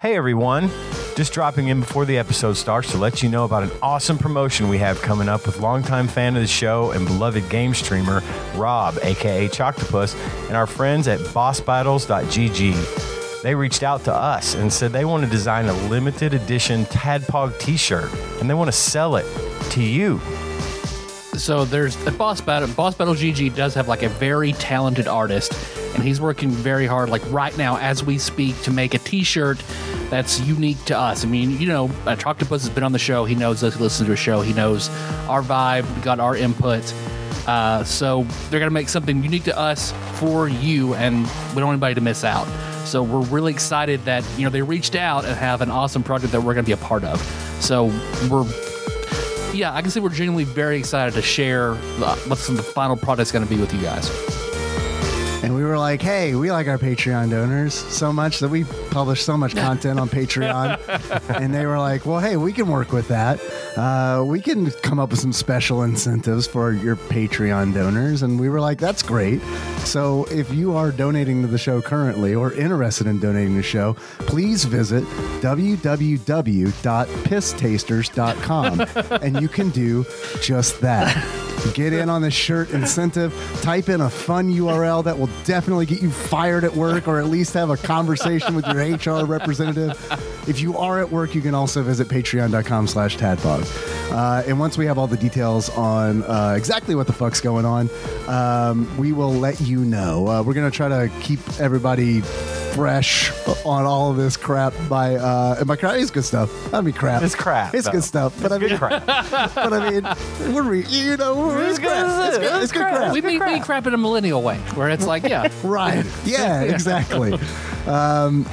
Hey everyone, just dropping in before the episode starts to let you know about an awesome promotion we have coming up with longtime fan of the show and beloved game streamer Rob, aka Choctopus, and our friends at bossbattles.gg. They reached out to us and said they want to design a limited edition Tadpog t-shirt and they want to sell it to you. So there's a Boss Battle. Boss Battle GG does have like a very talented artist, and he's working very hard, like right now as we speak, to make a T-shirt that's unique to us. I mean, you know, uh, Choctopus has been on the show. He knows us. He listens to the show. He knows our vibe. Got our input. Uh, so they're gonna make something unique to us for you, and we don't want anybody to miss out. So we're really excited that you know they reached out and have an awesome project that we're gonna be a part of. So we're yeah, I can say we're genuinely very excited to share uh, what the final product's going to be with you guys. And we were like, hey, we like our Patreon donors so much that we publish so much content on Patreon. and they were like, well, hey, we can work with that. Uh, we can come up with some special incentives for your Patreon donors. And we were like, that's great. So if you are donating to the show currently or interested in donating to the show, please visit www.pisstasters.com and you can do just that. Get in on the shirt incentive. Type in a fun URL that will definitely get you fired at work or at least have a conversation with your HR representative. If you are at work, you can also visit patreon.com slash tadpog. Uh, and once we have all the details on uh, exactly what the fuck's going on, um, we will let you know. Uh, we're going to try to keep everybody fresh on all of this crap by uh and by crap is good stuff. I mean crap. It's crap, It's though. good stuff. But I mean crap. but I mean we're re- you know we're, it's, crap. It's good, it's good crap. We mean, we crap in a millennial way, where it's like, yeah, Right. Yeah, exactly. Um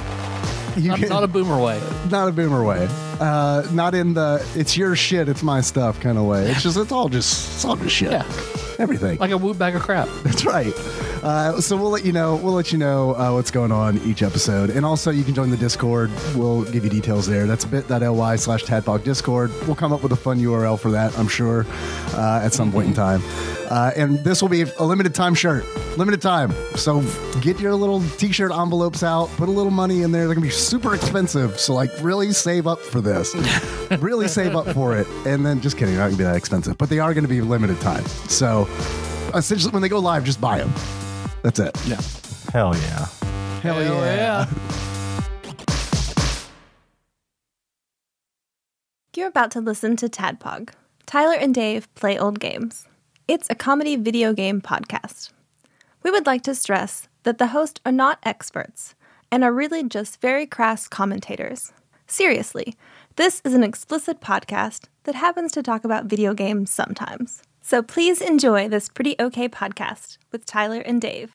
you not, can, not a boomer way. not a boomer way. Uh, not in the it's your shit, it's my stuff kind of way. It's just it's all just it's all just shit. Yeah, Everything. like a woo bag of crap. That's right. Uh, so we'll let you know. We'll let you know uh, what's going on each episode, and also you can join the Discord. We'll give you details there. That's bit.ly slash tadpog Discord. We'll come up with a fun URL for that, I'm sure, uh, at some point in time. Uh, and this will be a limited time shirt, limited time. So get your little t-shirt envelopes out, put a little money in there. They're gonna be super expensive. So like, really save up for this. really save up for it, and then just kidding, they're not gonna be that expensive, but they are gonna be limited time. So essentially, when they go live, just buy them. That's it. Yeah. Hell yeah. Hell, yeah. You're about to listen to Tadpog. Tyler and Dave play old games. It's a comedy video game podcast. We would like to stress that the hosts are not experts and are really just very crass commentators. Seriously, this is an explicit podcast that happens to talk about video games sometimes. So please enjoy this pretty okay podcast with Tyler and Dave.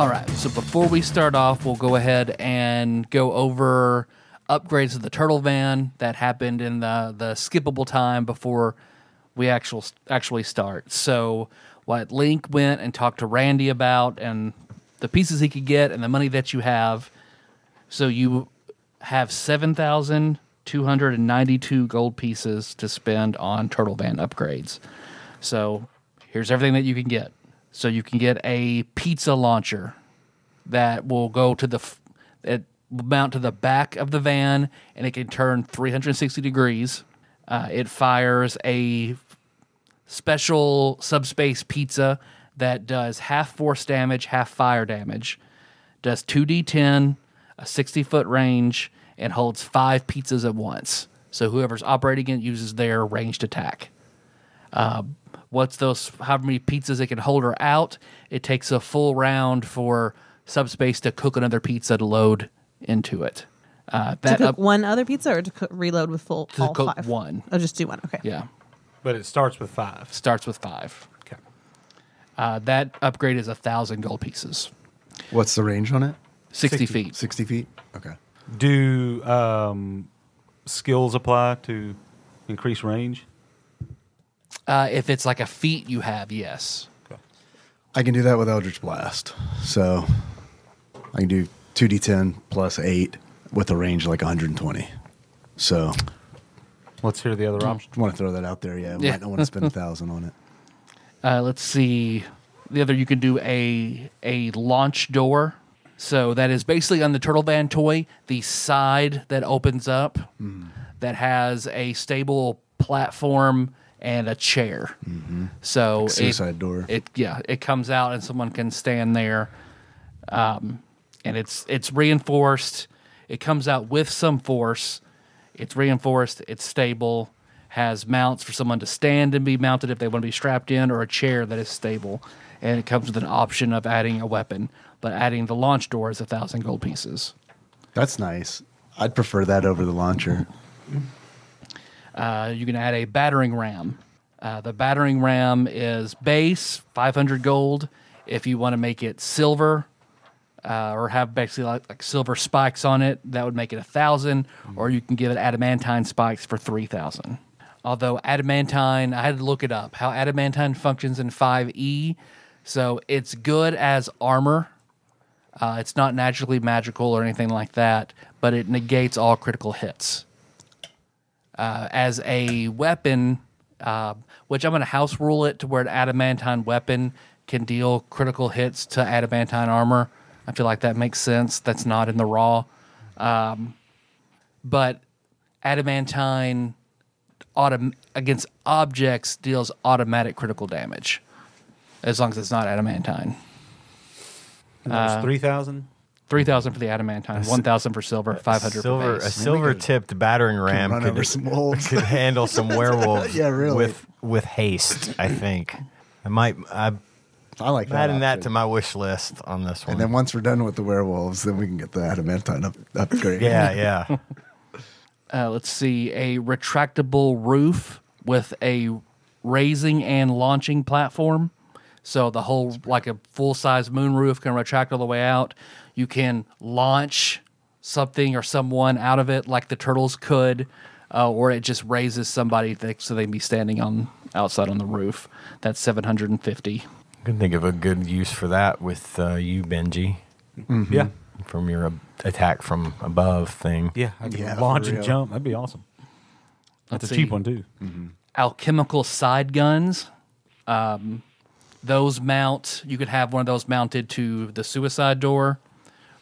All right. So before we start off, we'll go ahead and go over upgrades of the turtle van that happened in the the skippable time before we actual actually start. So what Link went and talked to Randy about and the pieces he could get and the money that you have. So you have seven thousand two hundred and ninety-two gold pieces to spend on turtle van upgrades. So here's everything that you can get. So you can get a pizza launcher that will go to the it mount to the back of the van and it can turn 360 degrees. Uh, it fires a special subspace pizza that does half force damage, half fire damage. Does 2d10, a 60 foot range, and holds five pizzas at once. So whoever's operating it uses their ranged attack. Uh, what's those however many pizzas it can hold her out it takes a full round for subspace to cook another pizza to load into it uh, To cook up one other pizza or to cook, reload with full to all cook five? one Oh, just do one. Okay. yeah But it starts with five. starts with five Okay. uh, that upgrade is a thousand gold pieces What's the range on it? 60, feet 60 feet? Okay. Do um, skills apply to increase range? Uh, if it's like a feat you have yes I can do that with Eldritch Blast. So I can do 2d10 plus 8 with a range like 120. So Let's hear the other option. want to throw that out there. Yeah, Yeah. might not want to spend a thousand on it. Uh, let's see. The other you can do a a launch door. So that is basically on the Turtle Van toy, the side that opens up that has a stable platform and a chair. So it- Suicide door. It yeah, it comes out and someone can stand there. Um, and it's it's reinforced. It comes out with some force. It's reinforced. It's stable. Has mounts for someone to stand and be mounted if they want to be strapped in, or a chair that is stable. And it comes with an option of adding a weapon, but adding the launch door is a thousand gold pieces. That's nice. I'd prefer that over the launcher. Uh, you can add a battering ram. Uh, the battering ram is base 500 gold. If you want to make it silver uh, or have basically like, like silver spikes on it, that would make it a thousand. Or you can give it adamantine spikes for 3,000. Although adamantine, I had to look it up how adamantine functions in 5e. So it's good as armor. Uh, it's not naturally magical or anything like that, but it negates all critical hits uh, as a weapon, uh, which I'm going to house rule it to where an adamantine weapon can deal critical hits to adamantine armor. I feel like that makes sense. That's not in the raw. Um, but adamantine autom- against objects deals automatic critical damage as long as it's not adamantine. And that was 3,000? 3,000 for the adamantine, 1,000 for silver, 500 silver, for a silver tipped battering ram run could, over some wolves. could handle some werewolves Yeah, really. with with haste. I think I might. I'm I like that. adding that option. to my wish list on this one. And then once we're done with the werewolves, then we can get the adamantine up, upgrade. yeah, yeah. uh, let's see, a retractable roof with a raising and launching platform. So the whole, like a full size moon roof, can retract all the way out. You can launch something or someone out of it, like the turtles could, uh, or it just raises somebody th- so they can be standing on outside on the roof. That's seven hundred and fifty. I can think of a good use for that with uh, you, Benji, Yeah. from your ab- attack from above thing. Yeah. I could Yeah, launch and jump. That'd be awesome. That's Let's a cheap see. one, too. alchemical side guns. Um, those mount. You could have one of those mounted to the suicide door,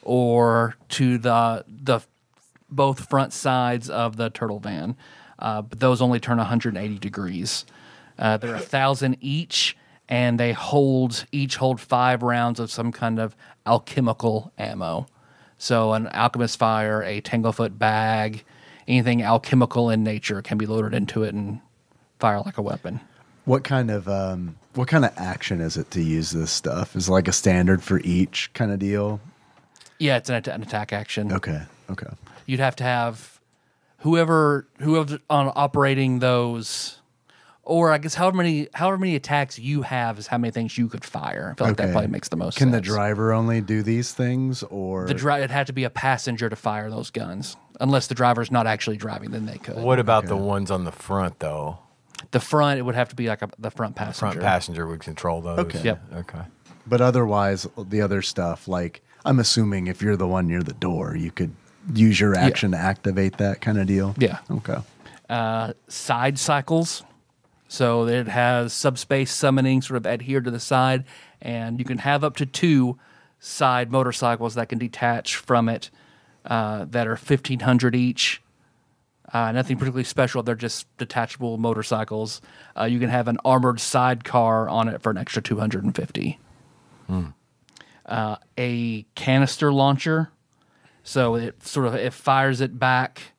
or to the the both front sides of the turtle van. Uh, but those only turn 180 degrees. Uh, they're a thousand each, and they hold each hold five rounds of some kind of alchemical ammo. So an alchemist fire, a tanglefoot bag, anything alchemical in nature can be loaded into it and fire like a weapon. What kind of um, what kind of action is it to use this stuff? Is it like a standard for each kind of deal? Yeah, it's an, at- an attack action. Okay. Okay. You'd have to have whoever whoever on operating those, or I guess however many however many attacks you have is how many things you could fire. I feel like that Okay. probably makes the most sense. Can sense. the driver only do these things, or The dri- It had to be a passenger to fire those guns, unless the driver's not actually driving. Then they could. What about the ones on the front though? the front? It would have to be like a, the front passenger. Front passenger would control those. Okay. Yep. Okay. But otherwise, the other stuff, like I'm assuming if you're the one near the door, you could use your action to activate that kind of deal. Yeah. Okay. uh, side cycles. So it has subspace summoning sort of adhered to the side, and you can have up to two side motorcycles that can detach from it uh, that are 1500 each. Uh, nothing particularly special. They're just detachable motorcycles. Uh, you can have an armored sidecar on it for an extra 250. Uh, a canister launcher. So it sort of it fires it back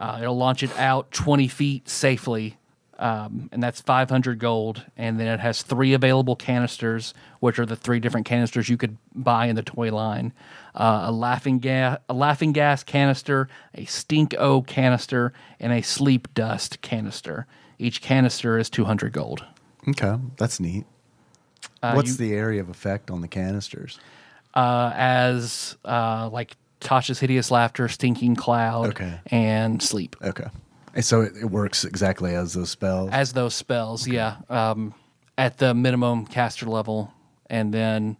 uh, it'll launch it out 20 feet safely, um, and that's 500 gold. And then it has three available canisters, which are the three different canisters you could buy in the toy line: uh, a laughing gas, a laughing gas canister, a stink o canister, and a sleep dust canister. Each canister is 200 gold. Okay. That's neat. Uh, What's you- the area of effect on the canisters? uh, as uh, like Tasha's hideous laughter, stinking cloud, Okay. and sleep. Okay. And so it, it works exactly as those spells. as those spells, yeah, um, at the minimum caster level, and then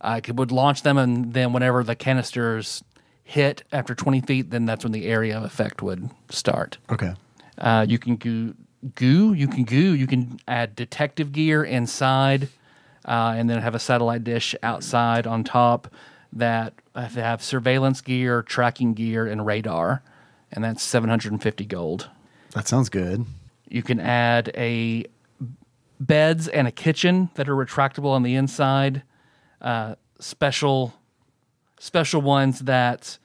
I could, would launch them, and then whenever the canisters hit after twenty feet, then that's when the area of effect would start. okay. Uh, you can goo, goo. You can goo. You can add detective gear inside, uh, and then have a satellite dish outside on top that have surveillance gear, tracking gear, and radar, and that's 750 gold. That sounds good. You can add a beds and a kitchen that are retractable on the inside. Uh, special, special ones that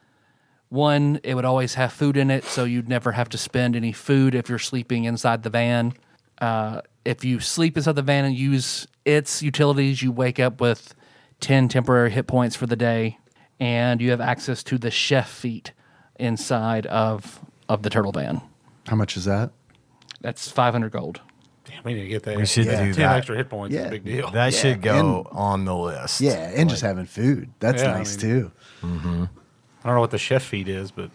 one it would always have food in it, so you'd never have to spend any food if you're sleeping inside the van. Uh, if you sleep inside the van and use its utilities, you wake up with ten temporary hit points for the day, and you have access to the chef feat inside of of the turtle van. How much is that? That's 500 gold. Damn, we need to get that. We should Yeah. do Ten that. extra hit points is Yeah. a big deal. That Yeah, should go and- on the list. Yeah, and just having food. That's Yeah, I nice mean- too. I don't know what the chef feat is, but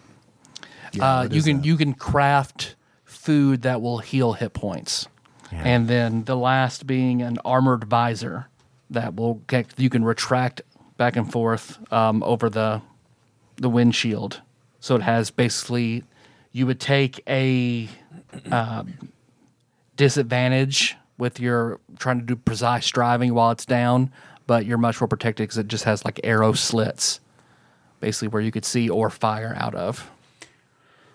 Yeah, uh, you is can that? you can craft food that will heal hit points, Yeah. and then the last being an armored visor that will get you can retract back and forth um, over the the windshield. So it has basically you would take a um, disadvantage with your trying to do precise driving while it's down, but you're much more protected because it just has like arrow slits, basically where you could see or fire out of.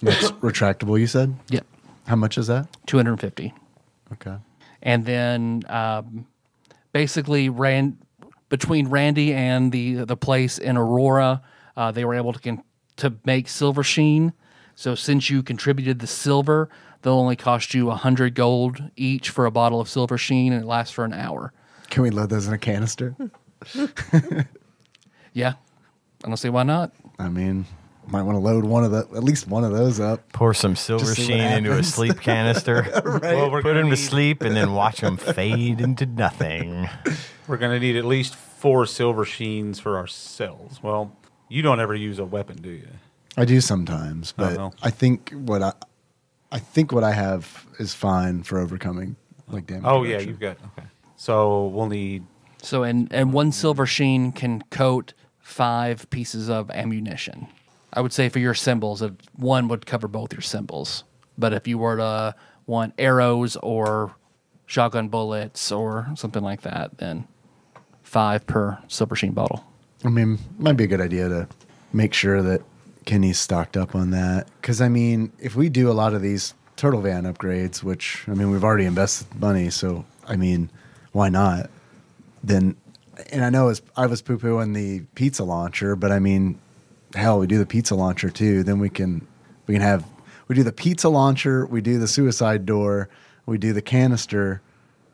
That's retractable. You said. Yep. How much is that? 250 Okay. and then um, basically ran between randy and the the place in aurora uh, they were able to con- to make silver sheen so since you contributed the silver they'll only cost you 100 gold each for a bottle of silver sheen and it lasts for an hour Can we load those in a canister? yeah i don't see why not I mean, might want to load one of the at least one of those up. Pour some silver Just sheen into a sleep canister. well, we're Put gonna him to sleep and then watch him fade into nothing. We're gonna need at least four silver sheens for ourselves. Well, you don't ever use a weapon, do you? I do sometimes, oh, but no. I think what I I think what I have is fine for overcoming like damage. Oh yeah, you've got okay. So we'll need so and and one silver sheen can coat five pieces of ammunition i would say for your cymbals uh, one would cover both your cymbals but if you were to want arrows or shotgun bullets or something like that then five per silver sheen bottle I mean, might be a good idea to make sure that Kenny's stocked up on that. Because I mean, if we do a lot of these turtle van upgrades, which I mean, we've already invested money, so I mean, why not? Then, and I know I was poo pooing the pizza launcher, but I mean, hell, we do the pizza launcher too. Then we can we can have we do the pizza launcher, we do the suicide door, we do the canister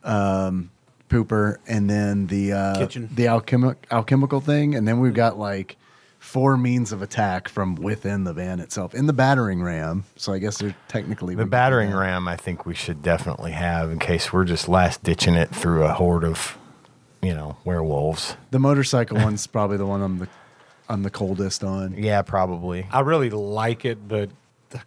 um, pooper, and then the uh, Kitchen. the alchemic alchemical thing, and then we've got like four means of attack from within the van itself in the battering ram. So I guess they're technically The battering ram, I think we should definitely have in case we're just last ditching it through a horde of, you know, werewolves. The motorcycle one's probably the one I'm the I'm the coldest on, Yeah, probably. I really like it, but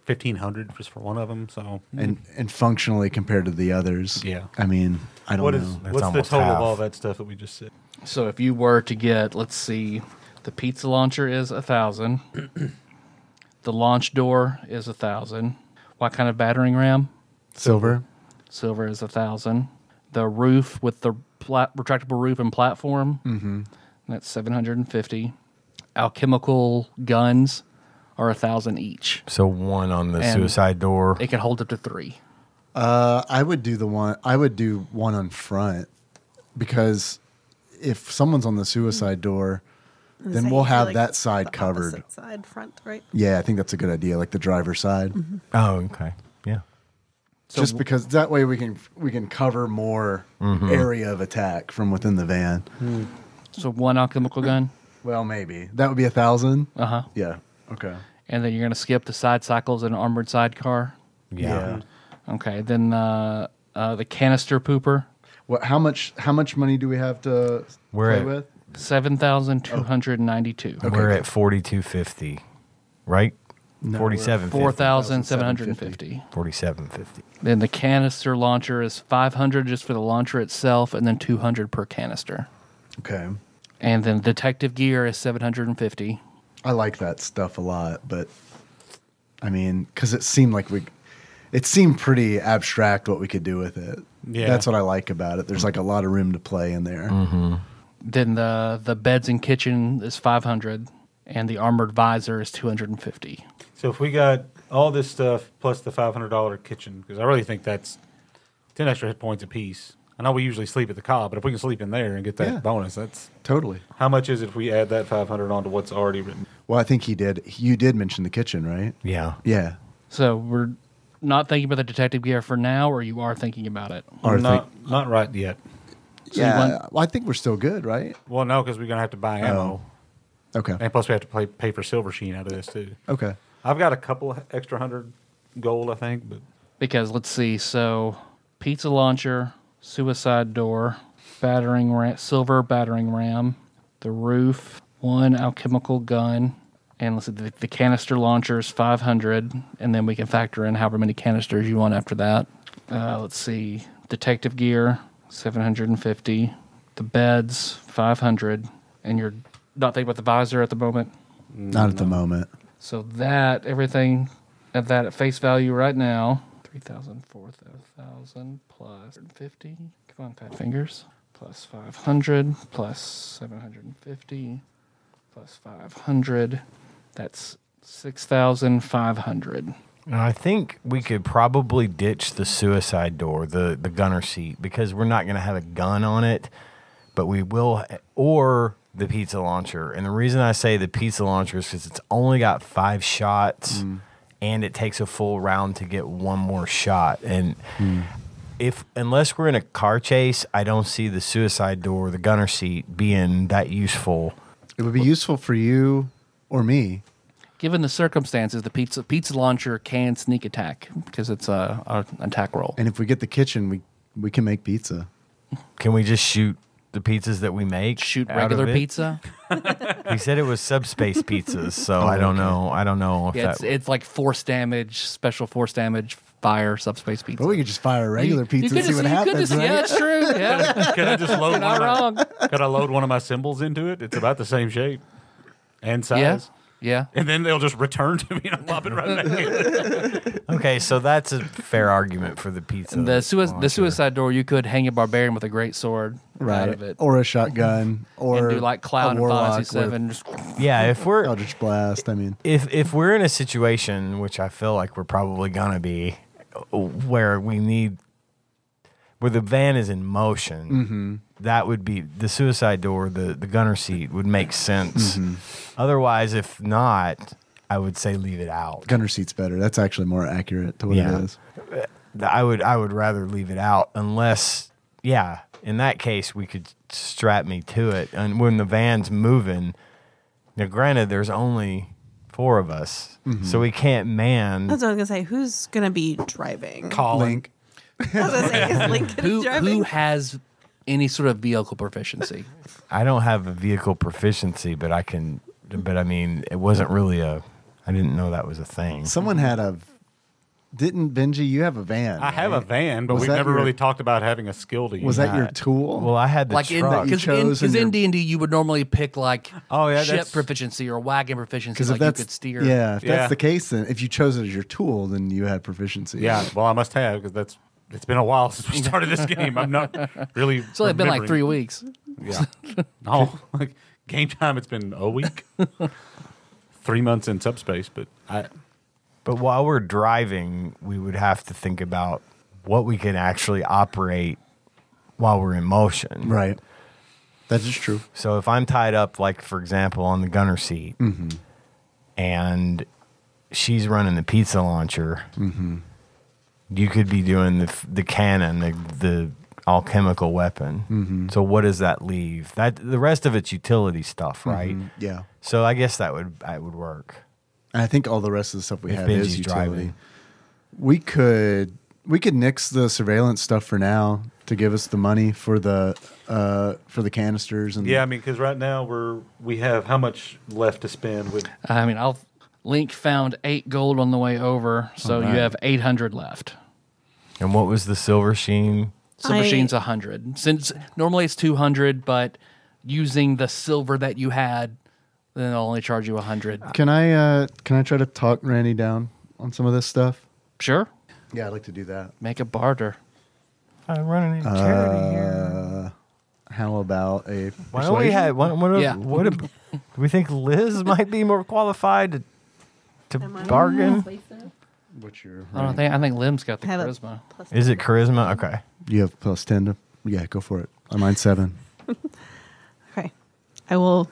fifteen hundred just for one of them. So and and functionally compared to the others. Yeah. I mean, I don't what know. is That's what's the almost total half. of all that stuff that we just said? so if you were to get let's see the pizza launcher is a thousand the launch door is a thousand what kind of battering ram Silver. silver is a thousand. The roof with the plat- retractable roof and platform, mm-hmm. that's seven hundred and fifty. Alchemical guns are a thousand each. So one on the And- suicide door. It can hold up to three. Uh, I would do the one. I would do one on front because if someone's on the suicide door, then we'll have like that side the covered. Side, front, right? Yeah, I think that's a good idea, like the driver's side, Oh, okay. Yeah. So just because that way we can we can cover more area of attack from within the van. So one alchemical gun. Well, maybe that would be a thousand. Uh huh. Yeah. Okay. And then you're gonna skip the side cycles and armored sidecar. Yeah. Okay. Then uh, uh, the canister pooper, What? How much? How much money do we have to We're play at- with? seven thousand two hundred ninety-two. We're at 4250, right? No, 4750. Four thousand seven hundred and fifty. 4750. Then the canister launcher is 500 just for the launcher itself, and then 200 per canister. Okay. And then detective gear is 750. I like that stuff a lot, but I mean, because it seemed like we, it seemed pretty abstract what we could do with it. Yeah. That's what I like about it. There's like a lot of room to play in there. Mm-hmm. Then the the beds and kitchen is 500 and the armored visor is 250. So if we got all this stuff plus the five hundred dollar kitchen, because I really think that's ten extra hit points apiece. I know we usually sleep at the cob, but if we can sleep in there and get that Yeah. bonus, that's Totally. how much is it if we add that five hundred onto what's already written? Well, I think he did. You did mention the kitchen, right? Yeah. Yeah. So we're not thinking about the detective gear for now or you are thinking about it. Or not not right yet. So you yeah. want- well, I think we're still good, right? Well, no, because we're gonna have to buy ammo, oh, Okay. and plus we have to pay, pay for silver sheen out of this too. Okay. I've got a couple extra hundred gold, I think, but because let's see. So pizza launcher, suicide door, battering ram, silver battering ram, the roof, one alchemical gun, and let's see, the, the canister launcher is 500, and then we can factor in however many canisters you want after that. Uh, let's see, detective gear, 750, the beds, 500, and you're not thinking about the visor at the moment. Not at the moment. So that everything at that at face value right now, 3,000, 4,000 plus 50. Come on, fat fingers. Plus 500 plus 750 plus 500. That's 6,500. And I think we could probably ditch the suicide door, the the gunner seat, because we're not going to have a gun on it, but we will, or the pizza launcher. And the reason I say the pizza launcher is because it's only got five shots, mm. And it takes a full round to get one more shot. And hmm. if unless we're in a car chase, I don't see the suicide door, the gunner seat, being that useful. It would be useful for you or me. Given the circumstances, the pizza pizza launcher can sneak attack because it's a, a an attack roll. And if we get the kitchen, we we can make pizza. Can we just shoot? The pizzas that we make, Shoot regular pizza. He said it was subspace pizzas, so I don't okay. know. I don't know if Yeah, it's, that. it's like force damage, special force damage, fire, subspace pizza. But we could just fire a regular You- pizza you and see what just- you could happens. just- right? Yeah, it's true. Yeah, can I just load you're not one? Of wrong. my, could I load one of my cymbals into it? It's about the same shape and size. Yeah, yeah. And then they'll just return to me and I'll pop it right back in. okay, so that's a fair argument for the pizza. The, sui- the suicide door, you could hang a barbarian with a great sword out of it, Or a shotgun. Or and do like Cloud a and warlock Fantasy with Seven. Just- Yeah, if we're Eldritch Blast. I mean, if if we're in a situation, which I feel like we're probably gonna be, where we need where the van is in motion, Mm-hmm. That would be the suicide door, the the gunner seat would make sense. Mm-hmm. Otherwise, if not, I would say leave it out. gunner seat's better. That's actually more accurate to what Yeah. it is. I would I would rather leave it out unless yeah, in that case we could strap me to it. And when the van's moving, now granted there's only four of us. Mm-hmm. So we can't man That's what I was gonna say. Who's gonna be driving? Colin. Link. I was gonna say, is Link gonna who be driving? who has any sort of vehicle proficiency? I don't have a vehicle proficiency, but I can but I mean it wasn't really a I didn't know that was a thing. Someone had a. Didn't Benji? You have a van. I have a right? van, but Was we've that never your- really talked about having a skill to use. Was that your that. tool? Well, I had the like in truck. because in, chose 'cause in in your- D and D you would normally pick like Oh, yeah, ship that's- proficiency or wagon proficiency. Because Like if you that's could steer. yeah, if Yeah. that's the case, then if you chose it as your tool, then you had proficiency. Yeah, well, I must have because that's it's been a while since we started this game. I'm not really. It's only been like three weeks. Yeah. No, like game time. It's been a week. three months in subspace, but I But while we're driving, we would have to think about what we can actually operate while we're in motion. right. That is true. So if I'm tied up, like for example, on the gunner seat, mm-hmm. and she's running the pizza launcher, mm-hmm. You could be doing the the cannon, the the alchemical weapon. So what does that leave? That the rest of it's utility stuff, right? Yeah. So I guess that would that would work. And I think all the rest of the stuff we If have is utility. driving. We could we could nix the surveillance stuff for now to give us the money for the uh, for the canisters and yeah, I mean, because right now we're we have how much left to spend with I mean, I'll Link found eight gold on the way over, so Alright. you have eight hundred left. And what was the silver sheen? Silver I- Sheen's a hundred. Since normally it's two hundred, but using the silver that you had, then they'll only charge you a hundred. Can I uh, can I try to talk Randy down on some of this stuff? Sure. Yeah, I'd like to do that. Make a barter. I'm running a charity here. Uh, how about a Why don't we have? What, what, Yeah. what, do we think Liz might be more qualified to, to bargain? What's your? I don't think. I think Lim's got the Have a charisma. plus Is it charisma? Okay. You have plus ten to. Yeah, go for it. On mine seven. Okay. I will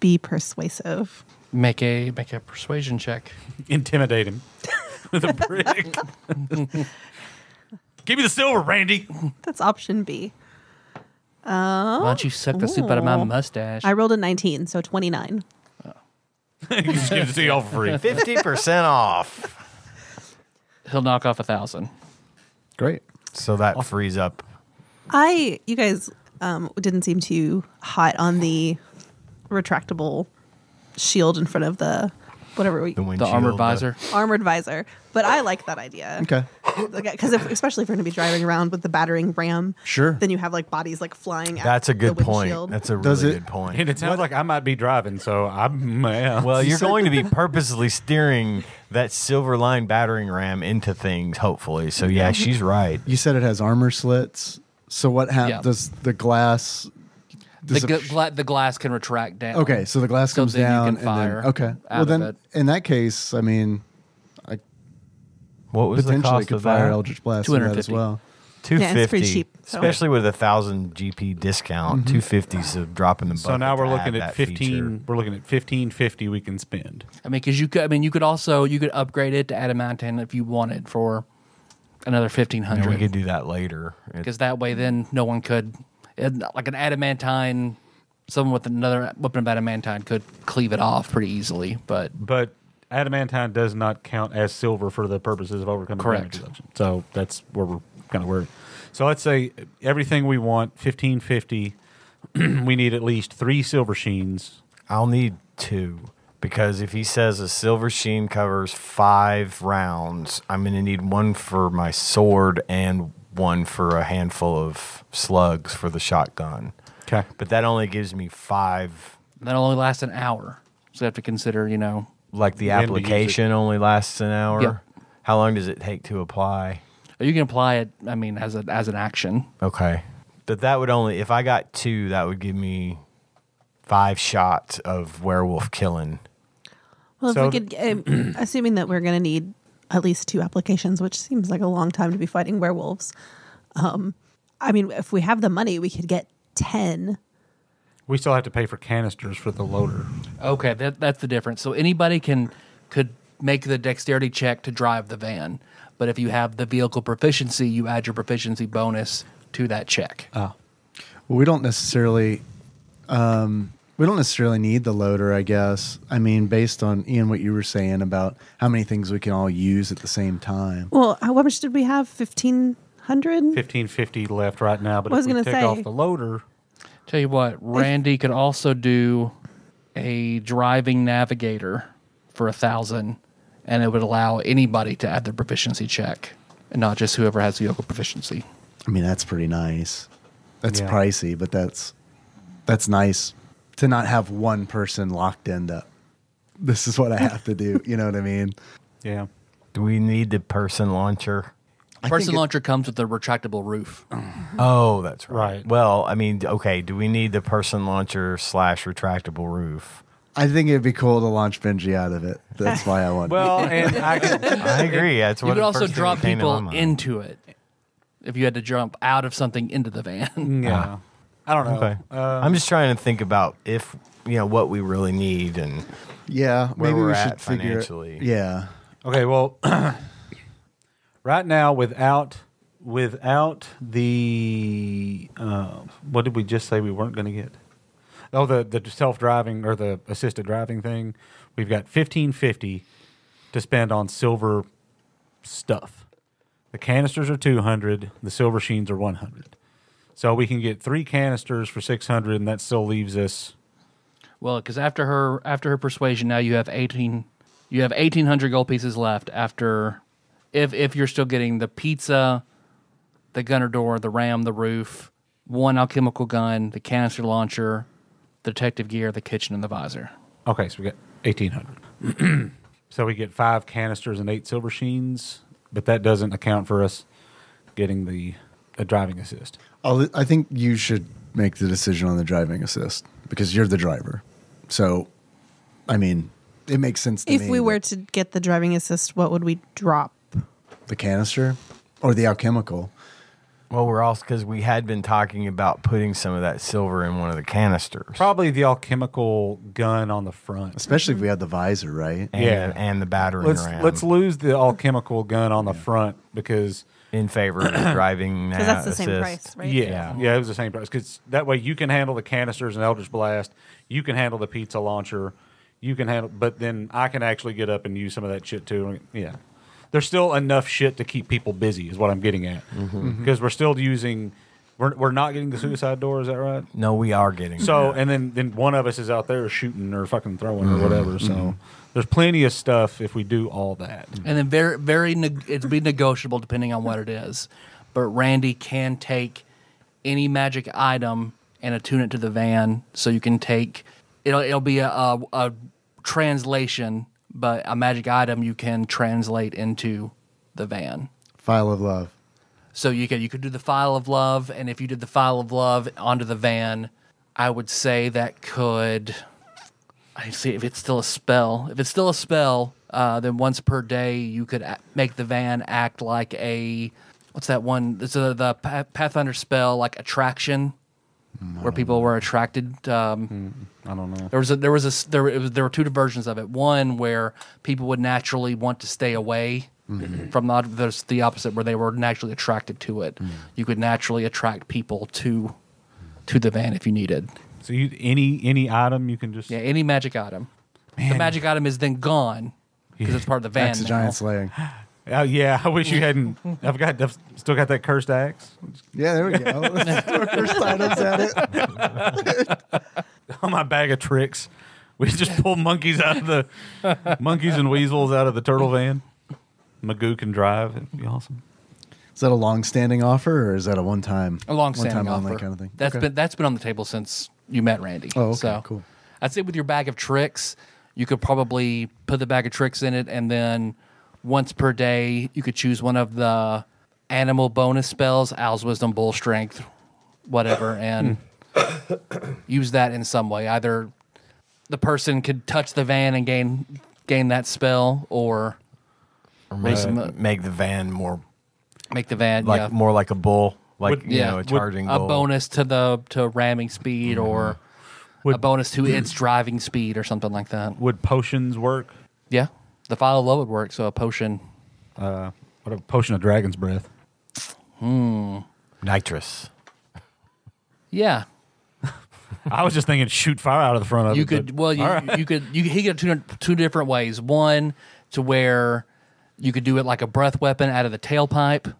be persuasive. Make a make a persuasion check. Intimidate him with a brick. Give me the silver, Randy. That's option B. Why don't you suck the soup out of my Ooh. mustache? I rolled a 19, so 29. you just give it to you all for free. Fifty percent off. He'll knock off a thousand. Great. So that frees up. I, you guys um, didn't seem too hot on the retractable shield in front of the whatever we The The windshield. armored visor. armored visor, but I like that idea. Okay. because if, especially if we're going to be driving around with the battering ram, Sure. then you have like bodies like flying. That's a good the point. windshield. That's a really it- good point. And it sounds like I might be driving, so I'm. Yeah. Well, you're going to be purposely steering that silver line battering ram into things, hopefully. So yeah, she's right. You said it has armor slits. So what happens? Yeah. Does the glass? The, does gla- gla- the glass can retract down. okay, so the glass So comes then you down can fire and then okay. out Well, of then it. in that case, I mean, I What was the potentially cost could of fire that? Eldritch Blast in that as 250. well. Two Yeah, it's pretty cheap, so- especially with a thousand GP discount. Mm-hmm. Two fifty is a drop in the bucket. so now we're to looking add at that fifteen. feature. We're looking at fifteen fifty we can spend. I mean, because you could. I mean, you could also you could upgrade it to adamantine if you wanted for another fifteen And we hundred. could do that later. It- Because that way, then no one could, it, like an adamantine, someone with another weapon of adamantine could cleave it off pretty easily. But But adamantine does not count as silver for the purposes of overcoming Correct. damage reduction. So that's where we're kind of worried. So let's say everything we want, fifteen fifty. we need at least three silver sheens. I'll need two because if he says a silver sheen covers five rounds, I'm going to need one for my sword and one for a handful of slugs for the shotgun. Okay. But that only gives me five. that only lasts an hour. So you have to consider, you know, Like the When to use it. application only lasts an hour. Yep. How long does it take to apply? you can apply it. I mean, as a as an action. Okay. But that would only, if I got two, that would give me five shots of werewolf killing. Well, So- if we could, um, assuming that we're going to need at least two applications, which seems like a long time to be fighting werewolves. Um, I mean, if we have the money, we could get ten. We still have to pay for canisters for the loader. Okay, that that's the difference. So anybody can could make the dexterity check to drive the van, but if you have the vehicle proficiency, you add your proficiency bonus to that check. Oh. Well, we don't necessarily, um, we don't necessarily need the loader. I guess. I mean, based on Ian, what you were saying about how many things we can all use at the same time. Well, how much did we have? Fifteen hundred. Fifteen fifty left right now, but I if was we gonna take say- off the loader, Tell you what, Randy could also do a driving navigator for a thousand, and it would allow anybody to add their proficiency check, and not just whoever has the vehicle proficiency. I mean, that's pretty nice. That's Yeah. pricey, but that's that's nice to not have one person locked into. This is what I have to do. You know what I mean? yeah. Do we need the person launcher? I Person think it- launcher comes with a retractable roof. Oh, that's right. Right. Well, I mean, okay. Do we need the person launcher slash retractable roof? I think it'd be cool to launch Benji out of it. That's why I want. Well, and I I agree. That's what You could also drop that came to my people mind. into it if you had to jump out of something into the van. Mm, ah. yeah. I don't know. Okay. Uh, I'm just trying to think about if you know what we really need and yeah, where maybe we're we at should figure. financially. Yeah, Okay, well, right now without without the uh, what did we just say we weren't going to get? Oh, the the self driving or the assisted driving thing. We've got fifteen fifty to spend on silver stuff. The canisters are two hundred. The silver sheens are one hundred. So we can get three canisters for six hundred, and that still leaves us. Well, because after her after her persuasion, now you have eighteen. You have eighteen hundred gold pieces left after, if if you're still getting the pizza, the gunner door, the ram, the roof, one alchemical gun, the canister launcher, the detective gear, the kitchen, and the visor. Okay, so we got eighteen hundred. so we get five canisters and eight silver sheens. but that doesn't account for us getting the a driving assist. I'll, I think you should make the decision on the driving assist because you're the driver. So, I mean, it makes sense to If me we were to get the driving assist, what would we drop? the canister or the alchemical. Well, we're also because we had been talking about putting some of that silver in one of the canisters. Probably the alchemical gun on the front. Especially if we had the visor, right? and, Yeah. and the battery. Let's ram let's lose the alchemical gun on the front because in favor of the driving Because uh, that's the same price, right? yeah, yeah, it was the same price because that way you can handle the canisters and Eldritch Blast, you can handle the pizza launcher, you can handle, but then I can actually get up and use some of that shit too. Yeah, there's still enough shit to keep people busy, is what I'm getting at, mm-hmm. mm-hmm. mm-hmm. because we're still using. We're, we're not getting the suicide door, is that right? No, we are getting So, that. and then, then one of us is out there shooting or fucking throwing or whatever. So, there's plenty of stuff if we do all that. and then very very neg- it'd be negotiable depending on what it is but randy can take any magic item and attune it to the van so you can take it'll, it'll be a, a, a translation but a magic item you can translate into the van File of love. so you could you could do the file of love, and if you did the file of love onto the van, I would say that could. I see if it's still a spell. If it's still a spell, uh, then once per day you could a- make the van act like a what's that one? It's a, the Pa- Pathfinder spell like attraction, where people were attracted. Um, I don't know. there was a there was a s- there it was, there were two versions of it. One where people would naturally want to stay away from the there's the opposite where they were naturally attracted to it. You could naturally attract people to to the van if you needed. So, you, any any item you can just. Yeah, any magic item. The magic item is then gone because it's part of the van. Axe of now. giant slaying. Oh, yeah, I wish you hadn't. I've got I've still got that cursed axe. Yeah, there we go. Let's throw first items at it. on my bag of tricks. We just pull monkeys out of the monkeys and weasels out of the turtle van. Magoo can drive. It'd be awesome. Is that a long-standing offer or is that a one-time, a long-standing one-time offer only kind of thing? That's Okay. been that's been on the table since you met Randy. Oh, okay, so cool. I'd say with your bag of tricks, you could probably put the bag of tricks in it, and then once per day, you could choose one of the animal bonus spells, Owl's Wisdom, Bull Strength, whatever, and use that in some way. Either the person could touch the van and gain gain that spell, or Or make, some- make the van more make the van like yeah, more like a bull, like Would- you yeah, know, a would- charging a bull. bonus to the to ramming speed, or a bonus to its driving speed, or something like that. Would potions work? Yeah, the file of love would work. So a potion. Uh, what a potion of dragon's breath. Hmm. Nitrous. Yeah, I was just thinking shoot fire out of the front of it. you it. could. Well, you, right. you could. You he could two two different ways. One to where you could do it like a breath weapon out of the tailpipe,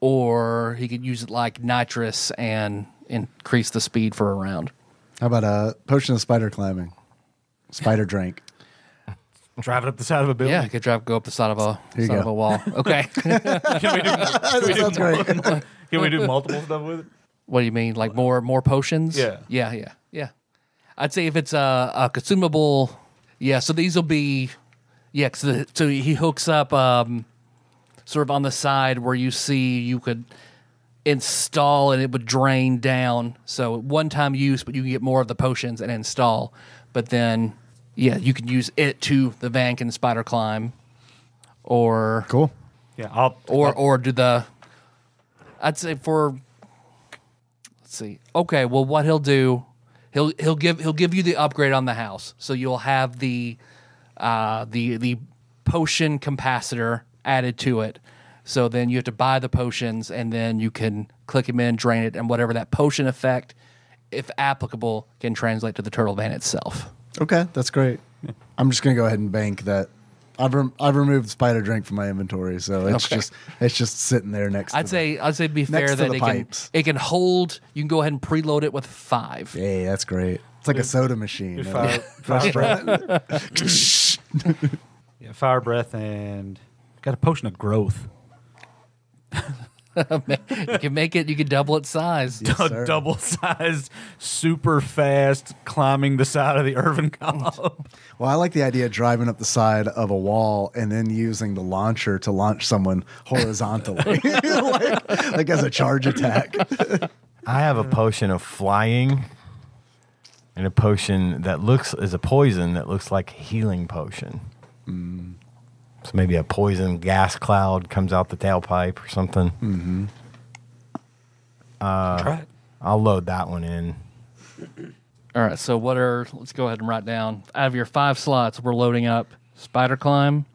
or he could use it like nitrous and increase the speed for a round. How about a potion of spider climbing? Spider drink. drive it up the side of a building. Yeah, you could drive go up the side of a Here side go. of a wall. Okay. Can we do, can we do, Sounds great. can we do multiple stuff with it? What do you mean? Like more more potions? Yeah. Yeah, yeah, yeah. I'd say if it's a, a consumable, yeah. So these will be, yeah. So, the, so he hooks up, um, sort of on the side where you see you could install and it would drain down. So one time use, but you can get more of the potions and install. But then, yeah, you can use it to the van can spider climb, or Cool. Yeah, I'll or or do the I'd say for let's see. Okay, well what he'll do, he'll he'll give he'll give you the upgrade on the house. So you'll have the uh the the potion capacitor added to it. So then you have to buy the potions and then you can click them in, drain it, and whatever that potion effect, if applicable, can translate to the turtle van itself. Okay, that's great. I'm just gonna go ahead and bank that. I've rem- I've removed spider drink from my inventory, so it's Okay. just it's just sitting there next. I'd to say I'd say be fair that it pipes. can it can hold. You can go ahead and preload it with five. The, hey, that's great. It's like a soda machine. fire, fire breath. yeah, fire breath and got a potion of growth. you can make it. You can double its size. Yes, sir. double sized, super fast climbing the side of the Irvin column. Well, I like the idea of driving up the side of a wall and then using the launcher to launch someone horizontally, like, like as a charge attack. I have a potion of flying and a potion that looks is a poison that looks like a healing potion. Mm. So maybe a poison gas cloud comes out the tailpipe or something. Mm-hmm. Uh, Try it. I'll load that one in. All right. So what are? Let's go ahead and write down. Out of your five slots, we're loading up spider climb.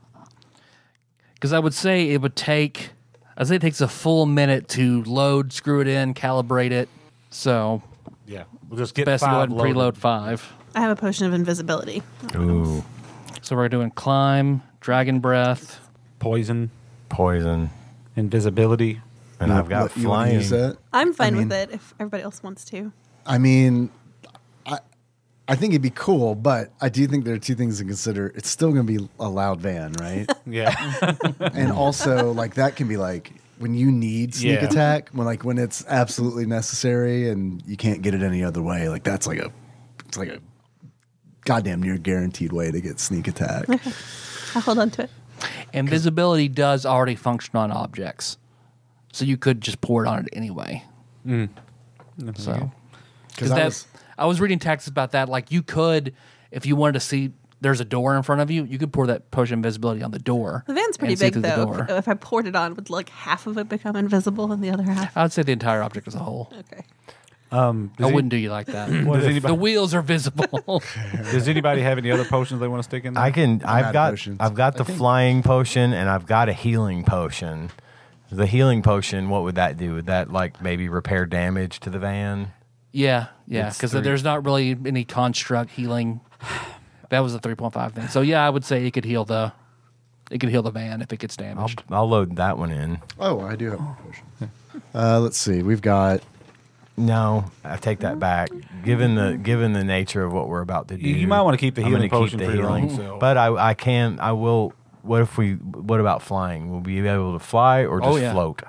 Because I would say it would take. I'd say it takes a full minute to load, screw it in, calibrate it. So Yeah, we'll just get best to go five ahead and preload five. I have a potion of invisibility. Ooh, So we're doing climb, dragon breath. Poison, poison. invisibility. And I've got What, you wanna flying. use that? I'm fine mean- with it if everybody else wants to. I mean, I I think it'd be cool, but I do think there are two things to consider. It's still going to be a loud van, right? Yeah, and also, like that can be like when you need sneak Yeah. attack, when like when it's absolutely necessary and you can't get it any other way. Like that's like a it's like a goddamn near guaranteed way to get sneak attack. I'll hold on to it. Invisibility does already function on objects, so you could just pour it on it anyway. Mm. So, Because that I was I was reading texts about that. Like you could, if you wanted to see, there's a door in front of you. You could pour that potion of invisibility on the door. The van's pretty big though. If, if I poured it on, would like half of it become invisible and the other half? I would say the entire object as a whole. Okay. Um, I does, wouldn't do you like that. does the anybody, wheels are visible. does anybody have any other potions they want to stick in there? I can. out I've of got. potions. I've got the flying potion, and I've got a healing potion. The healing potion. What would that do? Would that like maybe repair damage to the van? yeah, yeah, because there's not really any construct healing. That was a 3.5 thing. So yeah, I would say it could heal the, it could heal the van if it gets I'll, damaged. I'll load that one in. oh, I do have a potion. Uh, let's see. We've got No, I take that back. Given the given the nature of what we're about to do, You- you might wanna keep the I'm gonna healing potion for your own. But I, I can. I will. What if we? What about flying? Will we be able to fly or just Oh, yeah. float?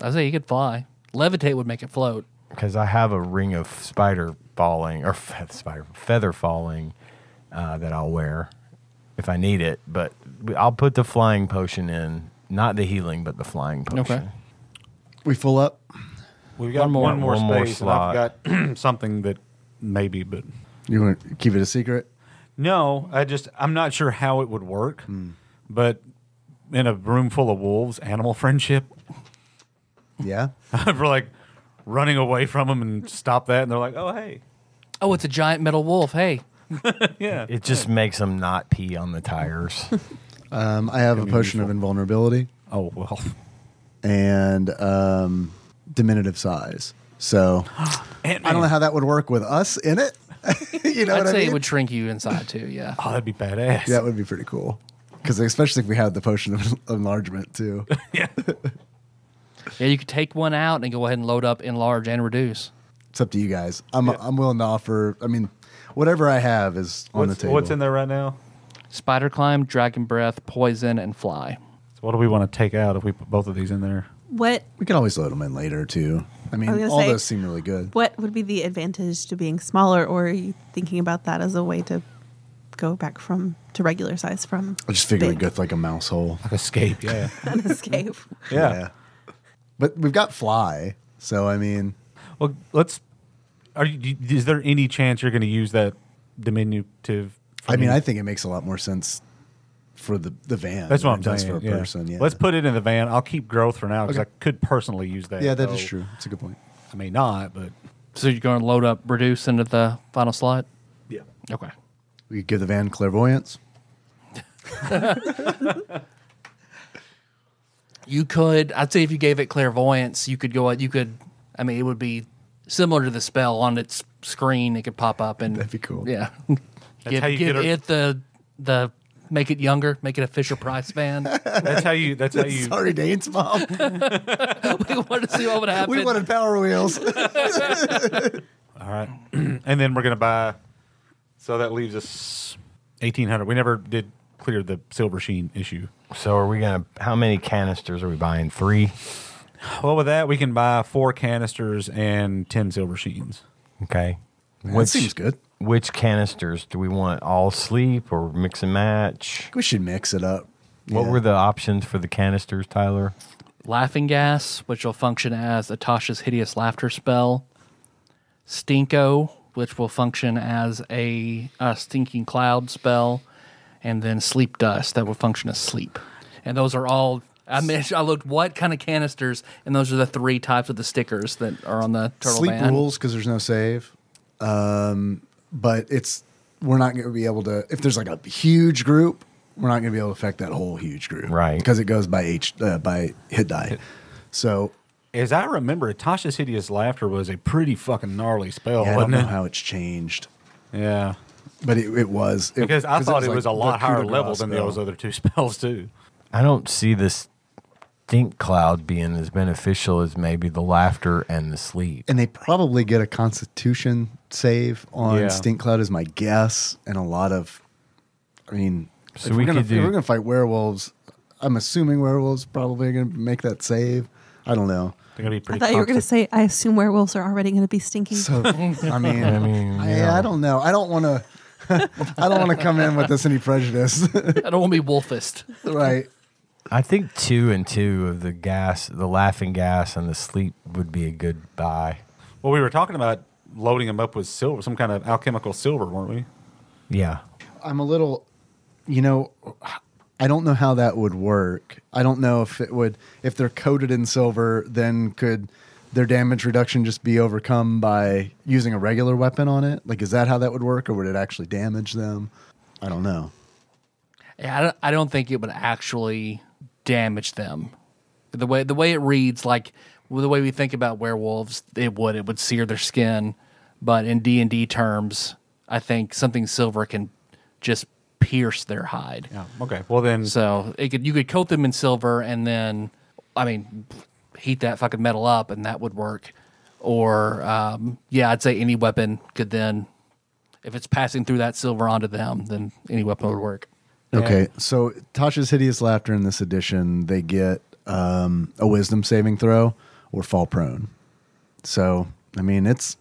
I say you could fly. Levitate would make it float. Because I have a ring of spider falling or fe- spider feather falling uh, that I'll wear if I need it. But I'll put the flying potion in, not the healing, but the flying potion. Okay. we full up. We've got One more- one more, one more space, and I've got something that maybe, but You want to keep it a secret? no, I just I'm not sure how it would work. But in a room full of wolves, animal friendship, Yeah. we're like running away from them and stop that, and they're like, "Oh, hey, Oh, it's a giant metal wolf. Hey, yeah." It just makes them not pee on the tires. Um, I have a potion of invulnerability Oh well, and um, diminutive size. So I don't know how that would work with us in it. you know I'd what I say mean? it would shrink you inside too. Yeah. Oh, that'd be badass. that would be pretty cool. Because especially if we had the potion of enlargement too. yeah. Yeah, you could take one out and go ahead and load up, enlarge, and reduce. It's up to you guys. I'm I'm willing to offer. I mean, whatever I have is on What's, the table. what's in there right now? Spider climb, dragon breath, poison, and fly. So what do we want to take out if we put both of these in there? What We could always load them in later too. I mean, I all say- those seem really good. what would be the advantage to being smaller, or are you thinking about that as a way to go back from to regular size from I just figured big? we'd go like a mouse hole. Like escape. Yeah. an escape? yeah. But we've got fly, so I mean, Well, let's. Are you? Is there any chance you're going to use that diminutive? I mean, me? I think it makes a lot more sense for the the van. That's what I'm it does saying. for a yeah. person. Yeah. Let's put it in the van. I'll keep growth for now because Okay. I could personally use that. Yeah, that is though true. It's a good point. I may not, but So you're going to load up, reduce into the final slot. yeah. Okay. We could give the van clairvoyance. You could. I'd say if you gave it clairvoyance, you could go. Out you could. I mean, it would be similar to the spell on its screen. It could pop up and That'd be cool. Yeah. give how you give get her- it the the make it younger, make it a Fisher Price fan. That's how you. That's how you. Sorry, Dane's mom. we wanted to see what would happen. we wanted Power Wheels. All right, and then we're gonna buy. So that leaves us eighteen hundred. We never did clear the silver sheen issue. so are we gonna? How many canisters are we buying? Three. Well, with that, we can buy four canisters and 10 silver sheens. Okay. That seems good. Which canisters do we want? All sleep or mix and match? We should mix it up. What Yeah. were the options for the canisters, Tyler? Laughing gas, which will function as a Tasha's hideous laughter spell. Stinko, which will function as a, a stinking cloud spell, and then sleep dust that will function as sleep. And those are all. I mean, I looked what kind of canisters, and those are the three types of the stickers that are on the turtle sleep van. rules because there's no save. Um, but it's we're not going to be able to if there's like a huge group, we're not going to be able to affect that whole huge group, Right. Because it goes by H uh, by hit die. So As I remember, Tasha's Hideous Laughter was a pretty fucking gnarly spell, yeah, I don't know it? how it's changed, yeah. but it, it was it- Because I thought it was, like a lot the higher level grace than spell. those other two spells, too. I don't see this stink cloud being as beneficial as maybe the laughter and the sleep. and they probably get a Constitution save on Yeah. Stink Cloud, is my guess, and a lot of. I mean, So if we we're gonna do- if we're gonna fight werewolves. I'm assuming werewolves probably going to make that save. I don't know. They're going to be pretty. I pretty thought you were going to say, I assume werewolves are already going to be stinking. So I mean, I mean, I, yeah. I don't know. I don't want to. I don't want to come in with this any prejudice, I don't want to be wolfist. right? I think two and two of the gas, the laughing gas and the sleep would be a good buy. Well, we were talking about loading them up with silver, some kind of alchemical silver, weren't we? Yeah. I'm a little, you know, I don't know how that would work. I don't know if it would, if they're coated in silver, then could their damage reduction just be overcome by using a regular weapon on it? Like, is that how that would work, or would it actually damage them? I don't know. Yeah, I don't, I don't think it would actually damage them. The way the way it reads, like the way we think about werewolves, it would it would sear their skin. But in D and D terms, I think something silver can just pierce their hide. Yeah. Okay. Well, then, So it could you could coat them in silver and then, I mean, heat that fucking metal up and that would work. Or um, yeah, I'd say any weapon could then, if it's passing through that silver onto them, then any weapon would work. Okay, so Tasha's hideous laughter in this edition, they get um, a wisdom saving throw or fall prone. So I mean, it's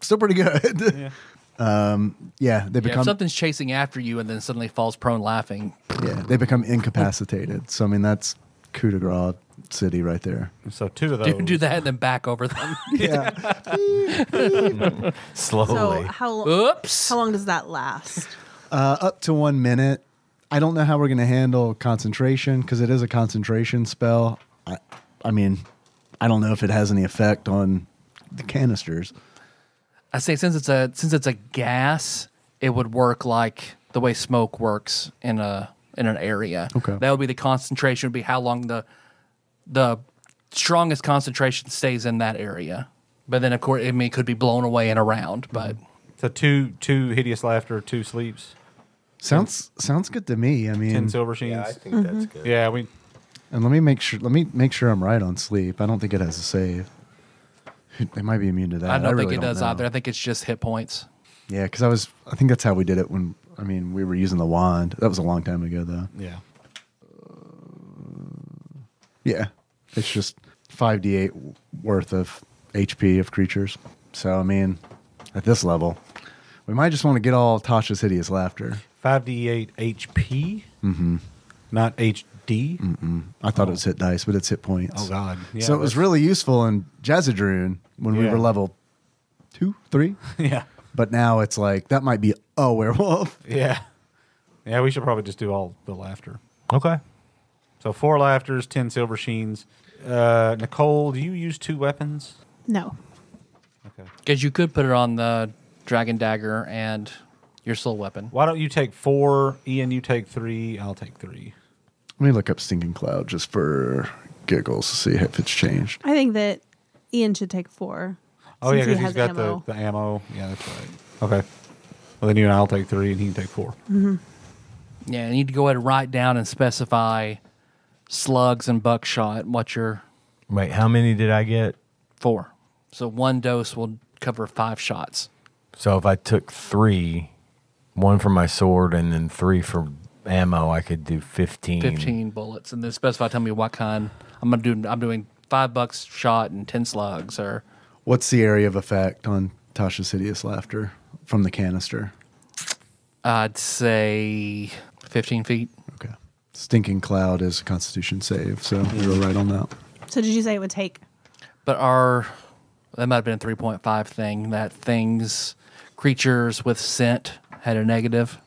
still pretty good. um, yeah, they Yeah, if become something's chasing after you and then suddenly falls prone laughing, yeah they become incapacitated. So I mean, that's coup de grace city right there. so two of those. do, do that and then back over them. Yeah, Slowly. so how, Oops. how long does that last? uh, up to one minute. I don't know how we're going to handle concentration because it is a concentration spell. I, I mean, I don't know if it has any effect on the canisters. I say since it's a since it's a gas, it would work like the way smoke works in a in an area. Okay. That would be the concentration would be how long the the strongest concentration stays in that area. But then of course I mean it could be blown away and around. But So two, two hideous laughter, two sleeps, Sounds sounds good to me. I mean, ten silver sheens. think that's mm-hmm. good. Yeah, we. And let me make sure. Let me make sure I'm right on sleep. I don't think it has a save. They might be immune to that. I don't think really it does know. either. I think it's just hit points. Yeah, because I was. I think that's how we did it when. I mean, we were using the wand. That was a long time ago, though. Yeah. Uh, yeah, it's just five d8 worth of HP of creatures. So I mean, at this level, we might just want to get all Tasha's hideous laughter. 5d8 HP, mm-hmm. not HD. I thought it was hit dice, but it's hit points. Oh, God. Yeah, so it was really useful in Jazzadrune when we were level two, three. Yeah. But now it's like that might be a werewolf. Yeah. Yeah, we should probably just do all the laughter. Okay. So four laughters, 10 silver sheens. Uh, Nicole, do you use two weapons? No. Okay. Because you could put it on the dragon dagger and your soul weapon. Why don't you take four? Ian, you take three. I'll take three. Let me look up Stinking Cloud just for giggles to see if it's changed. I think that Ian should take four. Oh, yeah, since he because he's has got ammo. The, the ammo. Yeah, that's right. Okay. Well, then you and I'll take three, and he can take four. Mm-hmm. Yeah, you need to go ahead and write down and specify slugs and buckshot and what you're Wait, how many did I get? Four. So one dose will cover five shots. So if I took three, one for my sword and then three for ammo, I could do 15. 15 bullets and then specify tell me what kind i'm gonna do i'm doing five buckshot and ten slugs, or What's the area of effect on Tasha's hideous laughter from the canister? I'd say fifteen feet. Okay. Stinking cloud is a Constitution save, so we were right on that. So did you say it would take? But our that might have been a three point five thing. That things creatures with scent had a negative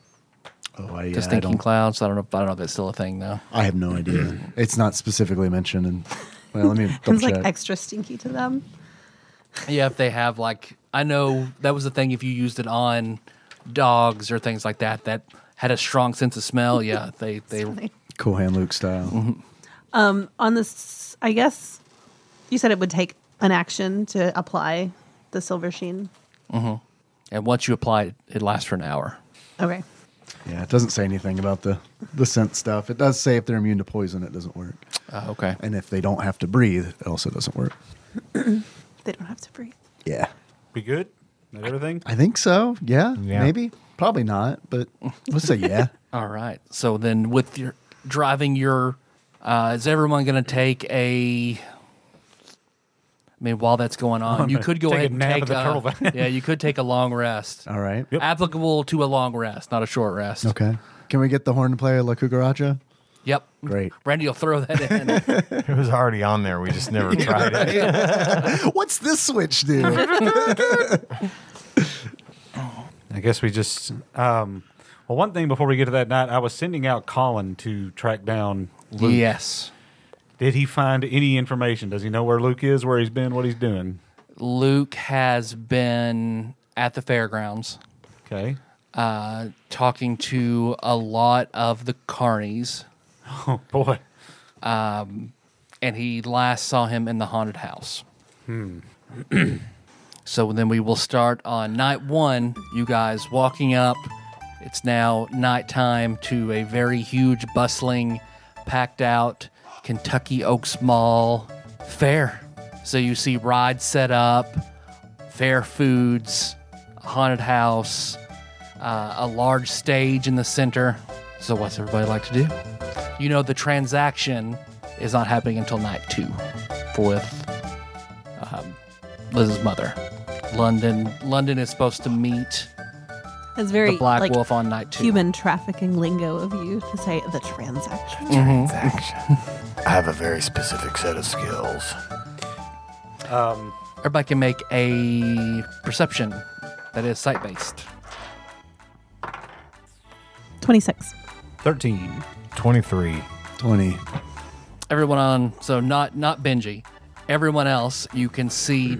Oh, I, yeah, to I stinking don't. clouds. I don't know. I don't know if that's still a thing though. I have no idea. it's not specifically mentioned. And well, let me double It's like extra stinky to them. Yeah, if they have like I know that was the thing if you used it on dogs or things like that that had a strong sense of smell, yeah, they they cool hand Luke style. Um, On this, I guess you said it would take an action to apply the silver sheen. And once you apply it, it lasts for an hour. Okay. Yeah, it doesn't say anything about the the scent stuff. It does say if they're immune to poison, it doesn't work, Uh, okay. and if they don't have to breathe, it also doesn't work. They don't have to breathe. Yeah, We good? That everything? I think so. Yeah, Yeah. maybe, probably not, but let's say yeah. All right. So then with your driving your uh, is everyone going to take a I mean, while that's going on, you could go Take a ahead and nap take in the a, turtle van. yeah, you could take a long rest. All right. Applicable to a long rest, not a short rest. Okay. Can we get the horn player La Cucaracha? Yep. Great. Randy will throw that in. It was already on there. We just never tried it. What's this switch do? I guess we just. Um, well, one thing before we get to that night, I was sending out Colin to track down Luke. yes. Did he find any information? Does he know where Luke is, where he's been, what he's doing? Luke has been at the fairgrounds Okay. uh, talking to a lot of the carnies, Oh boy. and he last saw him in the haunted house. Hmm. so then we will start on night one. You guys walking up. It's now nighttime to a very huge, bustling, packed out Kentucky Oaks Mall fair. So you see rides set up, fair foods, haunted house, uh, a large stage in the center. So what's everybody like to do? You know the transaction is not happening until night two, with um, Liz's mother. London, London is supposed to meet It's very the Black like Wolf on night two. human trafficking lingo of you to say the transaction. Transaction. I have a very specific set of skills. Um, Everybody can make a perception that is sight based. Twenty six. 13. 23. 20. Everyone on, so not not Benji. Everyone else, you can see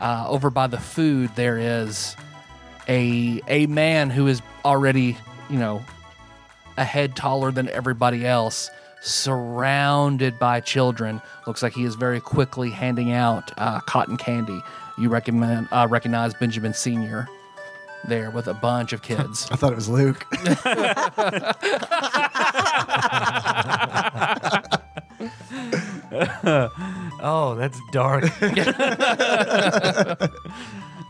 uh, over by the food there is a a man who is already, you know, a head taller than everybody else, surrounded by children. Looks like he is very quickly handing out uh, cotton candy. You recommend uh, recognize Benjamin Senior there with a bunch of kids. I thought it was Luke. Oh, that's dark.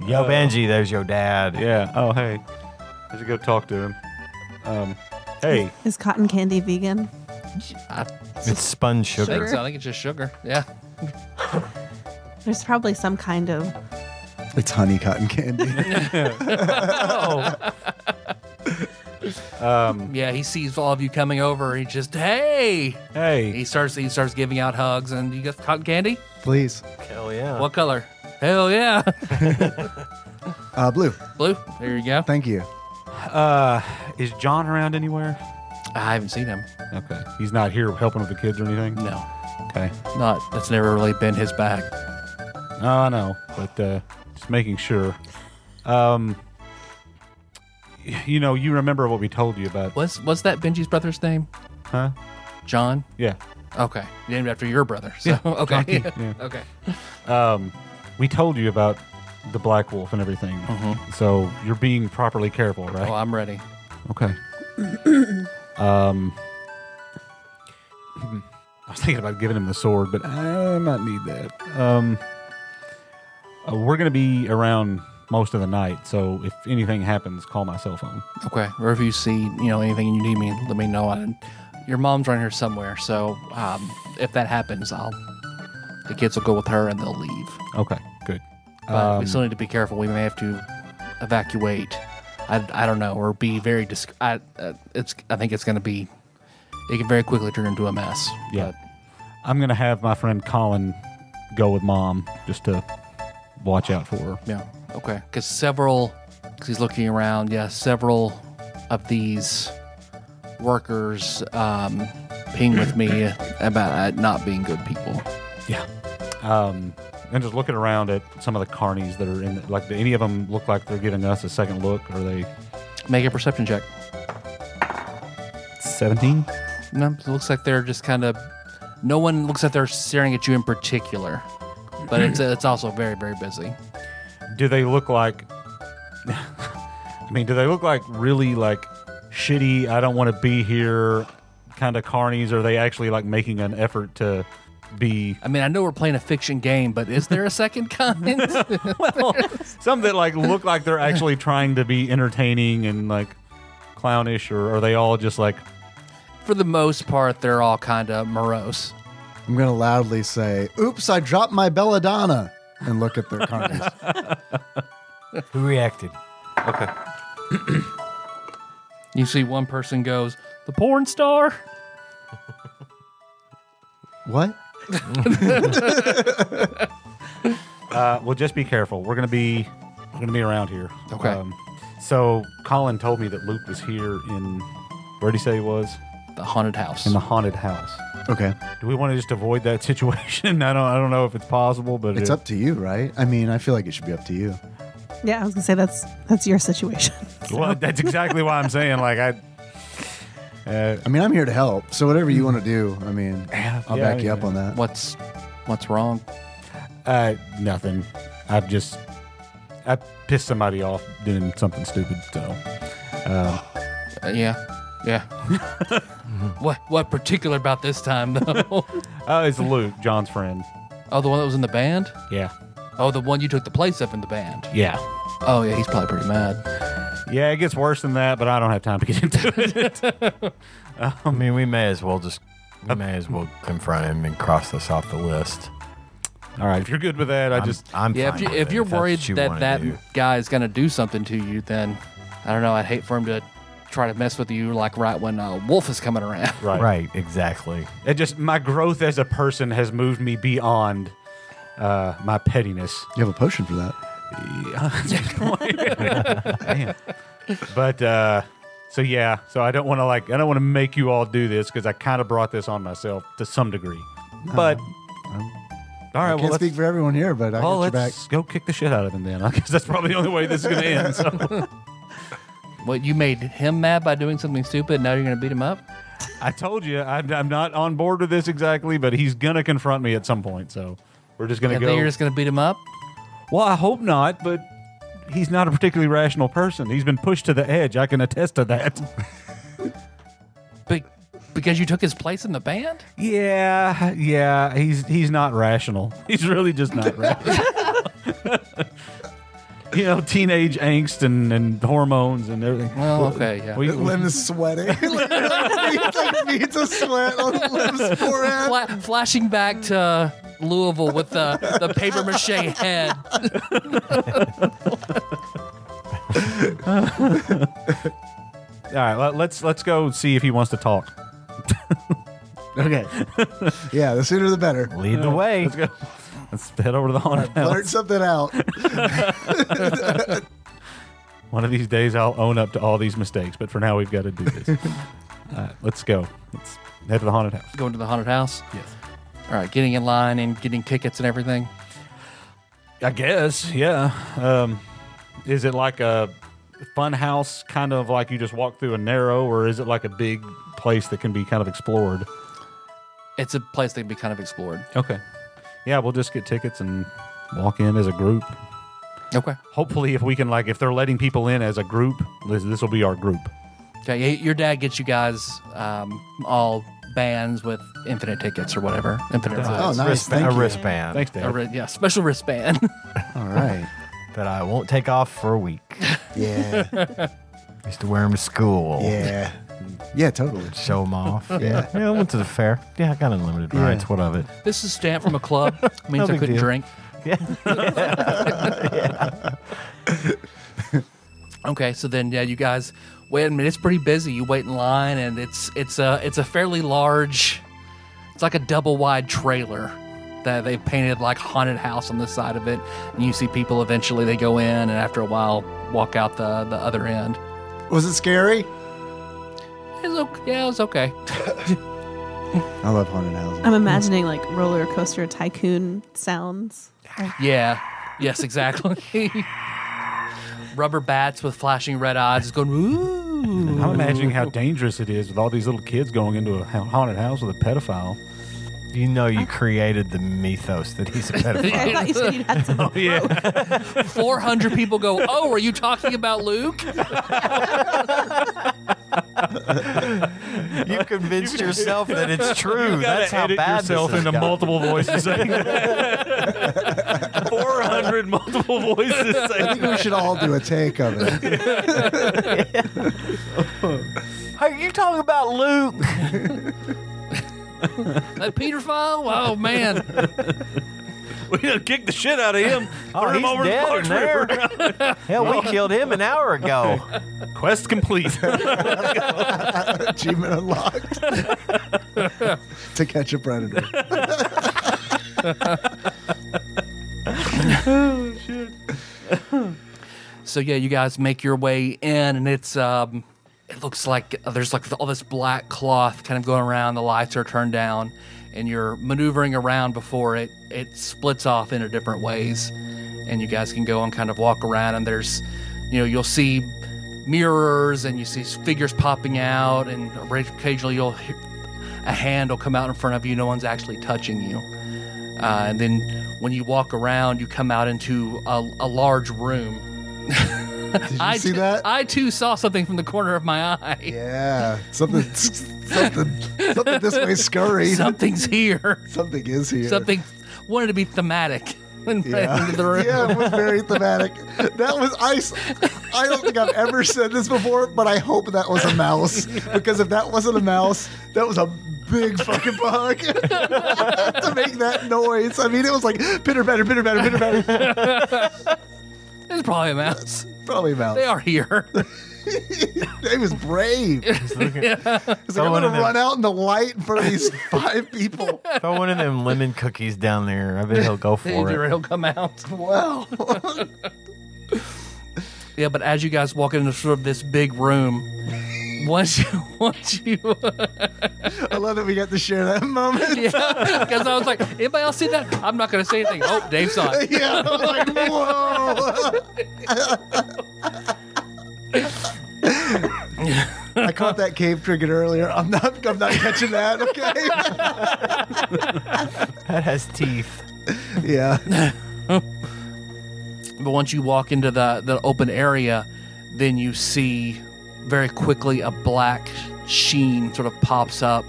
Yo, Benji, there's your dad. yeah. Oh, hey. I should go talk to him. Um, hey. Is cotton candy vegan? I, It's spun I sugar. think so. I think it's just sugar. Yeah. There's probably some kind of it's honey cotton candy. Yeah, he sees all of you coming over. He just, hey, Hey. he starts he starts giving out hugs, and you got cotton candy. Please. Hell yeah. What color? Hell yeah, Uh, blue. blue. There you go. Thank you. Uh, is John around anywhere? I haven't seen him. Okay. He's not here helping with the kids or anything? No, Okay. not. That's never really been his bag. No, I know, but uh, just making sure. Um, y- you know, you remember what we told you about, What's what's that Benji's brother's name? huh? John. Yeah. Okay, named after your brother. So Yeah, okay, Johnny, yeah. okay. Um, we told you about the Black Wolf and everything, so you're being properly careful, right? Oh, I'm ready. Okay. um, I was thinking about giving him the sword, but I might need that. Um, uh, we're going to be around most of the night, so if anything happens, call my cell phone. Okay, or if you see you know anything you need me, let me know. And your mom's around here somewhere, so um, if that happens, I'll the kids will go with her and they'll leave. Okay, good. But we Um, still need to be careful. We may have to evacuate. I, I don't know, or be very. Dis- I uh, it's. I think it's going to be. It can very quickly turn into a mess. Yeah. I'm gonna have my friend Colin go with mom just to watch out for her. Yeah. Okay. Because several. Because he's looking around. Yeah. Several of these workers um, ping with me about uh, not being good people. Yeah. Um, and just looking around at some of the carnies that are in. The, like, do any of them look like they're giving us a second look? Are they Make a perception check. 17? No, it looks like they're just kind of. No one looks like they're staring at you in particular, but it's it's also very very busy. Do they look like? I mean, do they look like really like shitty? I don't want to be here, kind of carnies. Or are they actually like making an effort to be I mean, I know we're playing a fiction game, but is there a second kind? well, some that like look like they're actually trying to be entertaining and like clownish, or are they all just like For the most part, they're all kind of morose. I'm going to loudly say, Oops, I dropped my belladonna, and look at their carnies. Who reacted? okay? You see one person goes, "The porn star." what? Uh, well, just be careful. We're gonna be we're gonna be around here. Um, Okay. so Colin told me that Luke was here in where did he say he was? The haunted house. In the haunted house. Okay. Do we want to just avoid that situation? I don't I don't know if it's possible, but It's it- up to you, right? I mean, I feel like it should be up to you. Yeah, I was gonna say that's that's your situation. Well, that's exactly why I'm saying like I. Uh, I mean, I'm here to help. So whatever you want to do, I mean, I'll yeah, back you up yeah. on that. what's what's wrong? uh, nothing. I've just I pissed somebody off doing something stupid. So uh, Uh, yeah, yeah. what what particular about this time though? oh, it's Luke, John's friend. oh, the one that was in the band. Yeah, Oh, the one you took the place of in the band. yeah. Oh yeah, he's probably pretty mad. Yeah, it gets worse than that, but I don't have time to get into it. I mean, we may as well just we may as well confront him and cross this off the list. All right, if you're good with that, I I'm, just I'm Yeah, fine if, you, with if it, you're that's what worried you that that do. guy is going to do something to you, then I don't know. I'd hate for him to try to mess with you like right when uh, Wolf is coming around. right. right, exactly. It just my growth as a person has moved me beyond uh, my pettiness. You have a potion for that. Damn. But uh, so yeah, so I don't want to like I don't want to make you all do this because I kind of brought this on myself to some degree. But all right, I well can't let's, speak for everyone here, but I well, got your back. let's go kick the shit out of him then. I guess that's probably the only way this is going to end. So. What you made him mad by doing something stupid? Now you're going to beat him up? I told you I'm, I'm not on board with this exactly, but he's gonna confront me at some point. So we're just gonna And go. then you're just going to beat him up? Well, I hope not, but he's not a particularly rational person. He's been pushed to the edge. I can attest to that. Be- because you took his place in the band? yeah, yeah. He's he's not rational. He's really just not rational. you know, teenage angst and, and hormones and everything. Well, okay, yeah. We, Lim is sweating. It's like beads of sweat on Lim's forehead. Fla- flashing back to Louisville with the, the paper mache head. all right, let, let's let's go see if he wants to talk. Okay. Yeah, the sooner the better. Lead the way. Let's go. Let's head over to the haunted house. Blurt something out. One of these days, I'll own up to all these mistakes, but for now, we've got to do this. all right, let's go. Let's head to the haunted house. Going to the haunted house? Yes. All right, getting in line and getting tickets and everything. I guess, yeah. Um, is it like a fun house, kind of like you just walk through a narrow, or is it like a big place that can be kind of explored? It's a place that can be kind of explored. Okay. Yeah, we'll just get tickets and walk in as a group. Okay. Hopefully, if we can, like, if they're letting people in as a group, this, this will be our group. Okay, your dad gets you guys um, all bands with infinite tickets or whatever. Infinite Oh, rides. nice. Wristband- Thank a you. wristband Thanks, A Dad. ri- yeah, special wristband. All right. that I won't take off for a week. Yeah. Used to wear them to school. Yeah. Yeah, totally. show them off. Yeah. yeah. I went to the fair. Yeah, I got unlimited Yeah. rides. What of it? This is stamp from a club. Means No I big couldn't deal. drink. Yeah. Okay, so then yeah, you guys wait a minute. It's pretty busy. You wait in line, and it's it's a it's a fairly large. It's like a double wide trailer that they've painted like haunted house on the side of it, and you see people. Eventually, they go in, and after a while, walk out the the other end. Was it scary? It's okay. Yeah, it was okay. I love haunted houses. I'm imagining like roller coaster tycoon sounds. Yeah. Yes, exactly. Rubber bats with flashing red eyes is going. Ooh. I'm imagining how dangerous it is with all these little kids going into a haunted house with a pedophile. You know, you created the mythos that he's a I pedophile. thought you said you had some. Oh, yeah. 400 people go, Oh, are you talking about Luke? you convinced yourself that it's true. That's how bad yourself this has into gotten. multiple voices saying that. 400 multiple voices I saying think we should all do a take of it. Are you talking about Luke? That Peter file? Oh, man. We done kicked the shit out of him. Oh, Threw him he's over the dead Clarks in there. River. Hell, we killed him an hour ago. Quest complete. Achievement unlocked. to catch a predator. So, yeah, you guys make your way in, and it's, um, it looks like there's like all this black cloth kind of going around. The lights are turned down, and you're maneuvering around before it, it splits off into different ways. And you guys can go and kind of walk around, and there's, you know, you'll see mirrors and you see figures popping out, and occasionally you'll hear a hand will come out in front of you. No one's actually touching you. Uh, and then when you walk around, you come out into a, a large room. Did you I see t- that? I too saw something from the corner of my eye. yeah. Something, something, something this way scurried. Something's here. Something is here. Something wanted to be thematic. and Yeah. into the room. yeah, it was very thematic. That was i don't think I've ever said this before, but I hope that was a mouse because if that wasn't a mouse, that was a big fucking bug to make that noise. I mean, it was like pitter patter, pitter patter, pitter patter. It's probably a mouse. Probably a mouse. They are here. He was brave. He's like, I'm Throwing gonna in them- run out in the light in front of these five people. Throw one of them lemon cookies down there. I bet he'll go for Maybe it. he'll come out. Wow. Yeah, but as you guys walk into sort of this big room, once you once you I love that we got to share that moment. yeah, because I was like, anybody else see that? I'm not going to say anything. Oh, Dave saw it. Yeah, I was like, whoa. I caught that cave cricket earlier. I'm not. I'm not catching that. Okay. That has teeth. yeah. But once you walk into the the open area, then you see very quickly a black sheen sort of pops up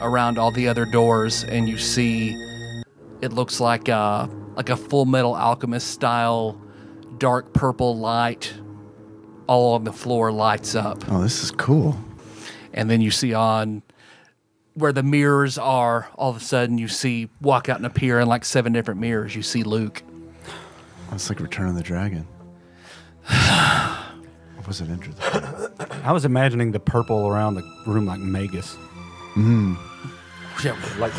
around all the other doors, and you see it looks like a like a Full Metal Alchemist style dark purple light. All on the floor lights up. Oh, this is cool. and then you see on where the mirrors are all of a sudden you see walk out and appear in like seven different mirrors you see luke It's like Return of the Dragon. Or was it Enter the I was imagining the purple around the room like Magus. yeah, Like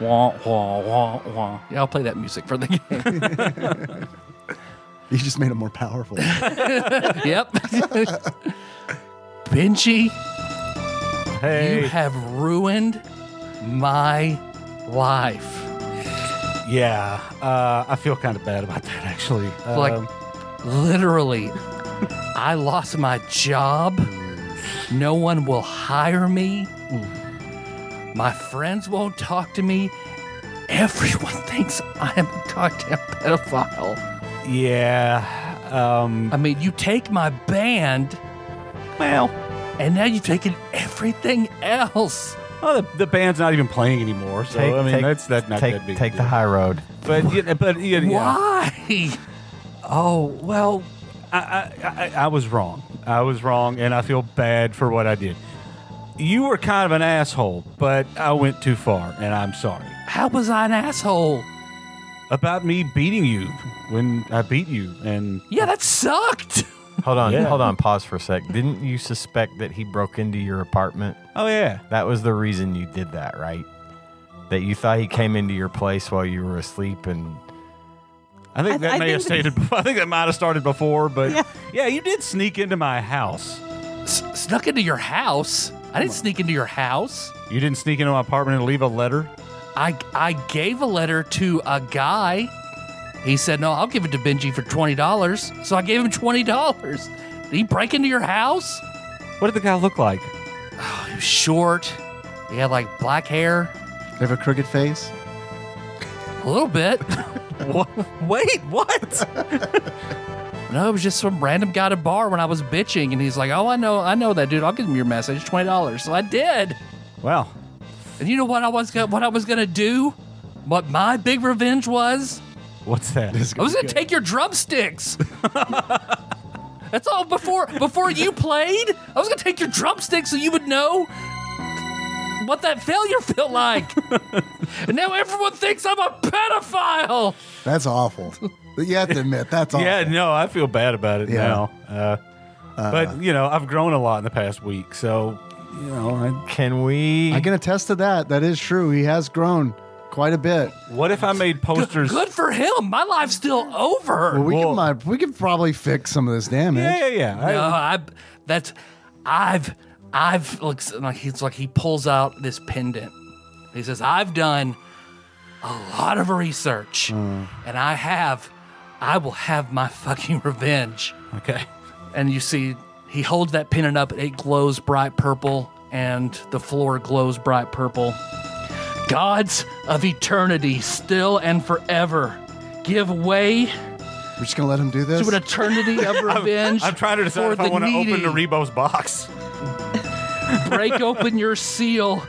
wah, wah, wah, wah. yeah i'll play that music for the game You just made it more powerful. yep benji hey, you have ruined my life yeah. Uh, I feel kind of bad about that actually. like Um, literally i lost my job no one will hire me my friends won't talk to me everyone thinks i am a goddamn pedophile yeah. Um, i mean you take my band well, and now you've taken everything else well, the, the band's not even playing anymore, so Take- I mean take- that's that's not Take, that big. take the high road. But yeah, but yeah, yeah. why Oh well, I, I was wrong. I was wrong, and I feel bad for what I did. You were kind of an asshole, but I went too far, and I'm sorry. How was I an asshole? About me beating you when I beat you, and Yeah, that sucked. Hold on, Yeah. hold on, pause for a sec. Didn't you suspect that he broke into your apartment? oh yeah, That was the reason you did that, right? That you thought he came into your place while you were asleep and I think I- that I may think have that- stated. Before. I think that might have started before, but Yeah. yeah. you did sneak into my house. S- snuck into your house. I didn't sneak into your house. You didn't sneak into my apartment and leave a letter. I I gave a letter to a guy. He said, "No, I'll give it to Benji for twenty dollars." So I gave him twenty dollars. Did he break into your house? What did the guy look like? Oh, he was short. He had like black hair, They have a crooked face. a little bit. what? Wait, what? no, it was just some random guy at a bar when I was bitching, and he's like, "Oh, I know, I know that dude. I'll give him your message, twenty dollars." So I did. well, And you know what I was gonna, what I was gonna do? What my big revenge was? what's that? I was gonna take your drumsticks. That's all before before you played. I was gonna take your drumsticks so you would know what that failure felt like. and now everyone thinks I'm a pedophile. That's awful. But you have to admit that's awful. Yeah, no, I feel bad about it Yeah. now. Uh, but you know, I've grown a lot in the past week, so you know, I, can we I can attest to that. That is true. He has grown quite a bit. what if I made posters? Good for him. My life's still over. Well, we Well- can might, we could probably fix some of this damage. Yeah, yeah, yeah. I- No, I that's I've I've looks like he's like he pulls out this pendant. He says, I've done a lot of research mm. and I have I will have my fucking revenge. okay. And you see he holds that pendant up, it glows bright purple, and the floor glows bright purple. Gods of eternity, still and forever, give way We're just gonna let him do this. to an eternity of revenge. I'm trying to decide if I want to open needy. the Rebo's box. Break open your seal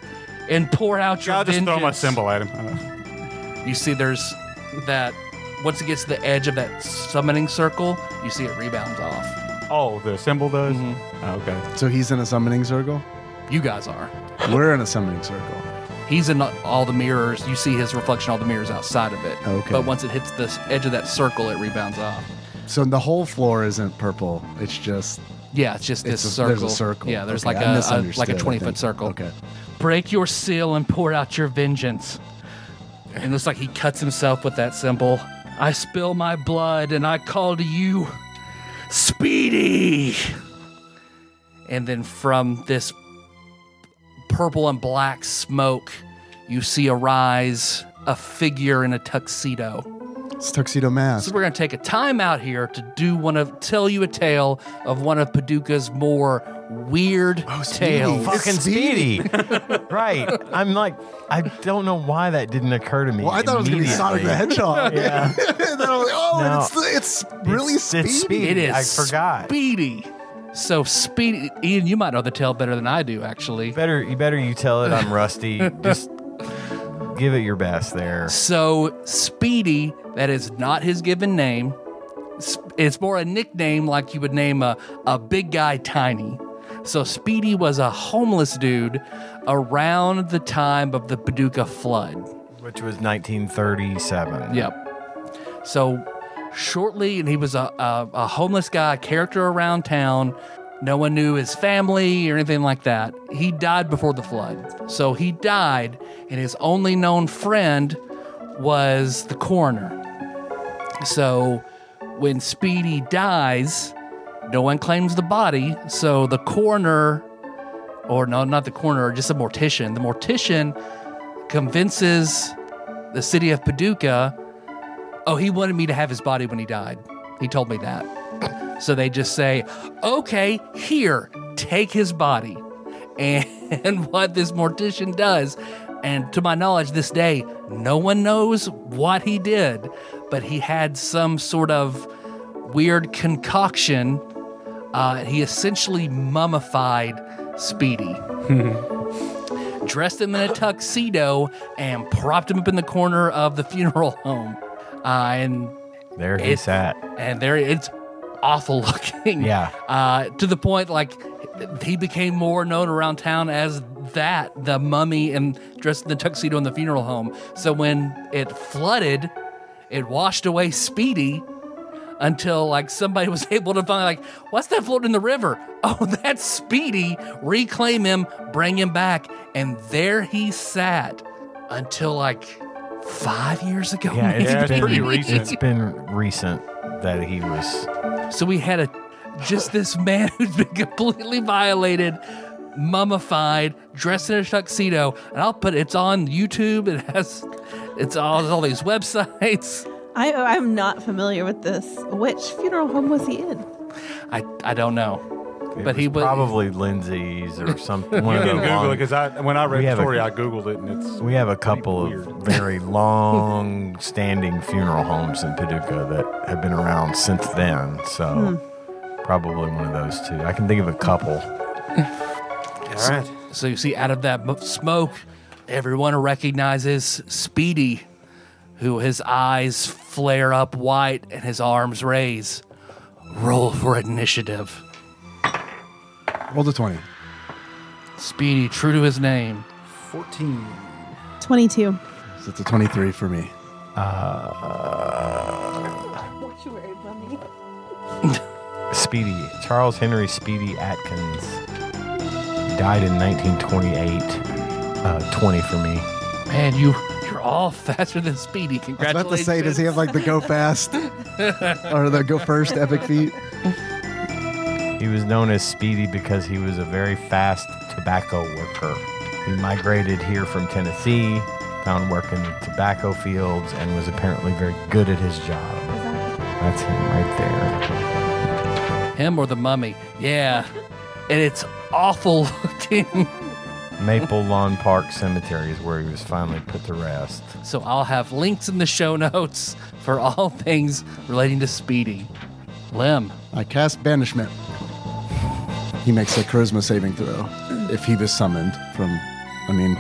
and pour out your I'll just throw my cymbal at him. You see, there's that. Once it gets to the edge of that summoning circle, you see it rebounds off. Oh, the cymbal does. Mm-hmm. Oh, okay. so he's in a summoning circle. You guys are. We're in a summoning circle. He's in all the mirrors. You see his reflection, all the mirrors outside of it. Okay. But once it hits the edge of that circle, it rebounds off. So the whole floor isn't purple. It's just Yeah, it's just this it's a, circle. There's a circle. Yeah, there's Okay, like a, misunderstood, like a I twenty foot circle. Okay. break your seal and pour out your vengeance. And it looks like he cuts himself with that cymbal. I spill my blood and I call to you, Speedy. And then from this purple and black smoke, you see arise a figure in a tuxedo. It's tuxedo mask. So we're going to take a time out here to do one of tell you a tale of one of Paducah's more weird oh, tales. fucking Speedy. speedy? right. I'm like, I don't know why that didn't occur to me. Well, I thought it was gonna be Sonic the Hedgehog. Yeah. and then I was like, oh, No. it's it's really It's- speedy. it's speedy. It is. I forgot. Speedy. So speedy. Ian, you might know the tale better than I do, actually. Better, you better you tell it. I'm rusty. Just give it your best there. So Speedy, that is not his given name. It's more a nickname, like you would name a a big guy Tiny. So Speedy was a homeless dude around the time of the Paducah flood. Which was 1937. Yep. So shortly, and he was a, a, a homeless guy, character around town. No one knew his family or anything like that. He died before the flood. So he died, and his only known friend was the coroner. So when Speedy dies, no one claims the body. So the coroner, or no, not the coroner, just a mortician, the mortician convinces the city of Paducah. Oh, he wanted me to have his body when he died. He told me that. So they just say, okay, here, take his body. And what this mortician does, and to my knowledge, this day, no one knows what he did, but he had some sort of weird concoction. Uh, he essentially mummified Speedy dressed him in a tuxedo and propped him up in the corner of the funeral home. Uh, and There he sat. and there it's awful looking. Yeah. Uh, to the point like he became more known around town as that, the mummy and dressed in the tuxedo in the funeral home. So when it flooded, it washed away Speedy until like somebody was able to find like what's that floating in the river oh that's speedy reclaim him bring him back and there he sat until like five years ago Yeah, it's pretty recent. It's been recent that he was. So we had a just this man who's been completely violated mummified dressed in a tuxedo and i'll put it's on youtube it has it's all all these websites I I'm not familiar with this. Which funeral home was he in? i i don't know it But he was- probably Lindsay's or something. You of can Google long- it because I when I read the have story, I googled it and it's We have a couple weird. of very long standing funeral homes in Paducah that have been around since then. So hmm. probably one of those two. I can think of a couple. all right. So you see, out of that smoke, everyone recognizes Speedy, who his eyes flare up white and his arms raise. Roll for initiative. Roll the 20. Speedy, true to his name. Fourteen. Twenty two. So it's a 23 for me. Speedy, Charles Henry Speedy Atkins, died in 1928. Uh, 20 for me. Man, you you're all faster than Speedy. I was Congratulations. about to say, does he have like the go fast or the go first epic feat? He was known as Speedy because he was a very fast tobacco worker. He migrated here from Tennessee, found work in the tobacco fields, and was apparently very good at his job. That's him right there. him or the mummy? Yeah, and it's awful looking. Maple Lawn Park Cemetery is where he was finally put to rest. So I'll have links in the show notes for all things relating to Speedy. Lim. I cast banishment. He makes a charisma saving throw if he was summoned from. I mean,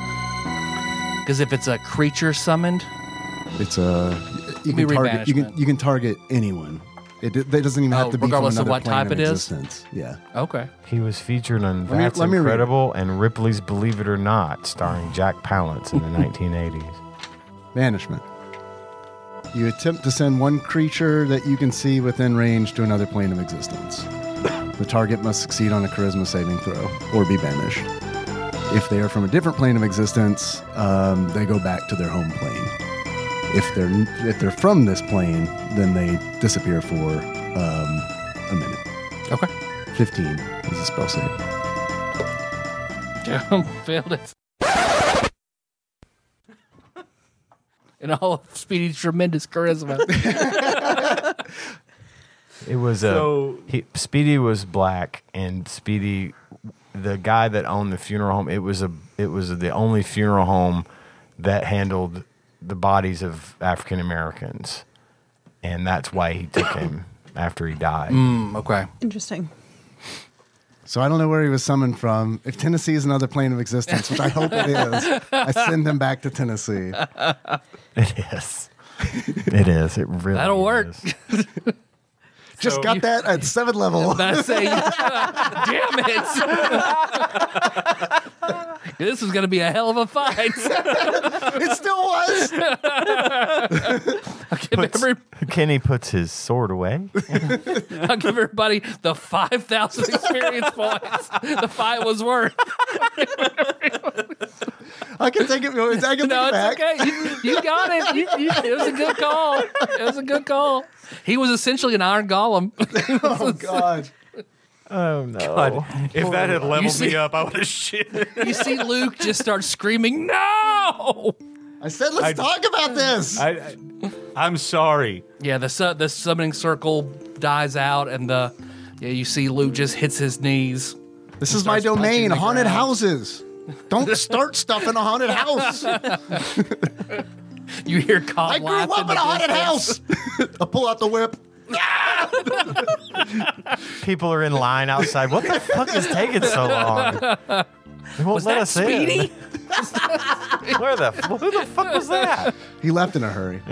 Because if it's a creature summoned, it's a you Be can target you can rebanishment. you can target anyone. It, it doesn't even have Oh, to be from regardless of another what plane type of it is? existence. Yeah. okay. He was featured on me- That's let me read it. Incredible and Ripley's Believe It or Not, starring Jack Palance in the 1980s. Banishment. You attempt to send one creature that you can see within range to another plane of existence. The target must succeed on a charisma saving throw or be banished. If they are from a different plane of existence, um, they go back to their home plane. If they're if they're from this plane, then they disappear for um, a minute. Okay. Fifteen is a spell save. Failed it. In all of Speedy's tremendous charisma. It was a So- he, Speedy was black, and Speedy, the guy that owned the funeral home, it was a it was the only funeral home that handled the bodies of African Americans, and that's why he took him after he died. Mm, okay. Interesting. So I don't know where he was summoned from. If Tennessee is another plane of existence, which I hope it is, I send him back to Tennessee. It is. It is. It really. That'll work. Just So- got that at seven level. Say, damn it. this is going to be a hell of a fight. it still was. I'll give, every, Kenny puts his sword away. I'll give everybody the 5,000 experience points the fight was worth. I can take it. I can No, take it back. it's okay. You, you got it. You, you, it was a good call. It was a good call. He was essentially an iron golem. Oh God. Oh no! God, if that had leveled see- me up, I would have shit. you see Luke just start screaming, "No!" I said let's I- talk about this. I, I, I'm sorry. Yeah, the su- the summoning circle dies out, and the yeah, you see Luke just hits his knees. this is my domain. Haunted ground. houses. Don't start stuff in a haunted house. You hear Cobb I grew up in in the a haunted house. I pull out the whip. People are in line outside. What the fuck is taking so long? They won't Was let that us in. Speedy? Where the who the fuck was that? He left in a hurry.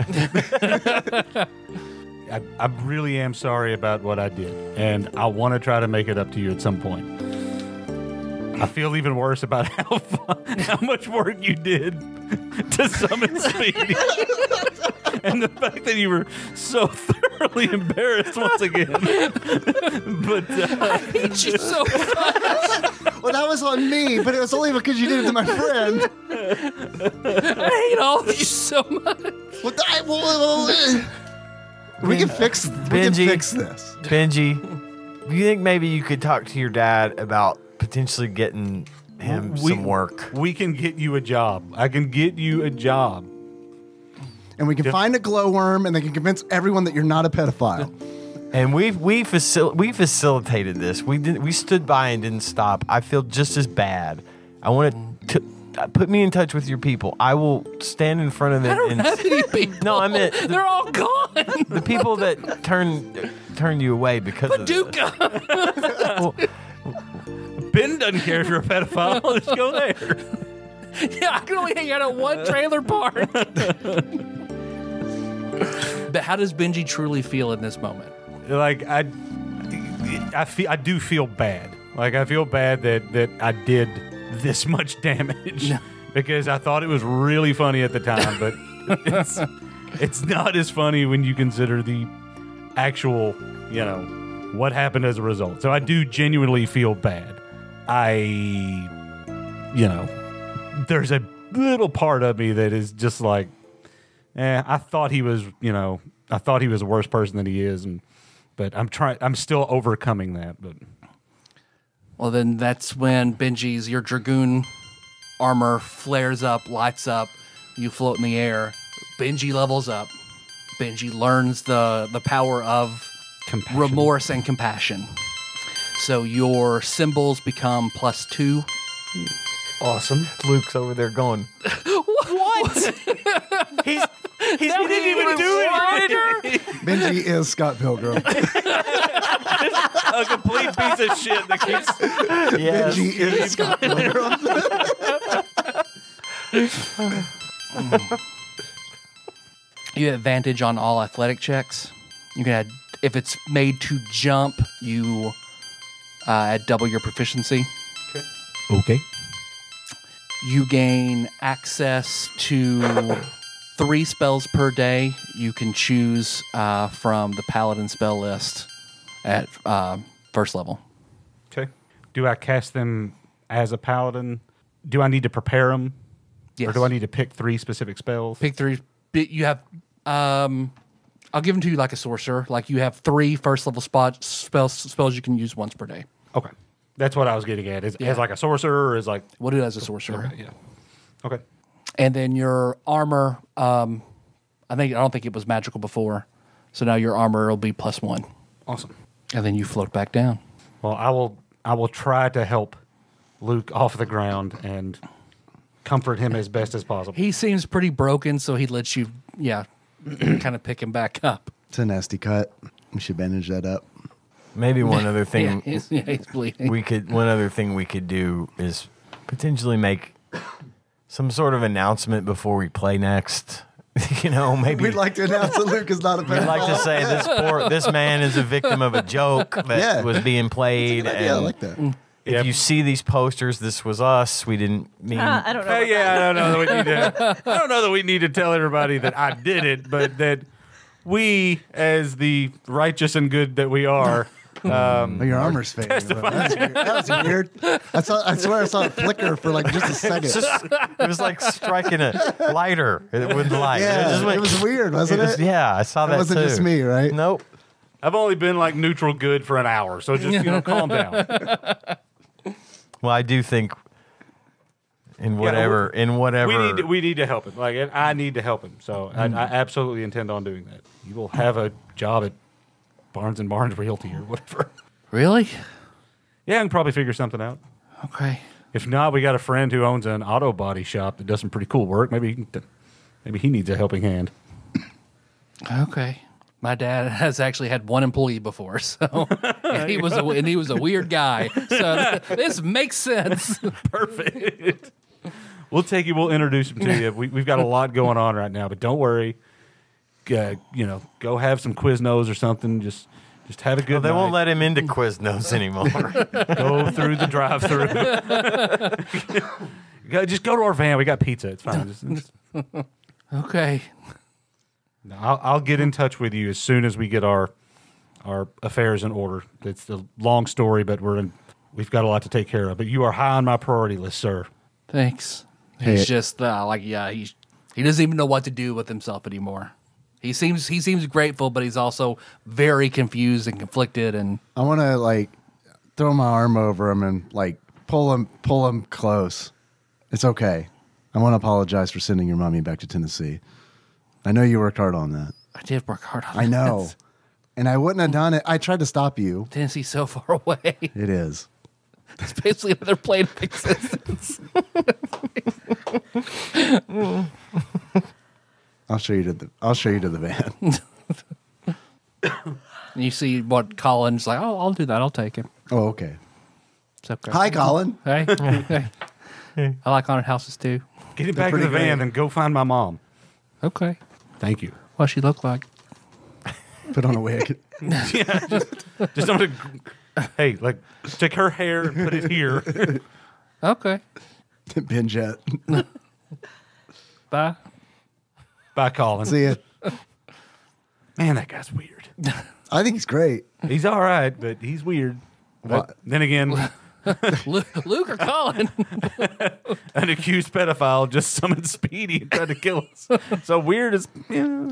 I, I really am sorry about what I did, and I want to try to make it up to you at some point. I feel even worse about how fu- how much work you did to summon Speedy, and the fact that you were so thoroughly embarrassed once again. but uh, hate you so Well, that was on me, but it was only because you did it to my friend. I hate all of you so much. What the, I, well, well, well, eh. we can fix. We can Benji. fix this. Benji, do you think maybe you could talk to your dad about potentially getting him we, some work? We can get you a job. I can get you a job. And we can Yeah. find a glowworm, and they can convince everyone that you're not a pedophile. And we we facil- we facilitated this. We did we stood by and didn't stop. I feel just as bad. I want to uh, put me in touch with your people. I will stand in front of it I don't and have any people. No, I meant the- they're all gone. the people that turn turn you away because of this. Paducah. Ben doesn't care if you're a pedophile. Let's go there. Yeah, I can only hang out at one trailer park. but how does Benji truly feel in this moment? Like I, I feel I do feel bad. Like I feel bad that that I did this much damage because I thought it was really funny at the time, but it's it's not as funny when you consider the actual, you know, what happened as a result. So I do genuinely feel bad. I, you know, there's a little part of me that is just like, eh, I thought he was, you know, I thought he was a worse person than he is, and but I'm trying, I'm still overcoming that. But Well, then that's when Benji's your dragoon armor flares up, lights up. You float in the air. Benji levels up. Benji learns the the power of Compassion. remorse and compassion. So your cymbals become plus two. Awesome. Luke's over there going. what? he's he's That didn't even do it. Benji is Scott Pilgrim. a complete piece of shit that keeps. yes. Benji is Scott Pilgrim. You have advantage on all athletic checks. You can add if it's made to jump. You uh, add double your proficiency. Okay. Okay. You gain access to three spells per day. You can choose uh, from the paladin spell list at uh, first level. Okay. Do I cast them as a paladin? Do I need to prepare them, Yes. or do I need to pick three specific spells? Pick three. You have. Um, I'll give them to you like a sorcerer. Like you have three first level spot spells spells you can use once per day. Okay. That's what I was getting at. Is Yeah. as like a sorcerer, or is like We'll do it as a sorcerer. yeah. Okay. And then your armor. Um, I think I don't think it was magical before, so now your armor will be plus one, Awesome. and then you float back down. Well, I will. I will try to help Luke off the ground and comfort him as best as possible. He seems pretty broken, so he lets you, yeah, kind of pick him back up. It's a nasty cut. We should bandage that up. Maybe one other Yeah, thing he's, yeah, he's bleeding. we could one other thing we could do is potentially make some sort of announcement before we play next. you know, maybe We'd like to announce that Luke is not a We'd pedophile. like to say this poor this man is a victim of a joke that Yeah. was being played. Yeah, I and like that. If Yep. you see these posters, this was us. We didn't mean. Uh, I don't know. Hey, about yeah. I don't know that we need to. I don't know that we need to tell everybody that I did it, but that we, as the righteous and good that we are, um, Oh, your armor's fading. That's weird. That was weird. I saw. I swear I saw it flicker for like just a second. It's just, it was like striking a lighter with the light. yeah, just it, was weird, wasn't it it? was- yeah, I saw that. It that wasn't too. just me, right? Nope. I've only been like neutral good for an hour, so just you know, calm down. Well, I do think in whatever in whatever We need to, we need to help him. Like I need to help him. So I, I absolutely intend on doing that. You will have a job at Barnes and Barnes Realty or whatever. really? Yeah, I can probably figure something out. Okay. If not, we got a friend who owns an auto body shop that does some pretty cool work. Maybe he can, maybe he needs a helping hand. Okay. My dad has actually had one employee before, so and he was a, and he was a weird guy. So this makes sense. Perfect. we'll take you. We'll introduce him to you. We, we've got a lot going on right now, but don't worry. Uh, you know, go have some Quiznos or something. Just, just have a good. Well, they won't let him into Quiznos anymore. go through the drive-through. Just go to our van. We got pizza. It's fine. Just- just- Okay. I'll, I'll get in touch with you as soon as we get our our affairs in order. It's a long story, but we're in. We've got a lot to take care of. But you are high on my priority list, sir. Thanks. Hey. He's just uh, like yeah, he he doesn't even know what to do with himself anymore. He seems he seems grateful, but he's also very confused and conflicted. And I want to like throw my arm over him and like pull him pull him close. It's okay. I want to apologize for sending your mommy back to Tennessee. I know you worked hard on that. I did work hard on I know. this. And I wouldn't have done it. I tried to stop you. Tennessee's so far away. It is. It's basically another plane of existence. I'll show you to the I'll show you to the van. And you see what Colin's like. Oh, I'll do that. I'll take him. Oh, okay. It's okay. Hi, Colin. Hey. hey. I like haunted houses too. Get it back in the van great. and go find my mom. Okay. Thank you. What she look like? Put on a wig. Yeah, just don't. hey, like take her hair and put it here. Okay. Binge it. Bye. Bye, Colin. See ya. Man, that guy's weird. I think he's great. He's all right, but he's weird. But What? then again, Luke, Luke or Colin? an accused pedophile just summoned Speedy and tried to kill us. So weird as yeah,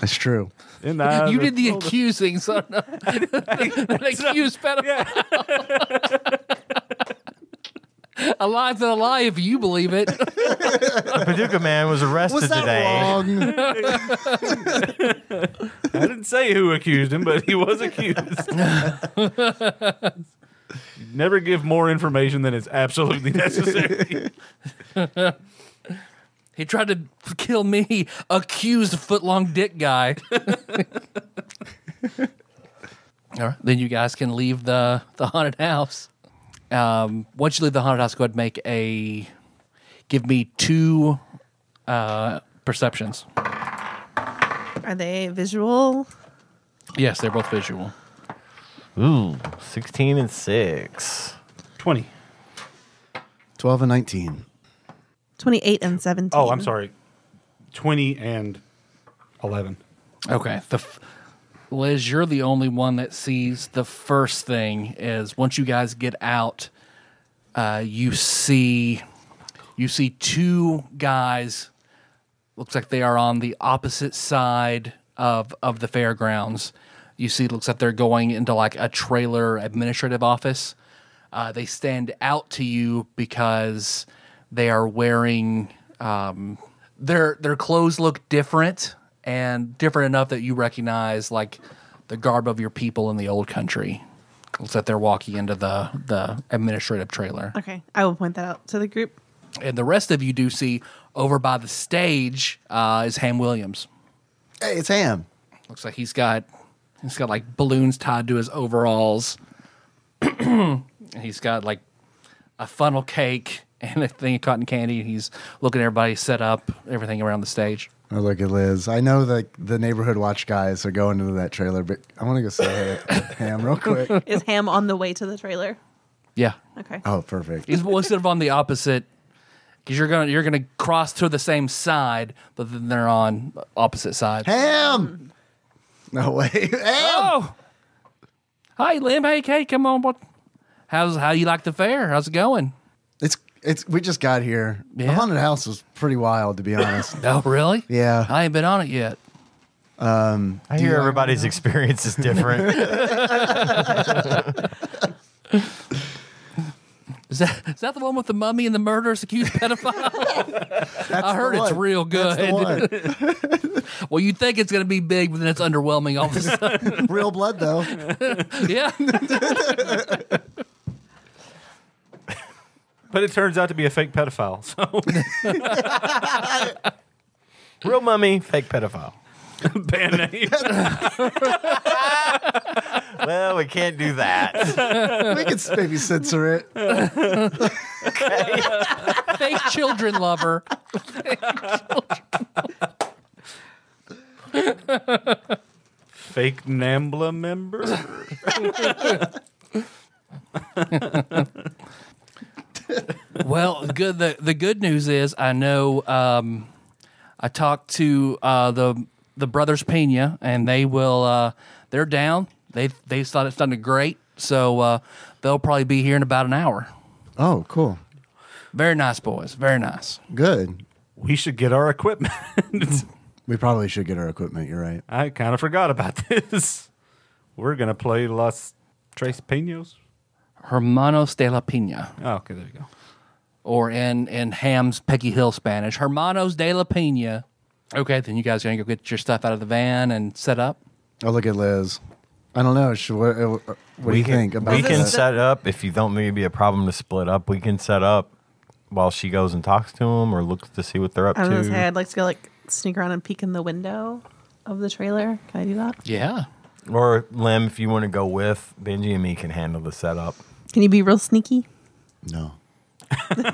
That's true. in the eyes you did the accusing, so no. an accused pedophile. a lie's not a lie if you believe it. the Paducah man was arrested Was that today. wrong? I didn't say who accused him, but he was accused. Never give more information than is absolutely necessary. He tried to kill me, accused foot long dick guy. All right, then you guys can leave the the haunted house. Um, once you leave the haunted house, go ahead and make a give me two uh, perceptions. Are they visual? Yes, they're both visual. Ooh, 16 and 6. 20. 12 and 19. 28 and 17. Oh, I'm sorry. 20 and 11. Okay. The f- Liz, you're the only one that sees the first thing is once you guys get out, uh, you see you see two guys. Looks like they are on the opposite side of of the fairgrounds. You see, looks like they're going into like a trailer administrative office. Uh, they stand out to you because they are wearing um, their their clothes look different and different enough that you recognize like the garb of your people in the old country. Looks like they're walking into the the administrative trailer, Okay. I will point that out to the group. and the rest of you do see over by the stage uh, is Ham Williams. Hey, it's Ham. Looks like he's got he's got like balloons tied to his overalls. And he's got like a funnel cake and a thing of cotton candy. And he's looking at everybody set up everything around the stage. Oh, look at Liz. I know that the neighborhood watch guys are going into that trailer, but I want to go say hey, Ham real quick. Is Ham on the way to the trailer? Yeah, Okay. Oh, perfect. he's instead of on the opposite because you're gonna you're gonna cross to the same side, but then they're on opposite sides. Ham! Mm. No way. Ham! Oh, hi, Lim. Hey, Kate, come on. What? How's how you like the fair? How's it going? It's it's we just got here. The haunted house was pretty wild to be honest. Oh, really? Yeah. I ain't been on it yet. Um, I hear everybody's experience is different. Is that is that the one with the mummy and the murderous accused pedophile? I heard the it's one. real That's the good. well, you think it's going to be big, but then it's underwhelming all of a sudden. Real blood though. yeah. But it turns out to be a fake pedophile. So Real mummy, fake pedophile. Band name. well, we can't do that. we can maybe censor it. Fake children lover. Fake Nambla member. Well, the good the, the good news is I know um, I talked to uh, the the brothers Pena and they will uh, they're down. They they thought it's done great, so uh, they'll probably be here in about an hour. Oh, cool. Very nice boys, very nice. Good. we should get our equipment. We probably should get our equipment. You're right. I kind of forgot about this. We're gonna play Los Tres Peños. Hermanos de la Pena, Oh, okay, there you go. or in in Ham's Peggy Hill Spanish, Hermanos de la Pena. Okay, then you guys are gonna go get your stuff out of the van and set up. Oh, look at Liz. I don't know. Should, what uh, what do you can, think about we can that? set up if you don't think it'd be a problem to split up. We can set up while she goes and talks to them or looks to see what they're up I was gonna to. say I'd like to go like sneak around and peek in the window of the trailer. Can I do that? Yeah, Or Lim, if you want to go with Benji and me, can handle the setup. Can you be real sneaky? No. Can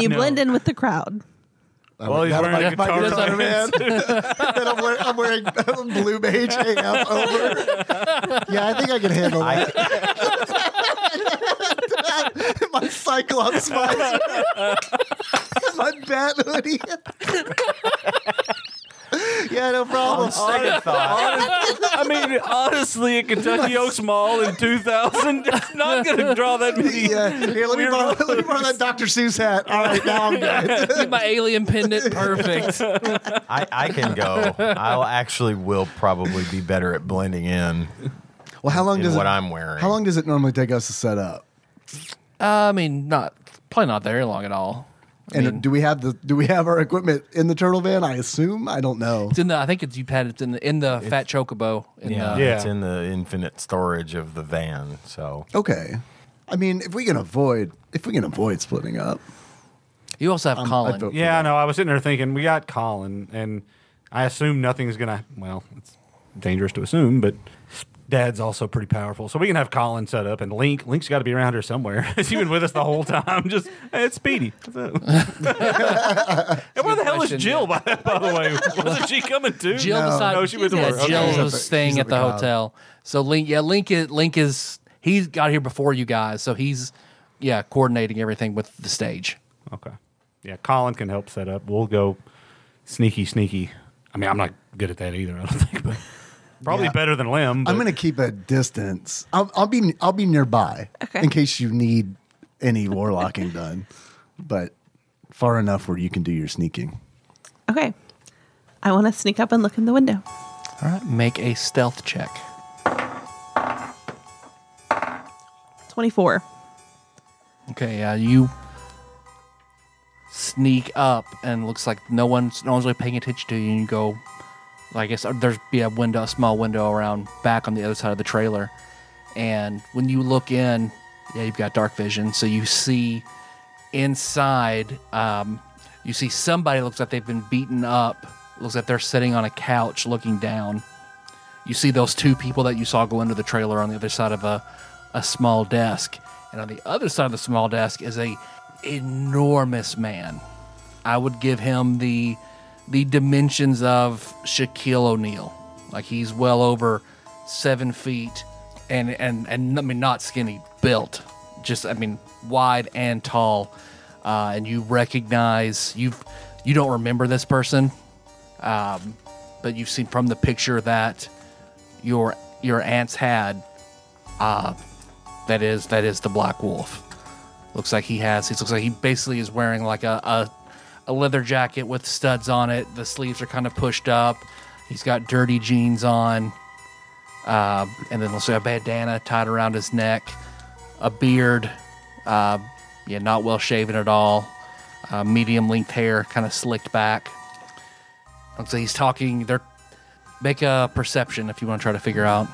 you blend in with the crowd? Well, he's That wearing a might- might guitar. be better, man. Then I'm wearing, I'm wearing blue beige hang up over. Yeah, I think I can handle that. My Cyclops spider. My bat hoodie. Yeah, no problem. Second thought. I mean, honestly, at Kentucky Oaks Mall in 2000, it's not going to draw that many. Yeah, here, let me, borrow, let me borrow that Dr. Seuss hat. All right, now I'm good. Get my alien pendant, perfect. I, I can go. I'll actually will probably be better at blending in Well, how long in does what it? I'm wearing. How long does it normally take us to set up? I mean, not probably not very long at all. I And mean, do we have the do we have our equipment in the turtle van? I assume. I don't know. it's in the. I think it's you've had it in the in the fat chocobo. In yeah, the, Yeah. it's in the infinite storage of the van. So Okay. I mean, if we can avoid if we can avoid splitting up, You also have I'm- Colin. I'd vote for Yeah, I that. know. I was sitting there thinking, we got Colin, and I assume nothing's going to, well, it's dangerous to assume, but Dad's also pretty powerful. So we can have Colin set up, and Link, Link's got to be around here somewhere. He's been with us the whole time. Just, hey, it's Speedy. And where the hell is question, Jill, by, by the way? Wasn't she coming too? Jill No. decided. No, she went to yeah, work. Okay. Jill was staying at at the, the hotel. So Link, yeah, Link is Link is he got here before you guys, so he's yeah coordinating everything with the stage. Okay. Yeah, Colin can help set up. We'll go sneaky, sneaky. I mean, I'm not good at that either, I don't think, but probably Yeah. better than Lim. I'm going to keep a distance. I'll, I'll be I'll be nearby Okay. in case you need any warlocking done, but far enough where you can do your sneaking. Okay. I want to sneak up and look in the window. All right, make a stealth check. 24. Okay, yeah, you sneak up, and looks like no one's no one's really paying attention to you. And you go, I guess there's be a window, a small window around back on the other side of the trailer. And when you look in, yeah, you've got dark vision, so you see inside. Um, you see somebody looks like they've been beaten up. Looks like they're sitting on a couch looking down. You see those two people that you saw go into the trailer on the other side of a, a small desk. And on the other side of the small desk is a enormous man. I would give him the the dimensions of Shaquille O'Neal. Like he's well over seven feet and and and I mean not skinny, built. Just I mean wide and tall. Uh, and you recognize you've you don't remember this person, um, but you've seen from the picture that your your aunts had. Uh, that is that is the Black Wolf. Looks like he has. He looks like he basically is wearing like a, a a leather jacket with studs on it. The sleeves are kind of pushed up. He's got dirty jeans on, uh, and then also a bandana tied around his neck, a beard. Uh, yeah, not well shaven at all. Uh, medium length hair, kind of slicked back. Looks like he's talking. They're make a perception if you want to try to figure out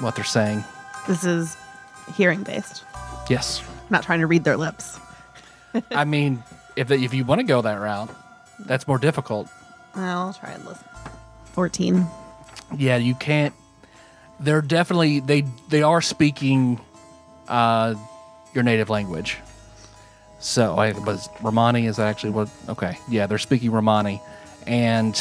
what they're saying. This is hearing based. Yes. I'm not trying to read their lips. I mean, if if you want to go that route, that's more difficult. I'll try and listen. 14. Yeah, you can't. They're definitely they they are speaking uh, your native language. So I was Romani. Is that actually what? Okay, yeah, they're speaking Romani, and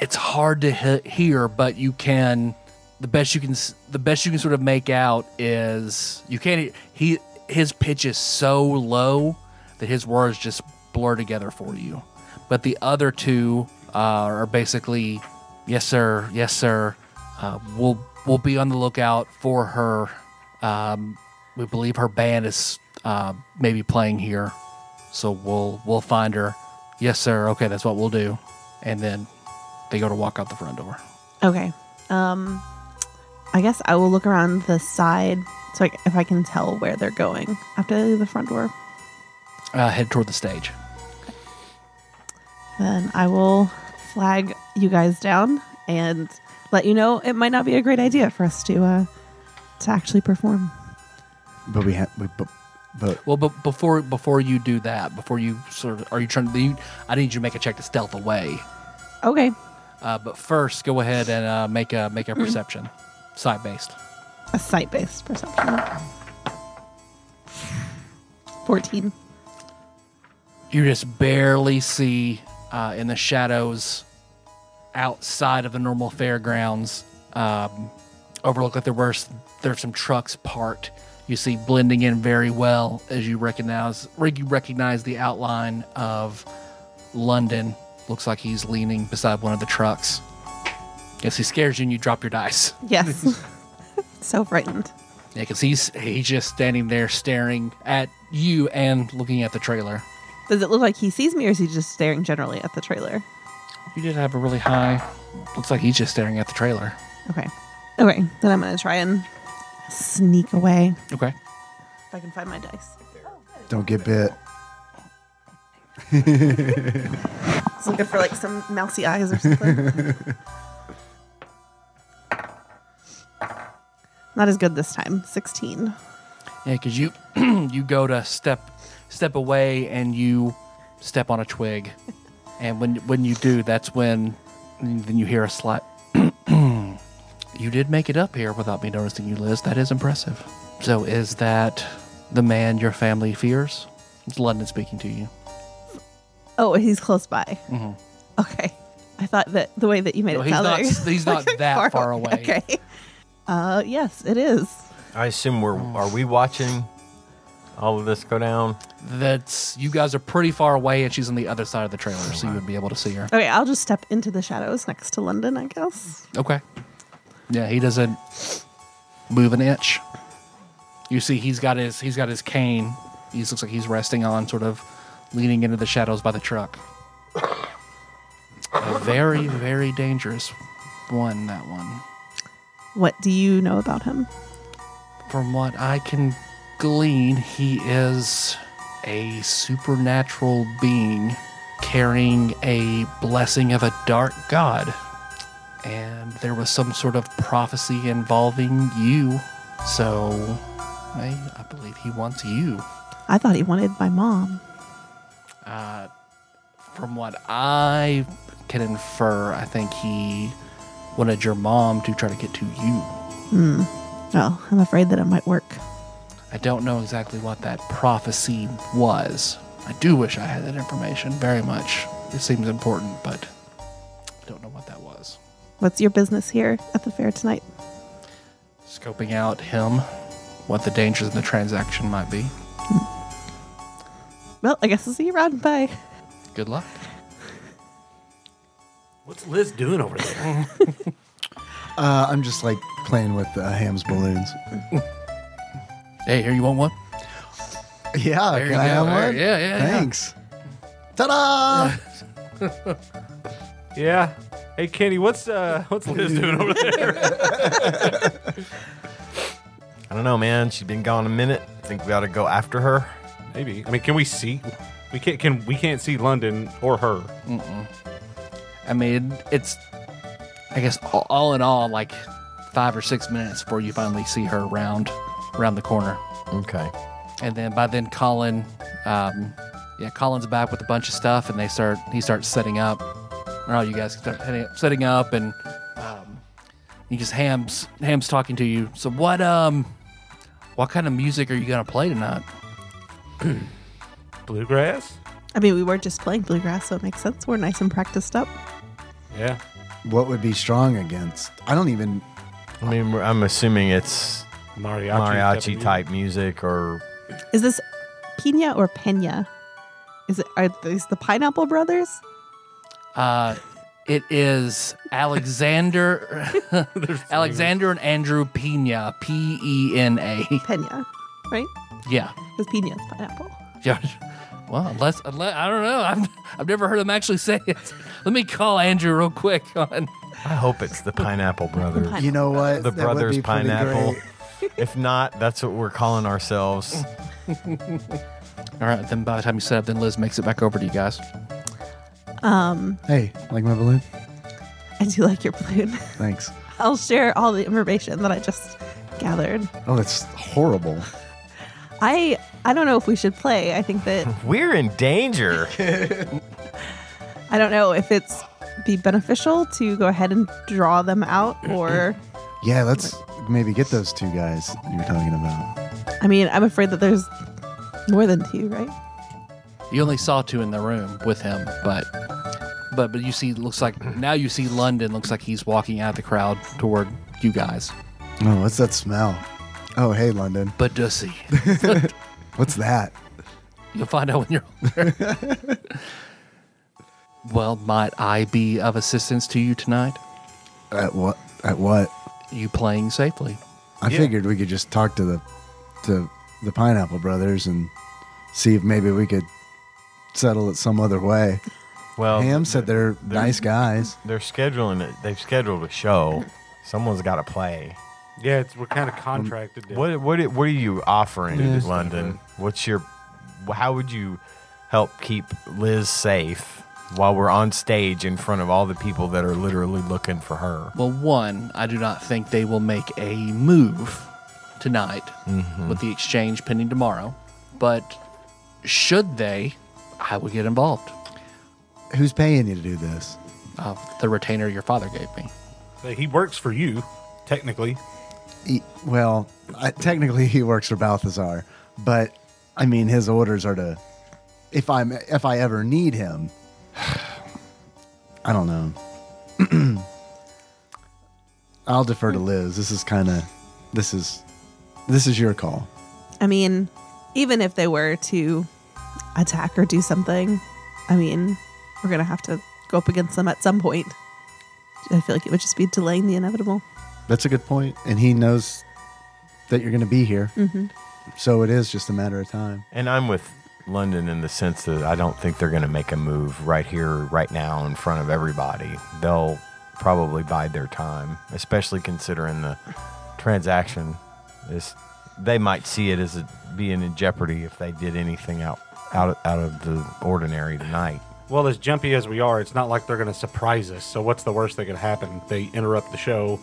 it's hard to he- hear, but you can. The best you can the best you can sort of make out is you can't he his pitch is so low that his words just blur together for you, but the other two uh, are basically yes sir yes sir uh, we'll we'll be on the lookout for her. Um, we believe her band is uh, maybe playing here. So we'll we'll find her. Yes sir. Okay that's what we'll do. And then they go to walk out the front door. Okay. Um, I guess I will look around the side so I, if I can tell where they're going after the front door. Uh, head toward the stage Then I will flag you guys down and let you know it might not be a great idea for us to uh, to actually perform. But we have, we, but, but well but before before you do that before you sort of are you trying to you, i need you to make a check to stealth away Okay. uh, but first go ahead and uh, make a make a perception side based A sight based perception. 14. You just barely see uh, in the shadows outside of the normal fairgrounds um, overlook like there were there's some trucks parked. You see blending in very well as you recognize you recognize the outline of london. Looks like he's leaning beside one of the trucks. Yes he scares you and you drop your dice. Yes. so frightened. yeah because he's he's just standing there staring at you and looking at the trailer Does it look like he sees me or is he just staring generally at the trailer? You did have a really high. Looks like he's just staring at the trailer. Okay. Okay. Then I'm going to try and sneak away Okay. if I can find my dice. don't get bit. I was looking for like some mousy eyes or something. Not as good this time. 16. Yeah, because you you go to step step away and you step on a twig, and when when you do, that's when then you hear a slight. you did make it up here without me noticing you, Liz. That is impressive. So is that the man your family fears? It's London speaking to you. Oh, he's close by. Mhm. Okay. I thought that the way that you made No, it he's sound not- like- he's not like that far away. Okay. Uh, yes, it is. I assume we're are we watching all of this go down? That's you guys are pretty far away, and she's on the other side of the trailer, so you would be able to see her. Okay, I'll just step into the shadows next to London, I guess. Okay. Yeah, he doesn't move an inch. You see, he's got his he's got his cane. He looks like he's resting on, sort of leaning into the shadows by the truck. A very very dangerous one. That one. What do you know about him? From what I can glean, he is a supernatural being carrying a blessing of a dark god. And there was some sort of prophecy involving you. So I, I believe he wants you. I thought he wanted my mom. Uh, from what I can infer, I think he wanted your mom to try to get to you. Hmm. Well, I'm afraid that it might work. I don't know exactly what that prophecy was. I do wish I had that information very much. It seems important, but I don't know what that was. What's your business here at the fair tonight? Scoping out him, what the dangers in the transaction might be. Well, I guess I'll see you around. Bye. Good luck. What's Liz doing over there? Uh, I'm just like playing with uh, Ham's balloons. Hey, here you want one? Yeah, There can I go. have one? yeah, yeah, yeah. Thanks. Ta-da! yeah. Hey Kenny, what's uh what's Liz doing over there? I don't know, man. She's been gone a minute. I think we ought to go after her. Maybe. I mean, can we see? We can't. Can we can't see London or her? Mm-mm. I mean, it's, I guess, all, all in all, like five or six minutes before you finally see her around, around the corner. Okay. And then by then, Colin, um, yeah, Colin's back with a bunch of stuff, and they start. He starts setting up. I don't know, you guys start heading, setting up, and um, you just hams hams talking to you. So what um, what kind of music are you gonna play tonight? Bluegrass? I mean, we were just playing bluegrass, so it makes sense. We're nice and practiced up. Yeah. What would be strong against? I don't even. I mean, I'm assuming it's Mariachi, mariachi of type music or Is this Pina or Pena? Is it are these the Pineapple Brothers? Uh, it is Alexander, Alexander and Andrew Pena, P E N A. Pena, right? Yeah, Because Pina is pineapple. yeah. Well, unless, unless I don't know, I've I've never heard them actually say it. Let me call Andrew real quick. On I hope it's the Pineapple Brothers. You know what? The That would Brothers be pretty Pineapple. Great. if not, that's what we're calling ourselves. all right, then by the time you set up, then Liz makes it back over to you guys. Um, Hey, like my balloon? I do like your balloon. Thanks. I'll share all the information that I just gathered. Oh, that's horrible. I I don't know if we should play. I think that We're in danger. I don't know if it's be beneficial to go ahead and draw them out or Yeah, let's maybe get those two guys you were talking about. I mean, I'm afraid that there's more than two, right? You only saw two in the room with him, but but but you see, looks like now you see London. Looks like he's walking out of the crowd toward you guys. Oh, what's that smell? Oh, hey, London. But does he? What's that? You'll find out when you're there. well, might I be of assistance to you tonight? At what? At what? You playing safely? I Yeah. figured we could just talk to the to the Pineapple Brothers and see if maybe we could settle it some other way. Well, Ham said they're they're- nice guys. they're scheduling it. They've scheduled a show. Someone's got to play. Yeah, it's, we're kind of contracted. to- What what what are you offering, Yeah. London? What's your how would you help keep Liz safe while we're on stage in front of all the people that are literally looking for her? Well, one, I do not think they will make a move tonight with the exchange pending tomorrow. But should they, I would get involved. Who's paying you to do this? Uh, the retainer your father gave me. Say, He works for you, technically. He, well, I, technically he works for Balthazar, but I mean his orders are to if I'm if I ever need him. I don't know. I'll defer to Liz. This is kind of this is this is your call. I mean, even if they were to attack or do something, I mean, we're gonna have to go up against them at some point. I feel like it would just be delaying the inevitable. That's a good point, and he knows that you're going to be here. Mm-hmm. So it is just a matter of time. And I'm with London in the sense that I don't think they're going to make a move right here, right now, in front of everybody. They'll probably bide their time, especially considering the transaction is. They might see it as a, being in jeopardy if they did anything out out out of the ordinary tonight. Well, as jumpy as we are, it's not like they're going to surprise us. So, what's the worst that could happen? They interrupt the show.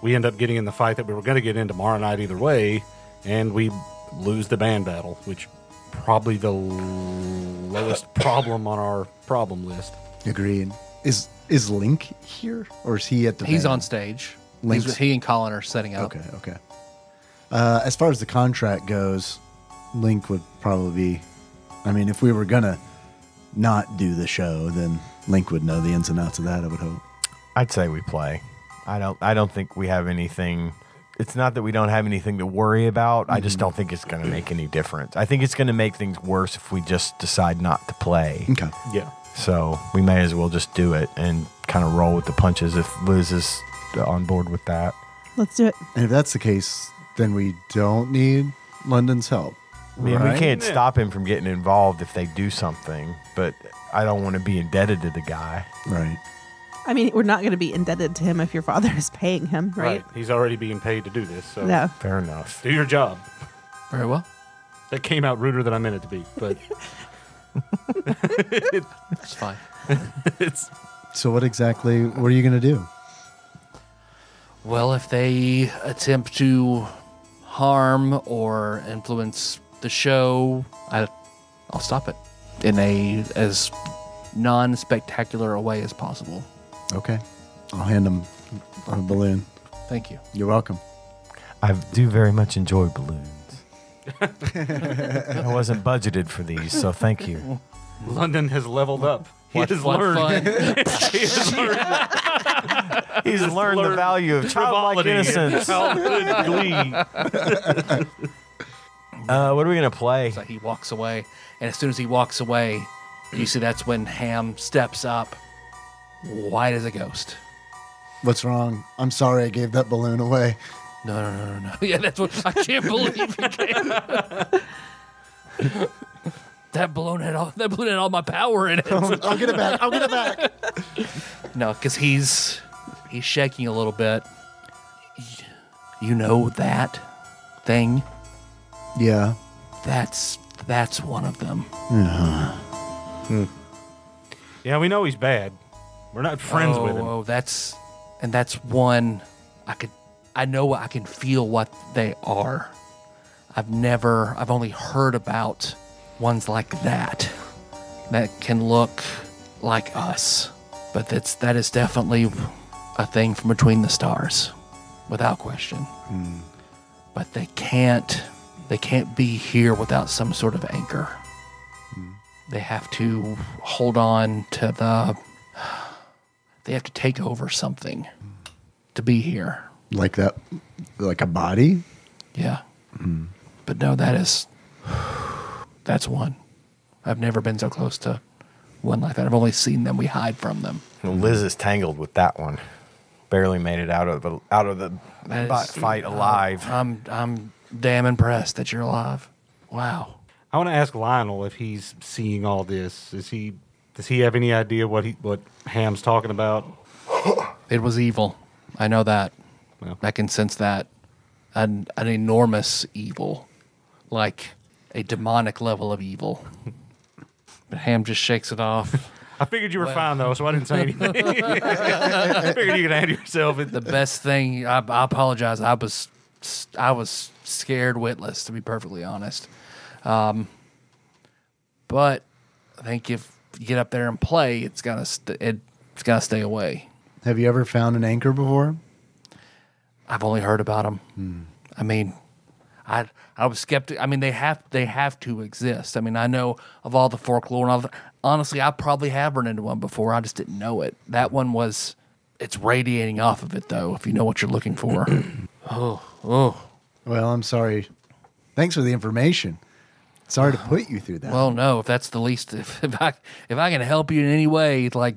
We end up getting in the fight that we were going to get in tomorrow night either way, and we lose the band battle, which probably the lowest problem on our problem list. Agreed. Is is Link here, or is he at the? He's band? on stage. Link's- he and Colin are setting up. Okay, okay. Uh, as far as the contract goes, Link would probably be. I mean, if we were gonna not do the show, then Link would know the ins and outs of that. I would hope. I'd say we play. I don't. I don't think we have anything. It's not that we don't have anything to worry about. I just mm-hmm. don't think it's going to make any difference. I think it's going to make things worse if we just decide not to play. Okay. Yeah. So we may as well just do it and kind of roll with the punches if Liz is on board with that. Let's do it. And if that's the case, then we don't need London's help. I mean, right? we can't stop him from getting involved if they do something, but I don't want to be indebted to the guy. Right. I mean, we're not going to be indebted to him if your father is paying him, right? He's already being paid to do this. So, No. Fair enough. do your job. Very well. That came out ruder than I meant it to be, but That's fine. it's So what exactly? What are you gonna do? Well, if they attempt to harm or influence the show, I, I'll stop it in a as non spectacular a way as possible. Okay. I'll hand him a balloon. Thank you. You're welcome. I do very much enjoy balloons. I wasn't budgeted for these, so thank you. London has leveled up. He What, has learned. fun. he has learned He's learned the value of childlike frivolity and innocence. childhood glee. Uh, what are we gonna play? So he walks away, and as soon as he walks away, you see that's when Ham steps up, white as a ghost. What's wrong? I'm sorry I gave that balloon away. No, no, no, no, no. Yeah, that's what I can't believe he came. that balloon had all that balloon had all my power in it. I'll get it back. I'll get it back. No, because he's he's shaking a little bit. You know that thing? Yeah. That's that's one of them. Yeah. Hmm. Yeah, we know he's bad. We're not friends oh, with him. Oh, oh, that's and that's one I could I know I can feel what they are. I've never I've only heard about ones like that that can look like us. But that's that is definitely a thing from between the stars. Without question. Hmm. But they can't they can't be here without some sort of anchor. Hmm. They have to hold on to the they have to take over something to be here. Like that, like a body? Yeah. But no, that is that's one. I've never been so close to one like that. I've only seen them. We hide from them. Liz is tangled with that one. Barely made it out of the out of the That bi- is- fight alive. I'm I'm damn impressed that you're alive. Wow. I want to ask Lionel if he's seeing all this. Is he? Does he have any idea what he what Ham's talking about? It was evil. I know that. Well. I can sense that. An an enormous evil. Like a demonic level of evil. But Ham just shakes it off. I figured you were Well. fine though, so I didn't say anything. I figured you could handle yourself. It- the best thing I, I apologize i was i was scared witless to be perfectly honest um, but i think if you get up there and play it's gonna st- it, it's gonna stay away Have you ever found an anchor before? i've only heard about them hmm. i mean i i was skeptical. i mean they have they have to exist i mean i know of all the folklore and all the, honestly i probably have run into one before i just didn't know it that one was it's radiating off of it though if you know what you're looking for oh oh Well, I'm sorry. Thanks for the information. Sorry to uh-huh. put you through that. Well, no, if that's the least, if, if I if I can help you in any way, like,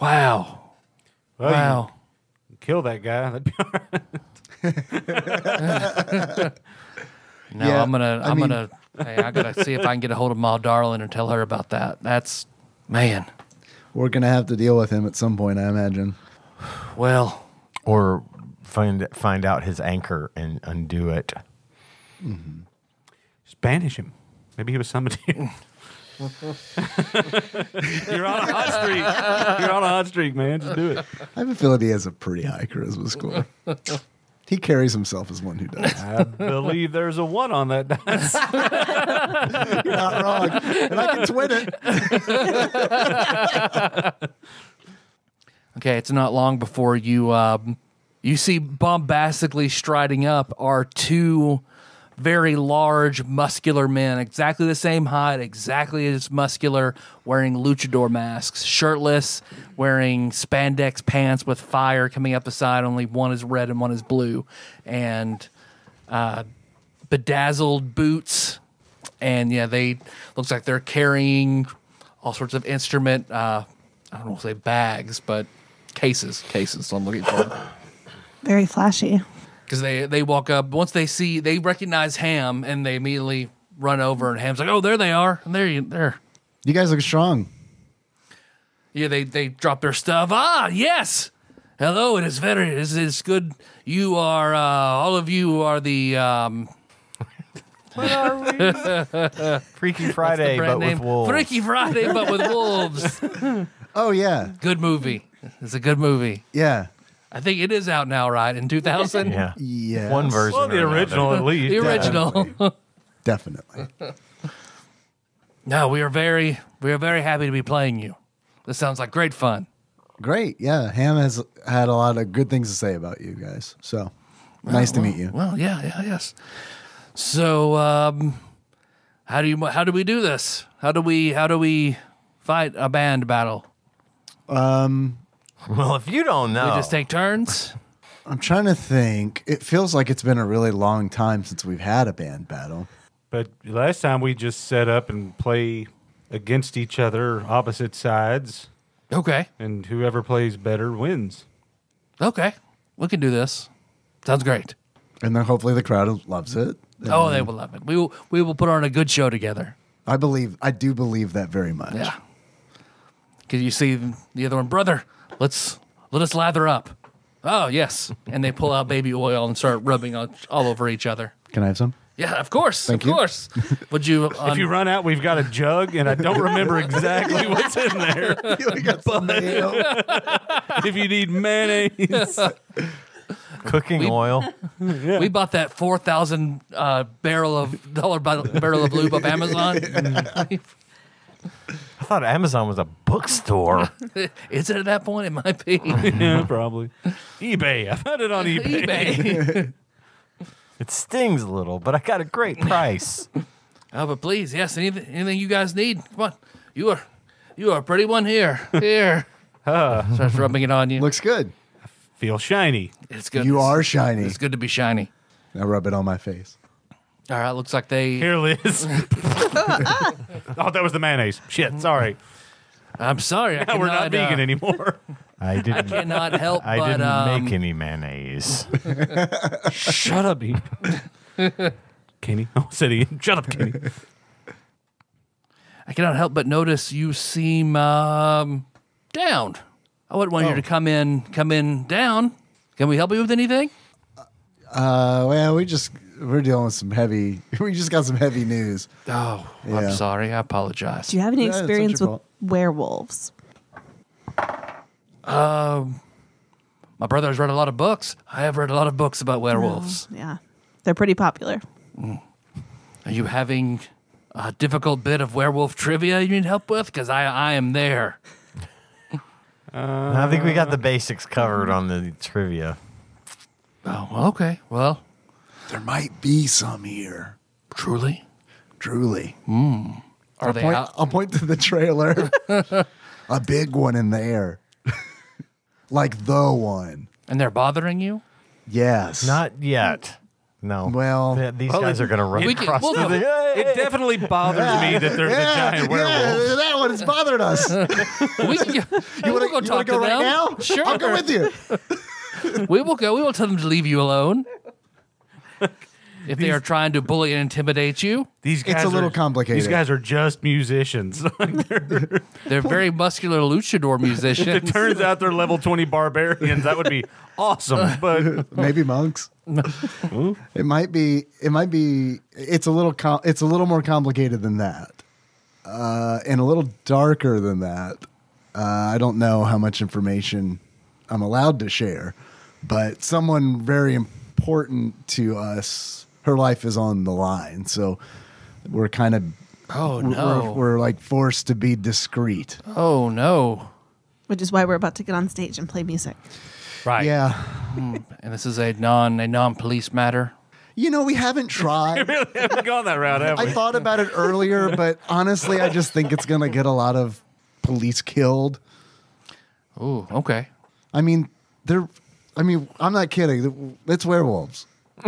wow, well, you wow. kill that guy. That'd be all right. No, Yeah, I'm gonna, I I'm mean- gonna, hey, I gotta see if I can get a hold of Ma Darling and tell her about that. That's, man. We're gonna have to deal with him at some point, I imagine. Well, or find find out his anchor and undo it. Mm-hmm. Just banish him. Maybe he was summoned here. You're on a hot streak. You're on a hot streak, man. Just do it. I have a feeling he has a pretty high charisma score. he carries himself as one who does. I believe there's a one on that dice. You're not wrong. And I can twin it. okay, it's not long before you, um, you see bombastically striding up are two very large, muscular men, exactly the same height, exactly as muscular, wearing luchador masks, shirtless, wearing spandex pants with fire coming up the side. Only one is red and one is blue, and uh, bedazzled boots. And yeah, they looks like they're carrying all sorts of instrument. Uh, I don't want to say bags, but cases, cases. So I'm looking for Very flashy. Because they they walk up once they see they recognize Ham and they immediately run over and Ham's like, oh, there they are, and there you there. You guys look strong. Yeah, they they drop their stuff. Ah, yes. Hello, it is very it is, it is good. You are uh, all of you are the um, Freaky Friday, but name with wolves. Freaky Friday, but with wolves. Oh yeah. Good movie. It's a good movie. Yeah. I think it is out now, right? In 2000? Yeah, Yeah. one version. Well, the or original at least. The original. Definitely. no, we are very we are very happy to be playing you. This sounds like great fun. Great. Yeah. Ham has had a lot of good things to say about you guys. So nice to meet you. Well, yeah, yeah, yes. So, um, how do you how do we do this? How do we how do we fight a band battle? Well, if you don't know, We just take turns. I'm trying to think. It feels like it's been a really long time since we've had a band battle. But last time we just set up and play against each other, opposite sides, Okay, and whoever plays better wins. okay, we can do this. Sounds great. And then hopefully the crowd loves it. Oh, they will love it. We will we will put on a good show together. I believe, I do believe that very much. Yeah. Because you see the other one, brother. Let's let us lather up. Oh yes, and they pull out baby oil and start rubbing on, all over each other. Can I have some? Yeah, of course, Thank of you. course. Would you? If you run out, we've got a jug, and I don't remember exactly what's in there. we got some mayo. if you need mayonnaise, cooking We- oil. We bought that four thousand uh, barrel of dollar barrel of lube of Amazon. I thought Amazon was a bookstore. Is it at that point? It might be yeah, probably eBay. I found it on eBay. eBay. it stings a little, but I got a great price. oh, but please, yes, anything, anything you guys need. Come on, you are you are a pretty one here. Here, starts rubbing it on you. Looks good. Feel shiny. it's good. You are shiny. It's good to be shiny. Now rub it on my face. All right, looks like they. Here, Liz. oh, that was the mayonnaise. Shit, sorry. I'm sorry, I Now we're not cannot, vegan uh, anymore. I didn't. Cannot help I but didn't um, make any mayonnaise. Shut up, Ian. Kenny. Oh, said Ian. Shut up, Kenny. I cannot help but notice you seem um, down. I wouldn't want you Oh. to come in, come in down. Can we help you with anything? Uh, well, we just we're dealing with some heavy. We just got some heavy news. Oh, Yeah. I'm sorry. I apologize. Do you have any Yeah, experience your with fault. werewolves? Um, my brother has read a lot of books. I have read a lot of books about oh, werewolves. Yeah, they're pretty popular. Mm. Are you having a difficult bit of werewolf trivia you need help with? Because I, I am there. I think we got the basics covered on the trivia. Oh, well, okay. Well, There might be some here. truly. Truly. Hmm. Are I'll they point, out? I'll point to the trailer. a big one in there. like the one. And they're bothering you? Yes. Not yet. No. Well- Th- these Well, guys are going to run We can- across we'll the go- thing. Hey, It definitely bothers me that there's a giant werewolf. Yeah, that one has bothered us. you We can go, we want to go to talk go to right them. now? Sure. I'll go with you. We will go. We will tell them to leave you alone. If they are trying to bully and intimidate you, These guys It's a little are- complicated. These guys are just musicians. Like, they're- they're very muscular luchador musicians. it turns out they're level 20 barbarians. That would be awesome. But Maybe monks. it might be. It might be. It's a little. Com- it's a little more complicated than that, uh, and a little darker than that. Uh, I don't know how much information I'm allowed to share, but someone very important to us. Her life is on the line, so we're kind of. Oh no! We're, we're like forced to be discreet. oh no! Which is why we're about to get on stage and play music. right. Yeah, mm, And this is a non a non police matter. you know we haven't tried. We haven't gone that route, have we? I thought about it earlier, but honestly, I just think it's gonna get a lot of police killed. Oh, okay. I mean, they're. I mean, I'm not kidding. It's werewolves.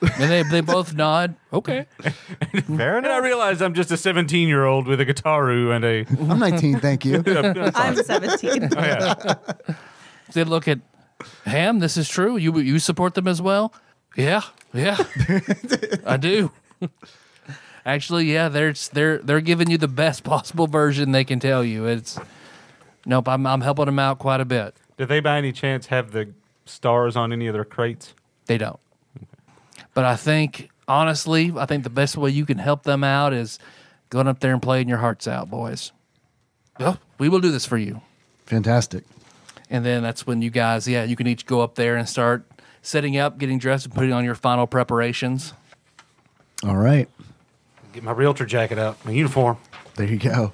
And they they both nod. Okay. Fair enough. and I realize I'm just a 17 year old with a guitaru and a. I'm 19, thank you. I'm 17. Oh, yeah. They look at Ham. This is true. You you support them as well? Yeah, yeah, I do. Actually, yeah, they're they're they're giving you the best possible version they can tell you. It's nope. I'm I'm helping them out quite a bit. Did they by any chance have the stars on any of their crates? They don't. But I think honestly, I think the best way you can help them out is going up there and playing your hearts out, boys. Well, we will do this for you. Fantastic. And then that's when you guys, yeah, you can each go up there and start setting up, getting dressed, and putting on your final preparations. All right, Get my realtor jacket out, my uniform. there you go.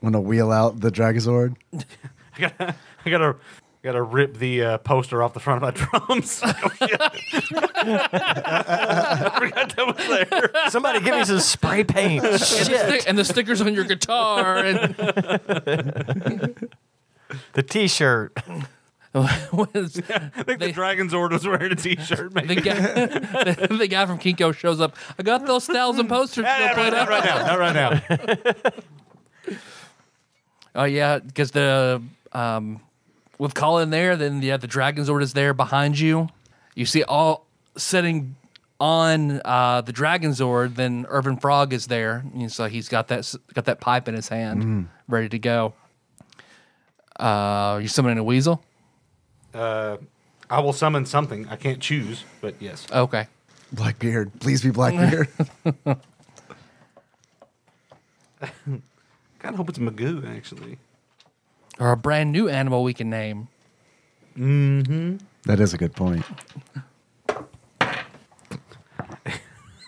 Want to wheel out the Dragon Zord? I gotta, I gotta, gotta rip the uh, poster off the front of my drums. oh, shit. I forgot that was there. Somebody give me some spray paint. And the, Shit. sti- and the stickers on your guitar and The T-shirt. was- I think They- the Dragon Zord was wearing a T-shirt. the guy the, the guy from Kinko shows up. I got those thousand posters. Ah, to not put right, up. not right now. Not right now. Oh yeah, because the um, with Colin there, then yeah, the Dragon Zord is there behind you. You see all sitting on uh, the Dragon Zord. Then Irvin Frog is there, and so he's got that got that pipe in his hand, ready to go. Uh, you summoning a weasel? Uh, I will summon something. I can't choose, but yes. Okay. Blackbeard. Please be Blackbeard. I kind of hope it's Magoo, actually. Or a brand new animal we can name. Mm-hmm. that is a good point.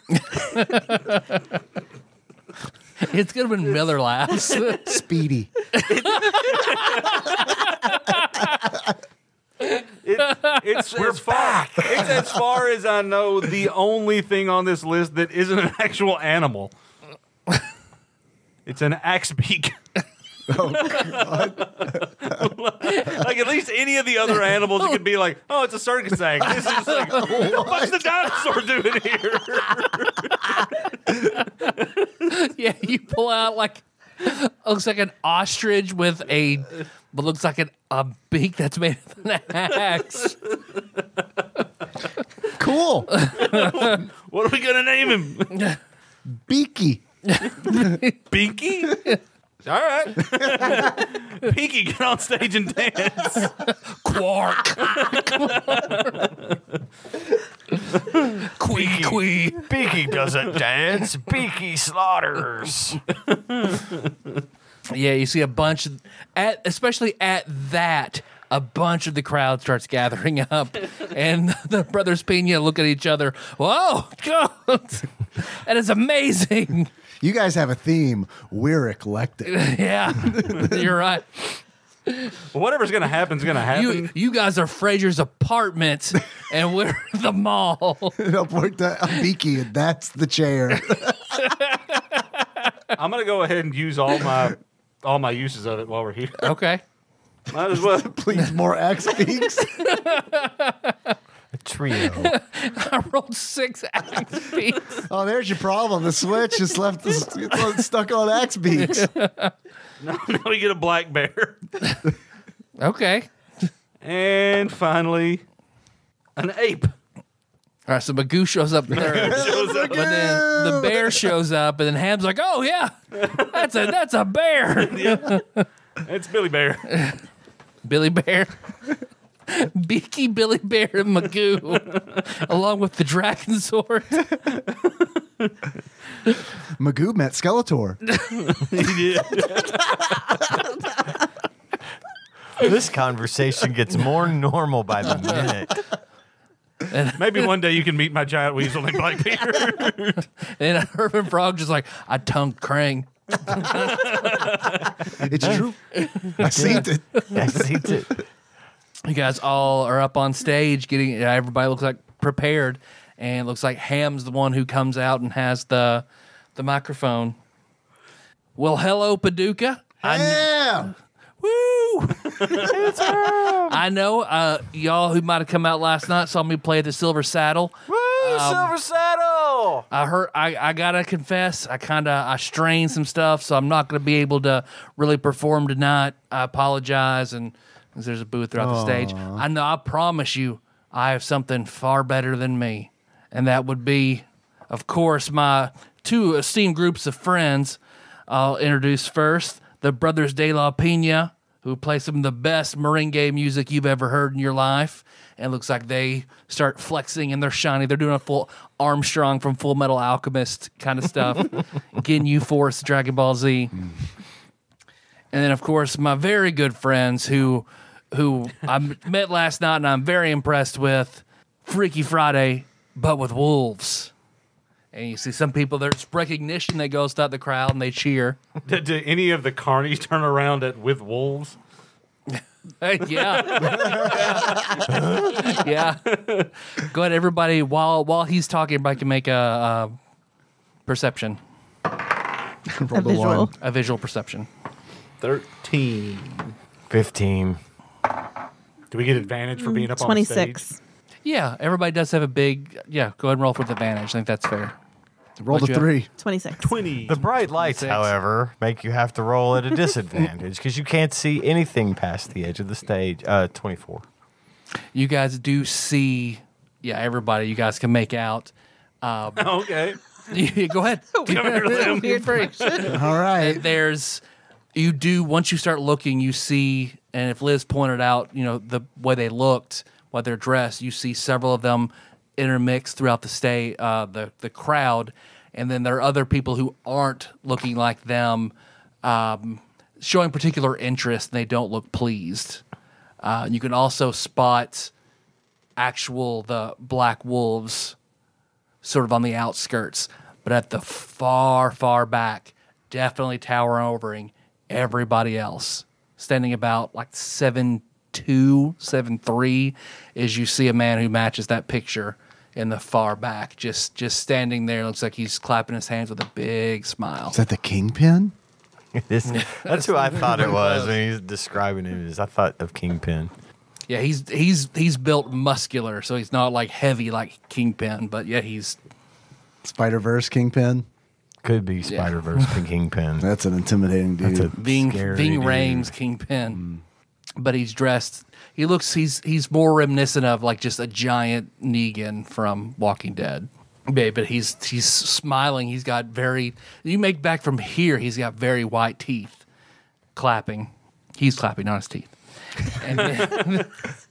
It's gonna be Miller laughs. Speedy. It's as far, It's as far as I know the only thing on this list that isn't an actual animal. It's an axe beak. Oh, like at least any of the other animals, it could be like, oh, it's a circus act. This is like, what the fuck's the dinosaur doing here? yeah, you pull out like looks like an ostrich with a but looks like an, a beak that's made of an axe. Cool. What are we gonna name him? Beaky. Binky? All right. Pinky, get on stage and dance. Quark. Quee quee. Beaky doesn't dance. Beaky slaughters. Yeah, you see a bunch of, at especially at that a bunch of the crowd starts gathering up, and the brothers Pena look at each other. Whoa, God, that is amazing. You guys have a theme. We're eclectic. Yeah, you're right. Whatever's gonna happen is gonna happen. You you guys are Frasier's apartment, and we're the mall. I'll point to a Beaky, and that's the chair. I'm gonna go ahead and use all my all my uses of it while we're here. Okay. Might as well. Please, more axe beaks. A trio. I rolled six axe beaks. Oh, there's your problem. The switch is left it's stuck on axe beaks. Now we get a black bear, Okay. and finally, an ape. All right, so Magoo shows up third. Shows up. But then the bear shows up, and then Ham's like, "Oh yeah, that's a that's a bear." It's Billy Bear. Billy Bear, Beaky Billy Bear, and Magoo, along with the Dragon Zord. Magoo met Skeletor. this conversation gets more normal by the minute. Maybe one day you can meet my giant weasel named Blackbeard. And Urban Frog just like, "I tongue Krang." It's true. I seen it. I see it. You guys all are up on stage, getting everybody looks like prepared, and it looks like Ham's the one who comes out and has the the microphone. Well, hello, Paducah. I, Yeah. Woo! I know uh, y'all who might have come out last night saw me play the Silver Saddle. Woo, Silver Saddle. I heard. I, I gotta confess, I kind of I strained some stuff, so I'm not gonna be able to really perform tonight. I apologize, and 'cause there's a booth throughout the stage. I know. I promise you, I have something far better than me, and that would be, of course, my two esteemed groups of friends. I'll introduce first the Brothers De La Pena, who play some of the best merengue music you've ever heard in your life. And it looks like they start flexing and they're shiny. They're doing a full Armstrong from Full Metal Alchemist kind of stuff. Ginyu Force, Dragon Ball Z. And then, of course, my very good friends who who I met last night and I'm very impressed with Freaky Friday, but with wolves. and you see some people there's recognition that goes throughout the crowd and they cheer. Did, do any of the carnies turn around at with wolves? Yeah. yeah. Go ahead, everybody. While while he's talking, everybody can make a, a perception, A visual. a visual perception. Thirteen. 15. Do we get advantage for being up on the stage? 26. Yeah, everybody does have a big. Yeah, go ahead and roll for the advantage. I think that's fair. Roll the What'd you- three. 26. Twenty. The bright lights, Six. however, make you have to roll at a disadvantage because you can't see anything past the edge of the stage. Uh, 24. You guys do see. Yeah, everybody. You guys can make out. Um, okay. go ahead. Feel free. All right. there's you do once you start looking you see and if liz pointed out you know the way they looked what they're dressed you see several of them intermixed throughout the stay uh, the the crowd. And then there are other people who aren't looking like them um, showing particular interest and they don't look pleased. Uh, you can also spot actual the black wolves sort of on the outskirts, but at the far, far back, definitely towering overing everybody else. Standing about like seven two, seven three, is you see a man who matches that picture in the far back, just just standing there. Looks like he's clapping his hands with a big smile. Is that the kingpin? This- that's who I thought it was when he was describing him. Is I thought of Kingpin. Yeah, he's he's he's built muscular, so he's not like heavy like Kingpin, but yeah, he's Spider Verse kingpin. Could be Spider Verse Kingpin. That's an intimidating dude. That's a Ving scary Ving dude. Rhames Kingpin, mm. but he's dressed. He looks he's he's more reminiscent of like just a giant Negan from Walking Dead. Yeah, but he's he's smiling. He's got very. You make back from here. He's got very white teeth, clapping. He's clapping, not his teeth. And then,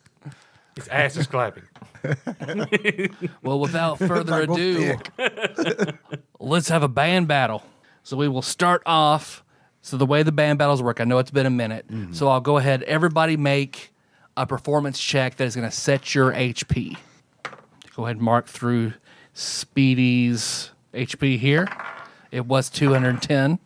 His ass is clapping. well, without further ado, let's have a band battle. So we will start off. So the way the band battles work, I know it's been a minute. Mm-hmm. So I'll go ahead. Everybody make a performance check that is going to set your HP. Go ahead and mark through Speedy's HP here. It was 210.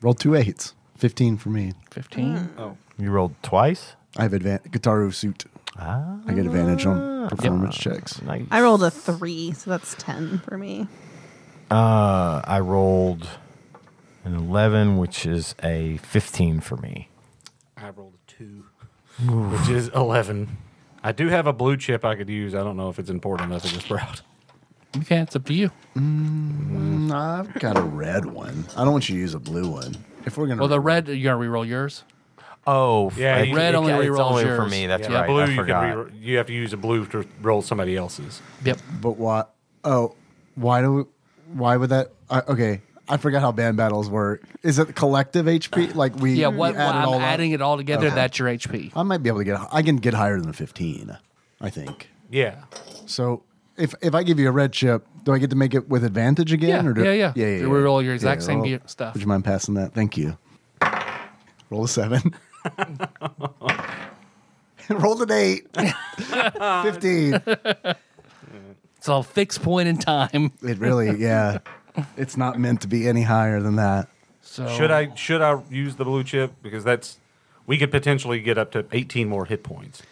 Roll two eights. 15 for me. 15. You rolled twice? I have advantage. Guitaru suit. Ah, I get advantage on performance checks. nice. I rolled a 3, so that's 10 for me. Uh, I rolled an 11, which is a 15 for me. I rolled a two, which is eleven. I do have a blue chip I could use. I don't know if it's important enough at this route. Okay, it's up to you. Mm, I've got a red one. I don't want you to use a blue one. If we're gonna, Well, the red, you're going to reroll yours? Oh, Yeah, f- you- Red only it's rerolls only for me. That's yeah, right. blue I you forgot. can re- you have to use a blue to roll somebody else's. Yep. but what? Oh, why do? We, why would that? I okay, I forgot how band battles work. Is it collective HP? Like we? Yeah, what, add it I'm all up? adding it all together. Okay. That's your HP. I might be able to get. I can get higher than fifteen. I think. Yeah, So if if I give you a red chip, do I get to make it with advantage again? Yeah, or do, yeah, yeah. yeah, yeah, You reroll your exact same roll- gear- stuff. Would you mind passing that? Thank you. Roll a seven. Rolled an eight. Fifteen. It's a fixed point in time. It really, yeah. It's not meant to be any higher than that. So should I should I use the blue chip because that's we could potentially get up to eighteen more hit points,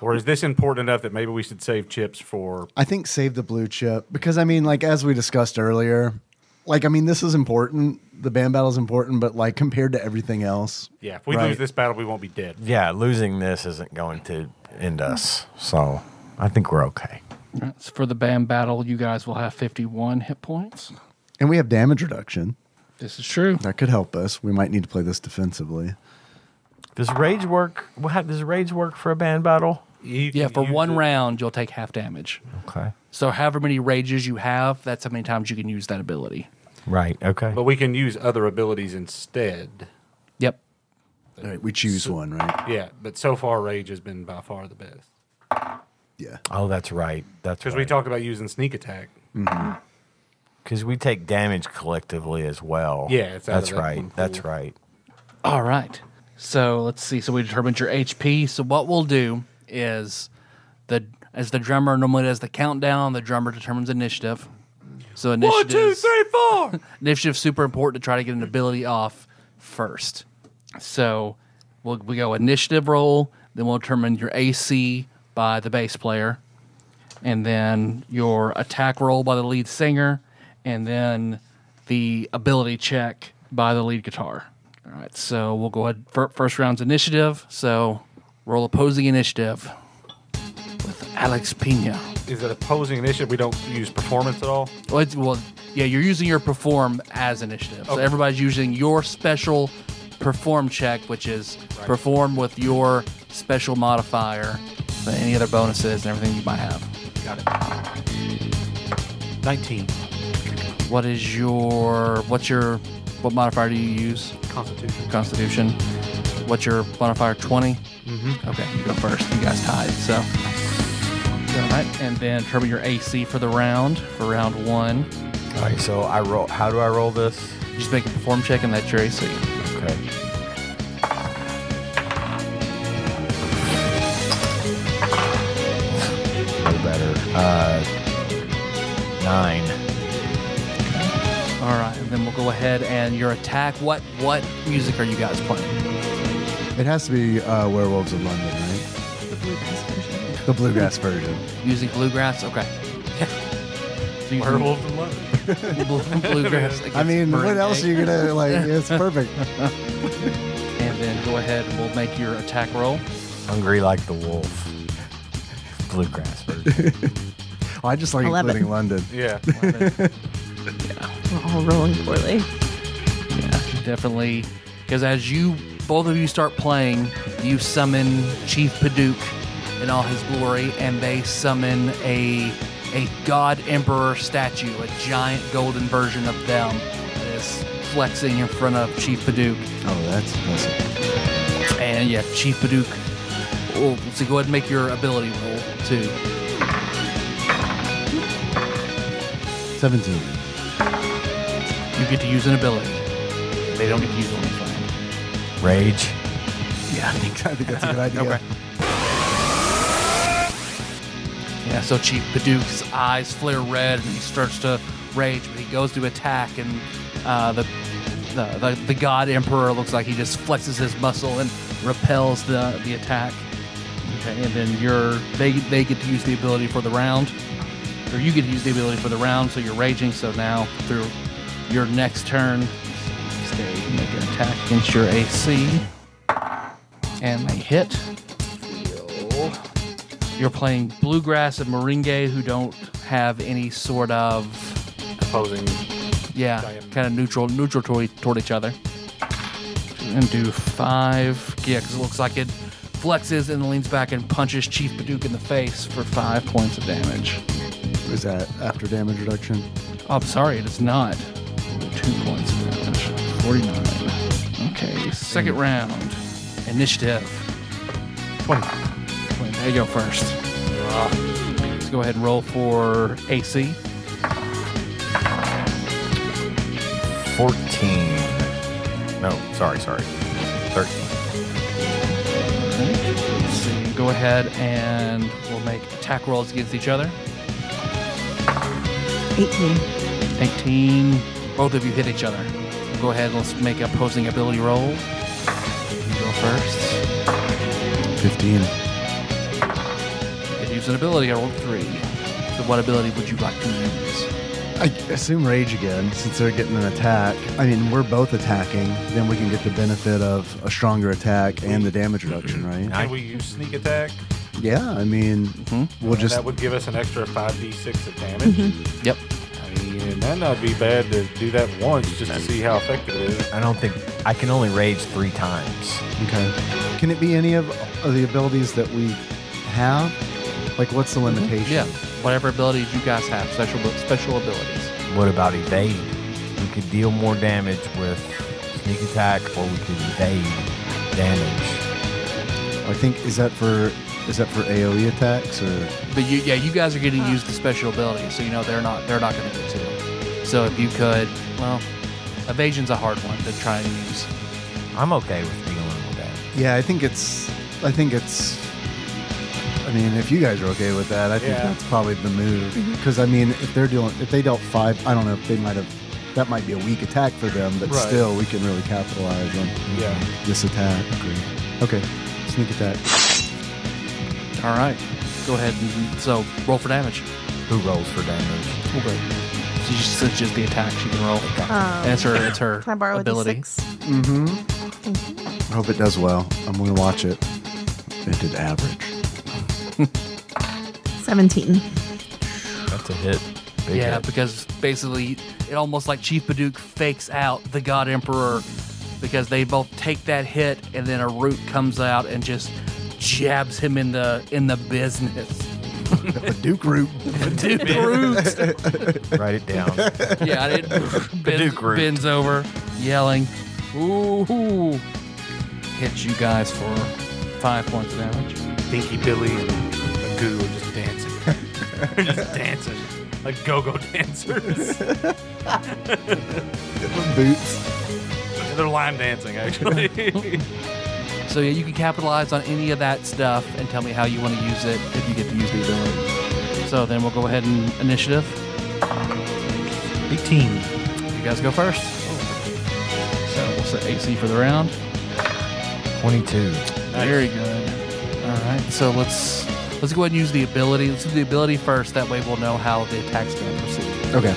or is this important enough that maybe we should save chips for? I think save the blue chip because I mean, like as we discussed earlier, like I mean, this is important. The band battle is important, but like compared to everything else, Yeah, if we Right. lose this battle, we won't be dead. Yeah, losing this isn't going to end us. So I think we're okay. So for the band battle, you guys will have 51 hit points. and we have damage reduction This is true. that could help us. We might need to play this defensively. Does rage work? Does rage work for a band battle? You Yeah, for one it- round, you'll take half damage. Okay. So however many rages you have, that's how many times you can use that ability. Right. Okay. but we can use other abilities instead. Yep. All right, we choose one, right? Yeah, but so far rage has been by far the best Yeah. oh, that's right. That's because right. we talked about using sneak attack. Mm-hmm. because we take damage collectively as well. Yeah, it's that's that right. That's right. All right. So let's see. So we determined your HP. So what we'll do is the as the drummer normally does the countdown, the drummer determines initiative. So initiative, One, two, three, four. initiative's super important to try to get an ability off first. So we'll, we go initiative roll, then we'll determine your AC by the bass player, and then your attack roll by the lead singer, and then the ability check by the lead guitar. All right, so we'll go ahead. First round's initiative. So roll opposing initiative Alex Pina. Is it opposing initiative? We don't use performance at all. Well, it's, well, yeah, you're using your perform as initiative. So Okay. everybody's using your special perform check, which is perform with your special modifier, any other bonuses and everything you might have. Got it. Nineteen. What is your what's your what modifier do you use? Constitution. Constitution. What's your modifier? 20? Mm-hmm. Okay, you go first. You guys tied. So, all right, and then determine your AC for the round for round one. All right, so I roll. How do I roll this? Just make a perform check and that's your AC. Okay. No better. Uh, nine. All right, and then we'll go ahead and your attack. What what music are you guys playing? It has to be uh, Werewolves of London, right? The bluegrass version. The bluegrass. Using bluegrass. Okay. So Werewolf in London. Blue- bluegrass. I mean, what against else are you gonna like? It's perfect. And then go ahead and we'll make your attack roll. Hungry like the wolf. Bluegrass version. I just like Eleven. including London. Yeah. yeah. We're all rolling poorly. Yeah, definitely. Because as you, both of you start playing, you summon Chief Paduk in all his glory, and they summon a a god emperor statue, a giant golden version of them that is flexing in front of Chief Paduk. Oh, that's impressive. And yeah, Chief Paduk. Well, so go ahead and make your ability roll too. Seventeen. You get to use an ability. They don't get to use one. this round. Rage. Yeah, I think I think that's a good idea. Okay. Yeah, so Chief Paduk's eyes flare red and he starts to rage, but he goes to attack, and uh, the, the the the God Emperor looks like he just flexes his muscle and repels the the attack. Okay, and then you're they they get to use the ability for the round, or you get to use the ability for the round, so you're raging. So now through your next turn, they make an attack against your AC, and they hit. Feel- You're playing bluegrass and merengue, who don't have any sort of Opposing. yeah, kind of neutral neutral toward, toward each other. And do five. Yeah, because it looks like it flexes and leans back and punches Chief Paduk in the face for five points of damage. Is that after damage reduction? Oh, I'm sorry, it is not. Two points of damage. 49. Okay, second hmm. round. Initiative. 20. There you go first. Let's go ahead and roll for AC. 14. No, sorry, sorry. 13. Go ahead and we'll make attack rolls against each other. 18. 18. Both of you hit each other. Go ahead, let's make opposing ability roll. You go first. 15 an ability, I rolled three. So what ability would you like to use? I assume rage again, since they're getting an attack. I mean, we're both attacking. Then we can get the benefit of a stronger attack and the damage mm-hmm. reduction, right? Can we use sneak attack? Yeah, I mean, mm-hmm. we'll And just that would give us an extra 5d6 of damage. Mm-hmm. Yep. I mean, and that not be bad to do that once just to see how effective it is. I don't think I can only rage three times. okay. Can it be any of, of the abilities that we have? Like, what's the mm-hmm. limitation? Yeah. Whatever abilities you guys have, special special abilities. What about evade? We could deal more damage with sneak attack, or we could evade damage. I think is that for is that for AOE attacks or But you, yeah, you guys are getting used to use the special abilities, so you know they're not they're not going to get to. it. So if you could, well, evasion's a hard one to try and use. I'm okay with dealing with that. Yeah, I think it's I think it's I mean, if you guys are okay with that, I think Yeah. that's probably the move. Because I mean, if they're doing, if they dealt five, I don't know if they might have. That might be a weak attack for them, but Right. still, we can really capitalize on Yeah. this attack. Okay, sneak attack. All right. Go ahead and so roll for damage. Who rolls for damage? Okay. So just, it's just the attack she can roll. Um, And it's her it's her Can I borrow ability. a d6? Mm-hmm. I hope it does well. I'm going to watch it. It did average. 17. That's a hit. Big yeah, hit. because basically it almost like Chief Paduk fakes out the God Emperor because they both take that hit and then a root comes out and just jabs him in the in the business. A Duke root. Dude, root. Write it down. yeah, it bends, Duke root. bends over, yelling, "Ooh!" Hits you guys for five points of damage. Pinky Billy and Magoo are just dancing. They're just dancing. Like go-go dancers. Boots. They're line dancing, actually. So yeah, you can capitalize on any of that stuff and tell me how you want to use it if you get to use the ability. So then we'll go ahead and initiative. 18. You guys go first. So we'll set AC for the round. 22. Very good. All right. So let's let's go ahead and use the ability. Let's do the ability first. That way we'll know how the attack's going to proceed. Okay.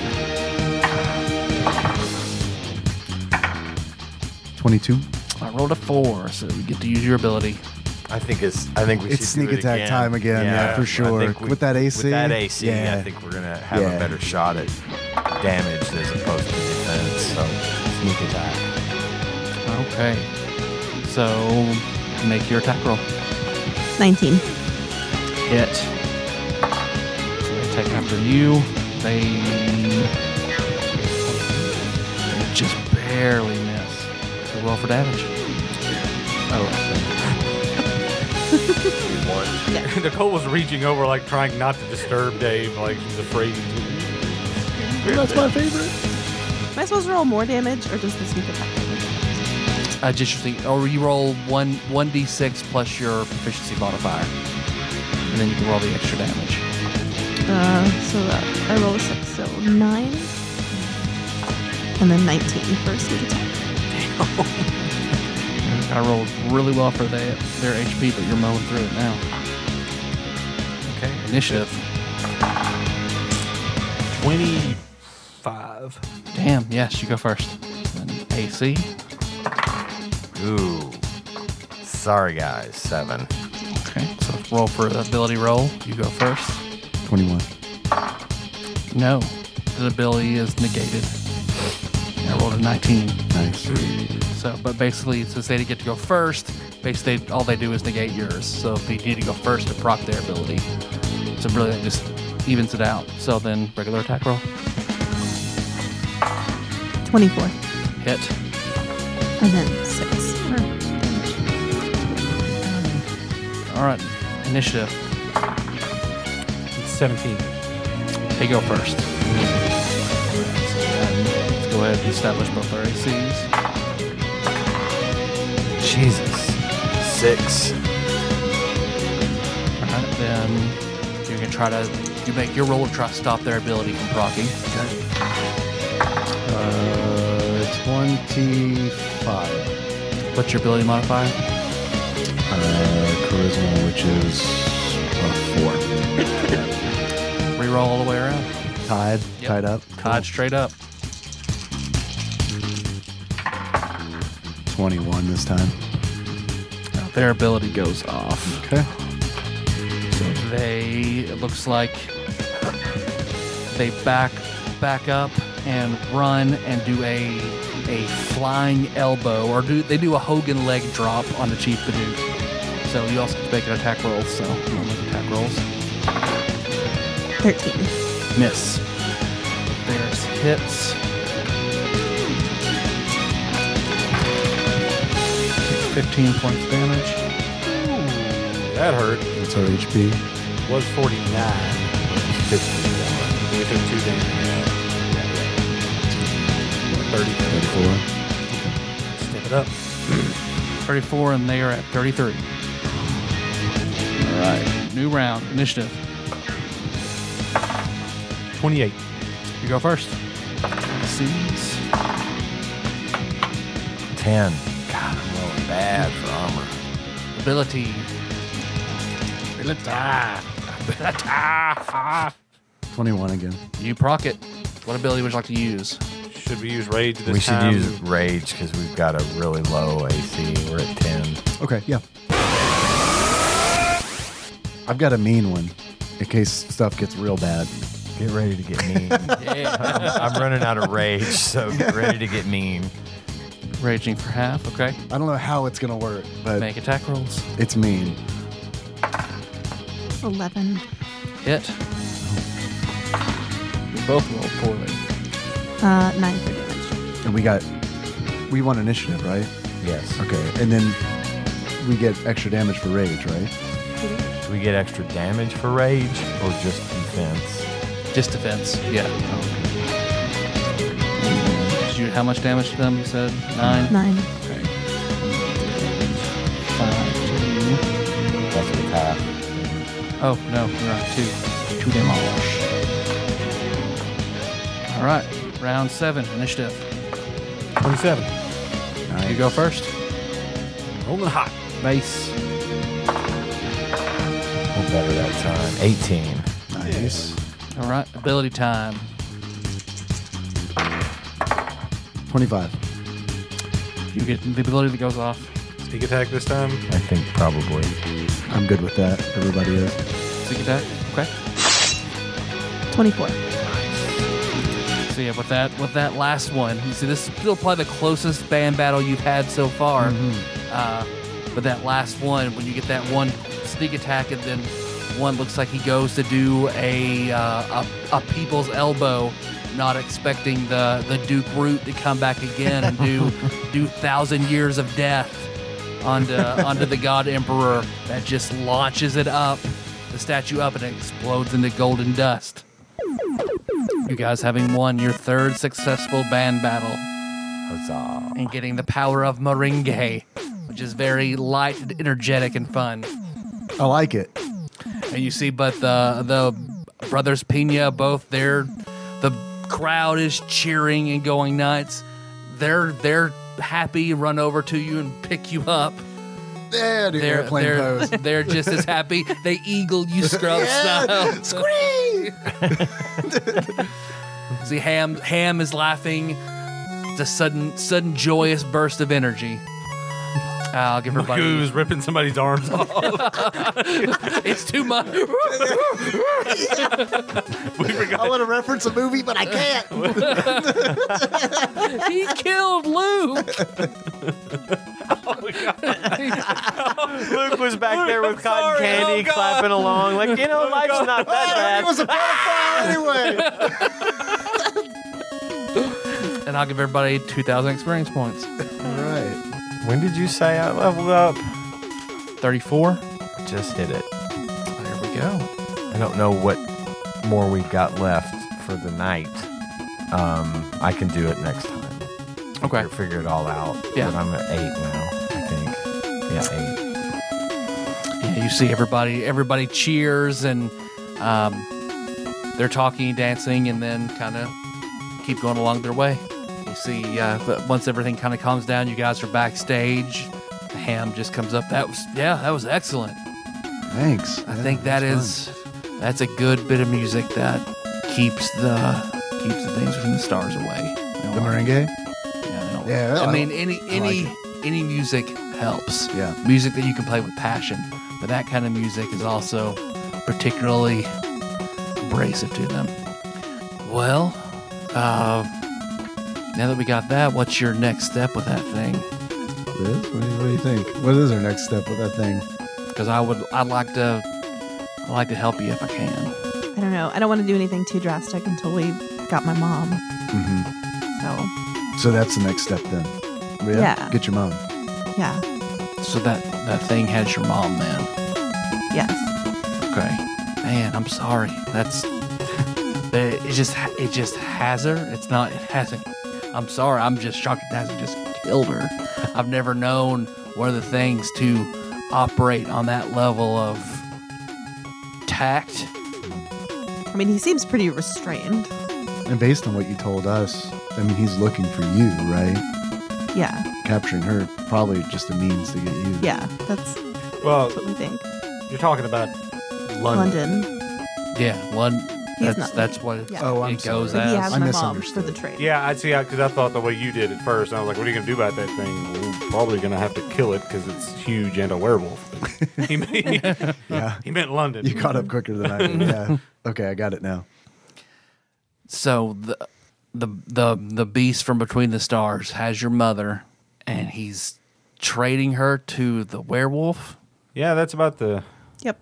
22. I rolled a four, so we get to use your ability. I think it's. I think we It's should sneak do it attack again. time again, yeah, for sure. think With that AC, With that AC, yeah. I think we're gonna have Yeah. a better shot at damage as opposed to defense. So sneak attack. Okay. So make your attack roll. 19. Hit. So they take after you. They, they just barely miss. So roll for damage. Oh, one. Nicole was reaching over, like trying not to disturb Dave, like she's afraid to. That's my favorite. Am I supposed to roll more damage or just the sneak attack damage? Uh, just your thing, or you roll one one d six plus your proficiency modifier, and then you can roll the extra damage. Uh, so that I roll a 6, so 9. And then 19 for sneak attack. I rolled really well for their, their HP, but you're mowing through it now. Okay, initiative. 25. Damn, yes, you go first. And AC. Ooh. Sorry, guys. Seven. Okay, so roll for the ability roll. You go first. 21. No, the ability is negated. I rolled a 19. Nice. So, but basically, since they get to go first, basically all they do is negate yours. So if they need to go first to proc their ability, so really that just evens it out. So then regular attack roll, 24. hit. And then 6. All right, initiative. It's 17. They go first. Alright, so then let's go ahead and establish both our ACs. Jesus. Six. All right, then you can try to you make your roll to try to stop their ability from proccing. Uh, 25. What's your ability modifier? Uh, charisma, which is uh, Reroll all the way around. Tied. Yep. Tied up. Tied straight up. 21 this time. Now their ability goes off. Okay. So they it looks like they back back up and run and do a a flying elbow or do they do a Hogan leg drop on the Chief Paduk. So you also have to make an attack roll. So we'll make attack rolls. 13. Miss. There's hits. 15 points damage. That hurt. That's our HP. Was 49. 51. We took two damage. 30. 34. Step it up. 34, and they are at 33. All right. new round. Initiative. 28. You go first. Scenes. 10. God, I'm rolling bad for armor. Ability. Ability. Twenty-one again. You proc it. What ability would you like to use? Should we use rage this we should time? use rage because we've got a really low AC. We're at 10. Okay, yeah. I've got a mean one in case stuff gets real bad. Get ready to get mean. Yeah. I'm running out of rage, so get ready to get mean. Raging for half. Okay. I don't know how it's gonna work, but Make attack rolls. it's mean. 11. Hit. You both roll poorly. Uh, 9 for damage. And we got we want initiative, right? Yes. Okay. And then we get extra damage for rage, right? Do we get extra damage for rage or just defense? Just defense. Yeah. Did you how much damage to them? You said nine. 9. Okay. Five. Two. That's with half. Oh no, you're right. Two. Two damage. All right. Round seven. Initiative. 27. You go first. Rolling hot. Base. We're better that time. 18. Nice. All right. Ability time. Twenty-five. You get the ability that goes off. Sneak attack this time. I think probably. I'm good with that. Everybody is. Sneak attack. Okay. 24. So yeah, with that with that last one, you see this is still probably the closest band battle you've had so far. Uh, but that last one, when you get that one sneak attack, and then one looks like he goes to do a uh, a, a people's elbow, not expecting the the Duke Root to come back again and do do thousand years of death onto onto the God Emperor that just launches it up, the statue up, and it explodes into golden dust. You guys having won your third successful band battle Huzzah. and getting the power of Merengue, which is very light and energetic and fun. I like it. And you see, but the the brothers Pena both they're the crowd is cheering and going nuts. They're they're happy, run over to you and pick you up. Yeah, do They're airplane they're, pose. they're just as happy. They eagle you scrub style. Scream! See, Ham Ham is laughing. It's a sudden sudden joyous burst of energy. I'll give everybody. Who's ripping somebody's arms off? It's too much. we I want to reference a movie, but I can't. he killed Luke. Luke was back there with cotton sorry. candy, Oh, God. clapping along, like, you know, oh, life's not that oh, He was bad. a pedophile anyway. And I'll give everybody 2,000 experience points. All right. When did you say I leveled up? 34. Just hit it. There we go. I don't know what more we've got left for the night. Um, I can do it next time. Okay. Figure, figure it all out. Yeah. But I'm at eight now, I think. Yeah, eight. Yeah, you see everybody everybody cheers and um, they're talking, dancing, and then kind of keep going along their way. You see, uh, but once everything kind of calms down, you guys are backstage. The ham just comes up. That was yeah, that was excellent. Thanks. I think that is that's a good bit of music that keeps the keeps the things from the stars away. the merengue. Yeah, I, Yeah, I I- mean any any like any music helps. Yeah. Music that you can play with passion, but that kind of music is also particularly abrasive to them. Well, uh, now that we got that, what's your next step with that thing? Liz, what do, you, what do you think? What is our next step with that thing? Because I would, I'd like to, I'd like to help you if I can. I don't know. I don't want to do anything too drastic until we got my mom. hmm So, So that's the next step then. Yeah. Get your mom. yeah. So that that thing has your mom, man. Yes. Okay, man, I'm sorry. That's it. it Just it just has her. It's not. It hasn't. I'm sorry. I'm just shocked it hasn't just killed her. I've never known one of the things to operate on that level of tact. I mean, he seems pretty restrained. And based on what you told us, I mean, he's looking for you, right? Yeah, Capturing her probably just a means to get you. yeah, that's Well, That's what we think. you're talking about London. London. Yeah, one. He's That's not- that's what Yeah. Oh, I'm it goes sorry. But he as. has I my mom for misunderstood. the trade. Yeah, I see. Because I thought the way you did at first, and I was like, "What are you gonna do about that thing?" We're probably gonna have to kill it because it's huge and a werewolf. He, meant, Yeah. he meant London. You caught up quicker than I did. Yeah. Okay, I got it now. So the the the the beast from between the stars has your mother, and he's trading her to the werewolf. Yeah, that's about the Yep.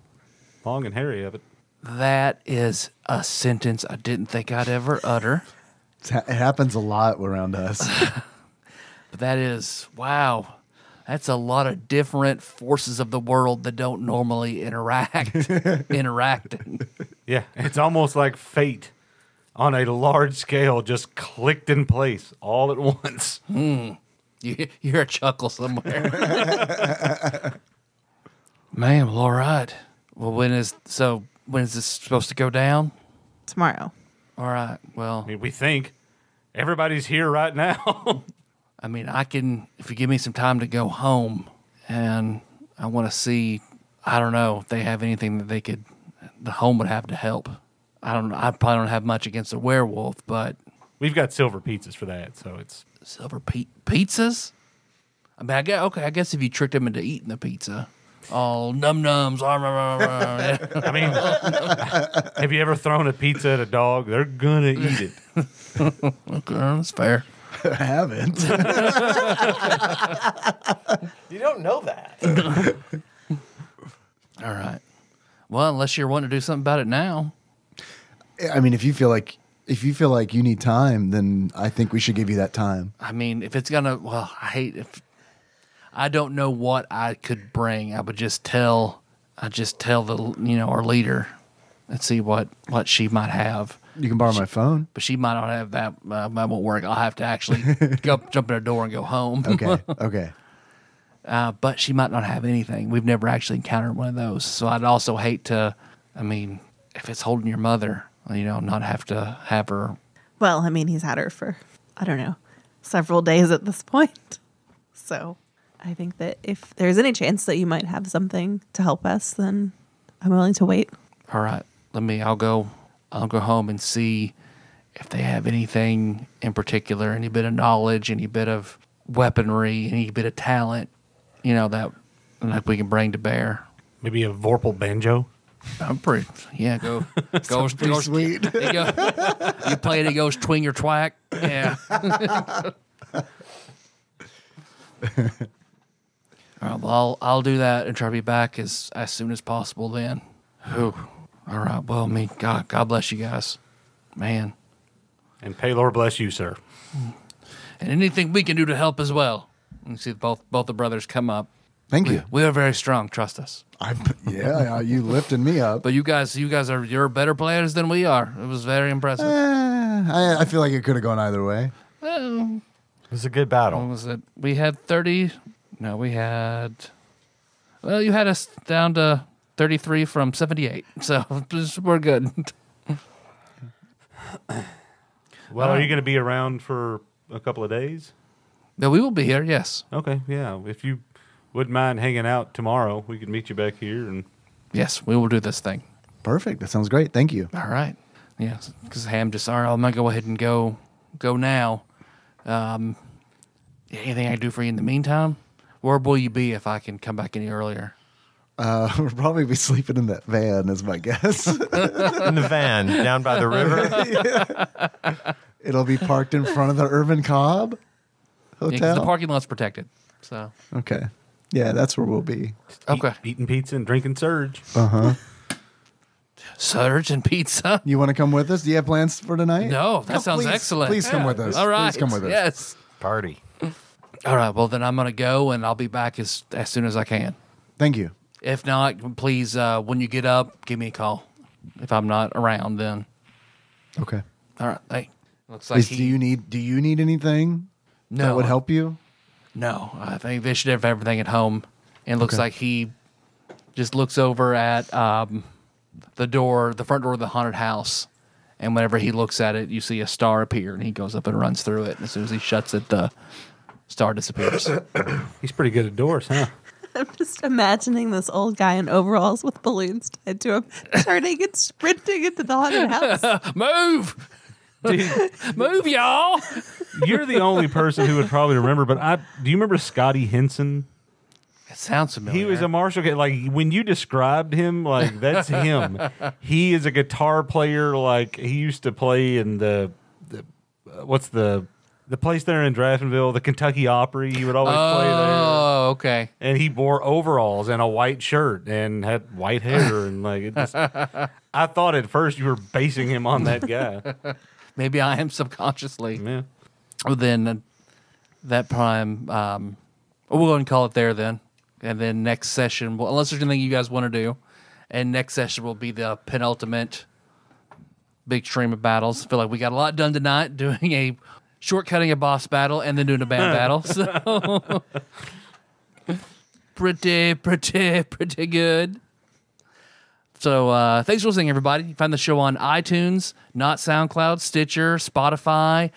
long and hairy of it. That is a sentence I didn't think I'd ever utter. It happens a lot around us. But that is wow. That's a lot of different forces of the world that don't normally interact. interacting. Yeah, it's almost like fate on a large scale just clicked in place all at once. Hmm. You, you hear a chuckle somewhere. Man, well, all right. Well, when is so? When is this supposed to go down? Tomorrow. All right. Well, I mean, we think everybody's here right now. I mean, I can if you give me some time to go home, and I want to see. I don't know if they have anything that they could. The home would have to help. I don't. I probably don't have much against a werewolf, but We've got silver pizzas for that, so it's silver pe- pizzas. I mean, I guess okay. I guess if you tricked them into eating the pizza, all num nums. I mean, have you ever thrown a pizza at a dog? They're gonna eat it. Okay, that's fair. I haven't. You don't know that. All right. Well, unless you're wanting to do something about it now. I mean, if you feel like if you feel like you need time, then I think we should give you that time. I mean, if it's gonna, well, I hate if I don't know what I could bring. I would just tell, I just tell the you know our leader and see what what she might have. You can borrow my phone. But she might not have that. Uh, that won't work. I'll have to actually go jump in her door and go home. Okay. Okay. uh, but she might not have anything. We've never actually encountered one of those. So I'd also hate to. I mean, if it's holding your mother, you know, not have to have her. Well, I mean, he's had her for, I don't know, several days at this point. So I think that if there's any chance that you might have something to help us, then I'm willing to wait. All right, let me. I'll go. I'll go home and see if they have anything in particular, any bit of knowledge, any bit of weaponry, any bit of talent, you know that like we can bring to bear. Maybe a Vorpal banjo. I'm pretty. Yeah, go. goes pretty goes, sweet. It go, you play it. It goes twing or twack. Yeah. All right, well, I'll I'll do that and try to be back as as soon as possible. Then. Whew. All right. Well, me, God, God bless you guys, man, And Pelor bless you, sir. and anything we can do to help as well. You see both both the brothers come up. Thank We, you. we are very strong. Trust us. I, yeah, yeah, you lifted me up. But you guys, you guys are you're better players than we are. It was very impressive. Eh, I, I feel like it could have gone either way. Well, It was a good What battle. was it? We had 30. No, we had. Well, you had us down to 33 from 78. So we're good. Well, All are you going to be around for a couple of days? No, we will be here, yes. Okay, yeah. If you wouldn't mind hanging out tomorrow, we could meet you back here and Yes, we will do this thing. Perfect. That sounds great. Thank you. All right. Yes, because Ham just, all right, I'm going to go ahead and go go now. Um, anything I can do for you in the meantime? Where will you be if I can come back any earlier? Uh, we'll probably be sleeping in that van, is my guess. In the van down by the river. It'll be parked in front of the Irvin Cobb Yeah, 'cause Hotel. the parking lot's protected. So, okay. Yeah, that's where we'll be. okay. eat, eating pizza and drinking Surge. Uh huh. Surge and pizza. You want to come with us? Do you have plans for tonight? No, that Come, sounds please- excellent. Please come with us. All right. Please come with us. Yes. Party. All right. Well, then I'm going to go and I'll be back as, as soon as I can. Thank you. If not, please, uh, when you get up, give me a call. If I'm not around, then. Okay. All right. Hey. Looks like Is, he, do you need Do you need anything no, that would help you? No, I think they should have everything at home. And it looks Okay. like he just looks over at um, the door, the front door of the haunted house. And whenever he looks at it, you see a star appear, and he goes up and runs through it. And as soon as he shuts it, the star disappears. He's pretty good at doors, huh? I'm just imagining this old guy in overalls with balloons tied to him, turning and sprinting into the haunted house. Move, Dude, move, y'all! you're the only person who would probably remember. But I do you remember Scotty Henson? It sounds familiar. He was a Marshall. kid. Like when you described him, like that's him. he is a guitar player. Like he used to play in the, the uh, what's the the place there in Draffenville, the Kentucky Opry. He would always play there. Oh, okay. And he wore overalls and a white shirt and had white hair and like it just. I thought at first you were basing him on that guy. Maybe I am subconsciously. Yeah. Well, then uh, that prime. Um, we'll go ahead and call it there then. And then next session, well, unless there's anything you guys want to do, and next session will be the penultimate big stream of battles. I feel like we got a lot done tonight doing a shortcutting a boss battle and then doing a band battle. So pretty, pretty, pretty good. So uh, thanks for listening, everybody. You find the show on iTunes, not SoundCloud, Stitcher, Spotify,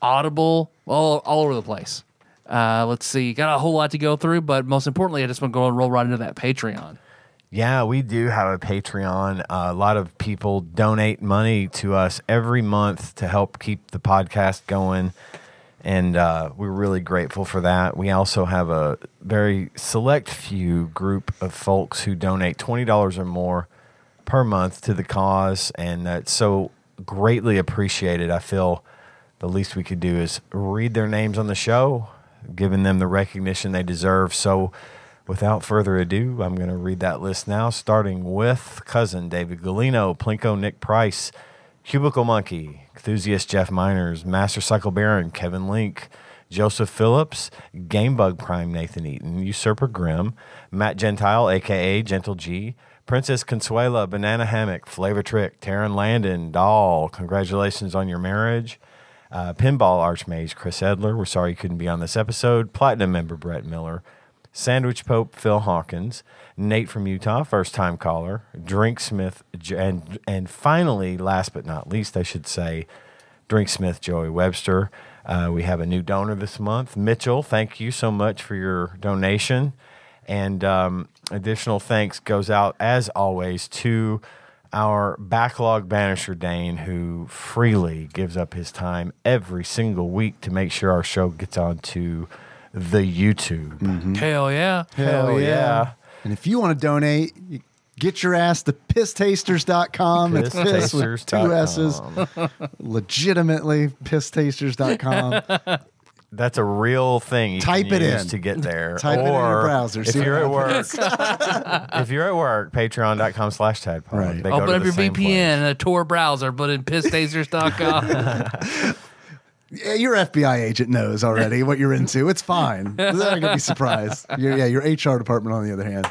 Audible, all, all over the place. Uh, let's see, got a whole lot to go through, but most importantly, I just want to go and roll right into that Patreon. Yeah, we do have a Patreon. Uh, a lot of people donate money to us every month to help keep the podcast going. And uh, we're really grateful for that. We also have a very select few group of folks who donate $20 or more per month to the cause. And that's so greatly appreciated. I feel the least we could do is read their names on the show, giving them the recognition they deserve. So, without further ado, I'm going to read that list now, starting with cousin David Galino, Plinko Nick Price, Cubicle Monkey, enthusiast Jeff Miners, Master Cycle Baron Kevin Link, Joseph Phillips, Gamebug Prime Nathan Eaton, Usurper Grimm, Matt Gentile, aka Gentle G, Princess Consuela, Banana Hammock, Flavor Trick, Taryn Landon, Doll, congratulations on your marriage. Uh, Pinball Archmage Chris Edler, we're sorry you couldn't be on this episode. Platinum member Brett Miller, Sandwich Pope Phil Hawkins, Nate from Utah, first time caller, Drink Smith, and and finally, last but not least, I should say, Drink Smith Joey Webster. Uh, we have a new donor this month, Mitchell. Thank you so much for your donation, and um, additional thanks goes out as always to our backlog banisher Dane, who freely gives up his time every single week to make sure our show gets onto the YouTube. Mm-hmm. Hell yeah. Hell yeah. And if you want to donate, you get your ass to pisstasters.com. It's piss with two S's. Legitimately, pisstasters.com. That's a real thing. You Type can it use in. to get there. Type it in your browser, If see what you're at work, if you're at work, patreon.com slash tadpog. Right. They Open up your VPN place. and a Tor browser, but in pisstasters.com. Yeah, your FBI agent knows already what you're into. It's fine. They're not going to be surprised. Your, yeah, your HR department, on the other hand.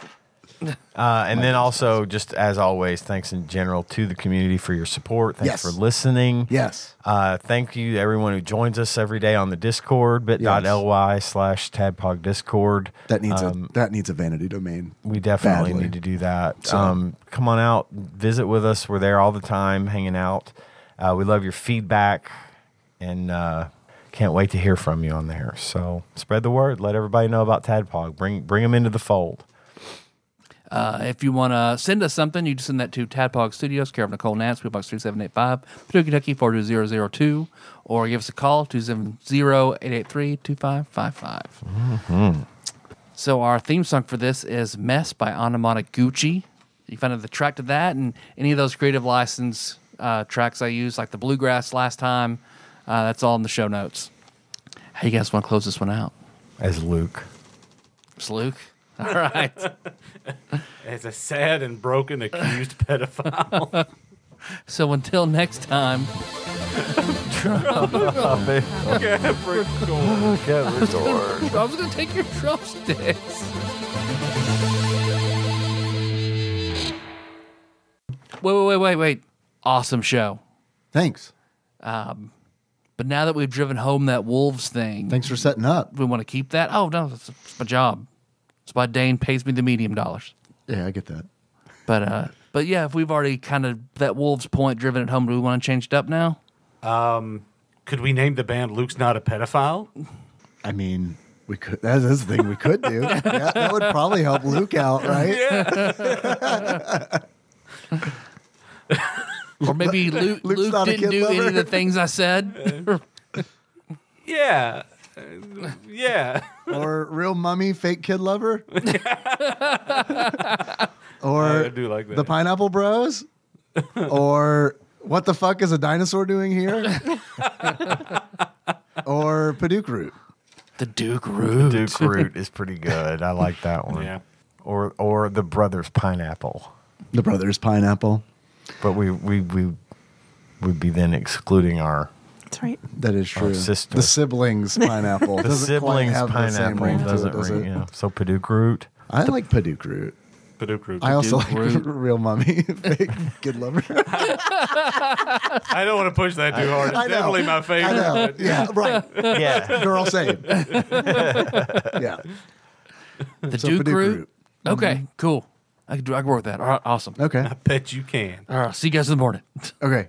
Uh, and then also, just as always, thanks in general to the community for your support. Thanks Yes. for listening. Yes. Uh, thank you to everyone who joins us every day on the Discord, bit.ly slash tadpog discord. That needs Um, a that needs a vanity domain. We definitely badly. need to do that. So- Um, come on out, visit with us. We're there all the time, hanging out. Uh, we love your feedback, and uh, can't wait to hear from you on there. So spread the word. Let everybody know about Tadpog. Bring bring them into the fold. Uh, if you want to send us something, you just send that to Tadpog Studios, care of Nicole Nance, P.O. Box 3785, Paducah, Kentucky 42002, or give us a call, 270-883-2555. So our theme song for this is Mess by Anamanaguchi. You find the track to that and any of those creative license uh, tracks I used, like the Bluegrass last time, uh, that's all in the show notes. How you guys want to close this one out? As Luke. It's Luke? All right. As a sad and broken accused pedophile. so until next time. I was gonna take your drumsticks. Wait, wait, wait, wait, wait! Awesome show. Thanks. But now that we've driven home that wolves thing, Thanks for setting up. we want to keep that. Oh no, it's, it's my job. It's why Dane pays me the medium dollars. Yeah, I get that. But uh, But yeah, if we've already kind of that Wolves point driven it home, do we want to change it up now? Could we name the band Luke's Not a Pedophile? I mean, we could. That's, that's the thing we could do. Yeah, that would probably help Luke out, right? Or maybe Luke, Luke's Luke didn't kid do any of the things I said. Yeah. Yeah. Or real mummy, fake kid lover. I or do like that. the Pineapple Bros. or what the fuck is a dinosaur doing here? or Paduke Root. the Duke Root. The Duke Root is pretty good. I like that one. Yeah. Or or the brothers pineapple. The Brothers Pineapple. But we we we would be then excluding our That's right. That is true. sister. The siblings pineapple. the doesn't quite siblings have the same pineapple ring to it, doesn't does ring. it? Yeah. So Paduke Root. I like Paduke Root. Paduke Root. I also Paduke like Root. real mummy, fake kid lover. I don't want to push that too hard. It's I know. definitely my favorite. I know. Yeah, right. Yeah. Girl saved. yeah. The So Duke Paduke Root. Root. Okay, mm-hmm. cool. I could do. I can work with that. All right, awesome. Okay. I bet you can. All right, see you guys in the morning. Okay.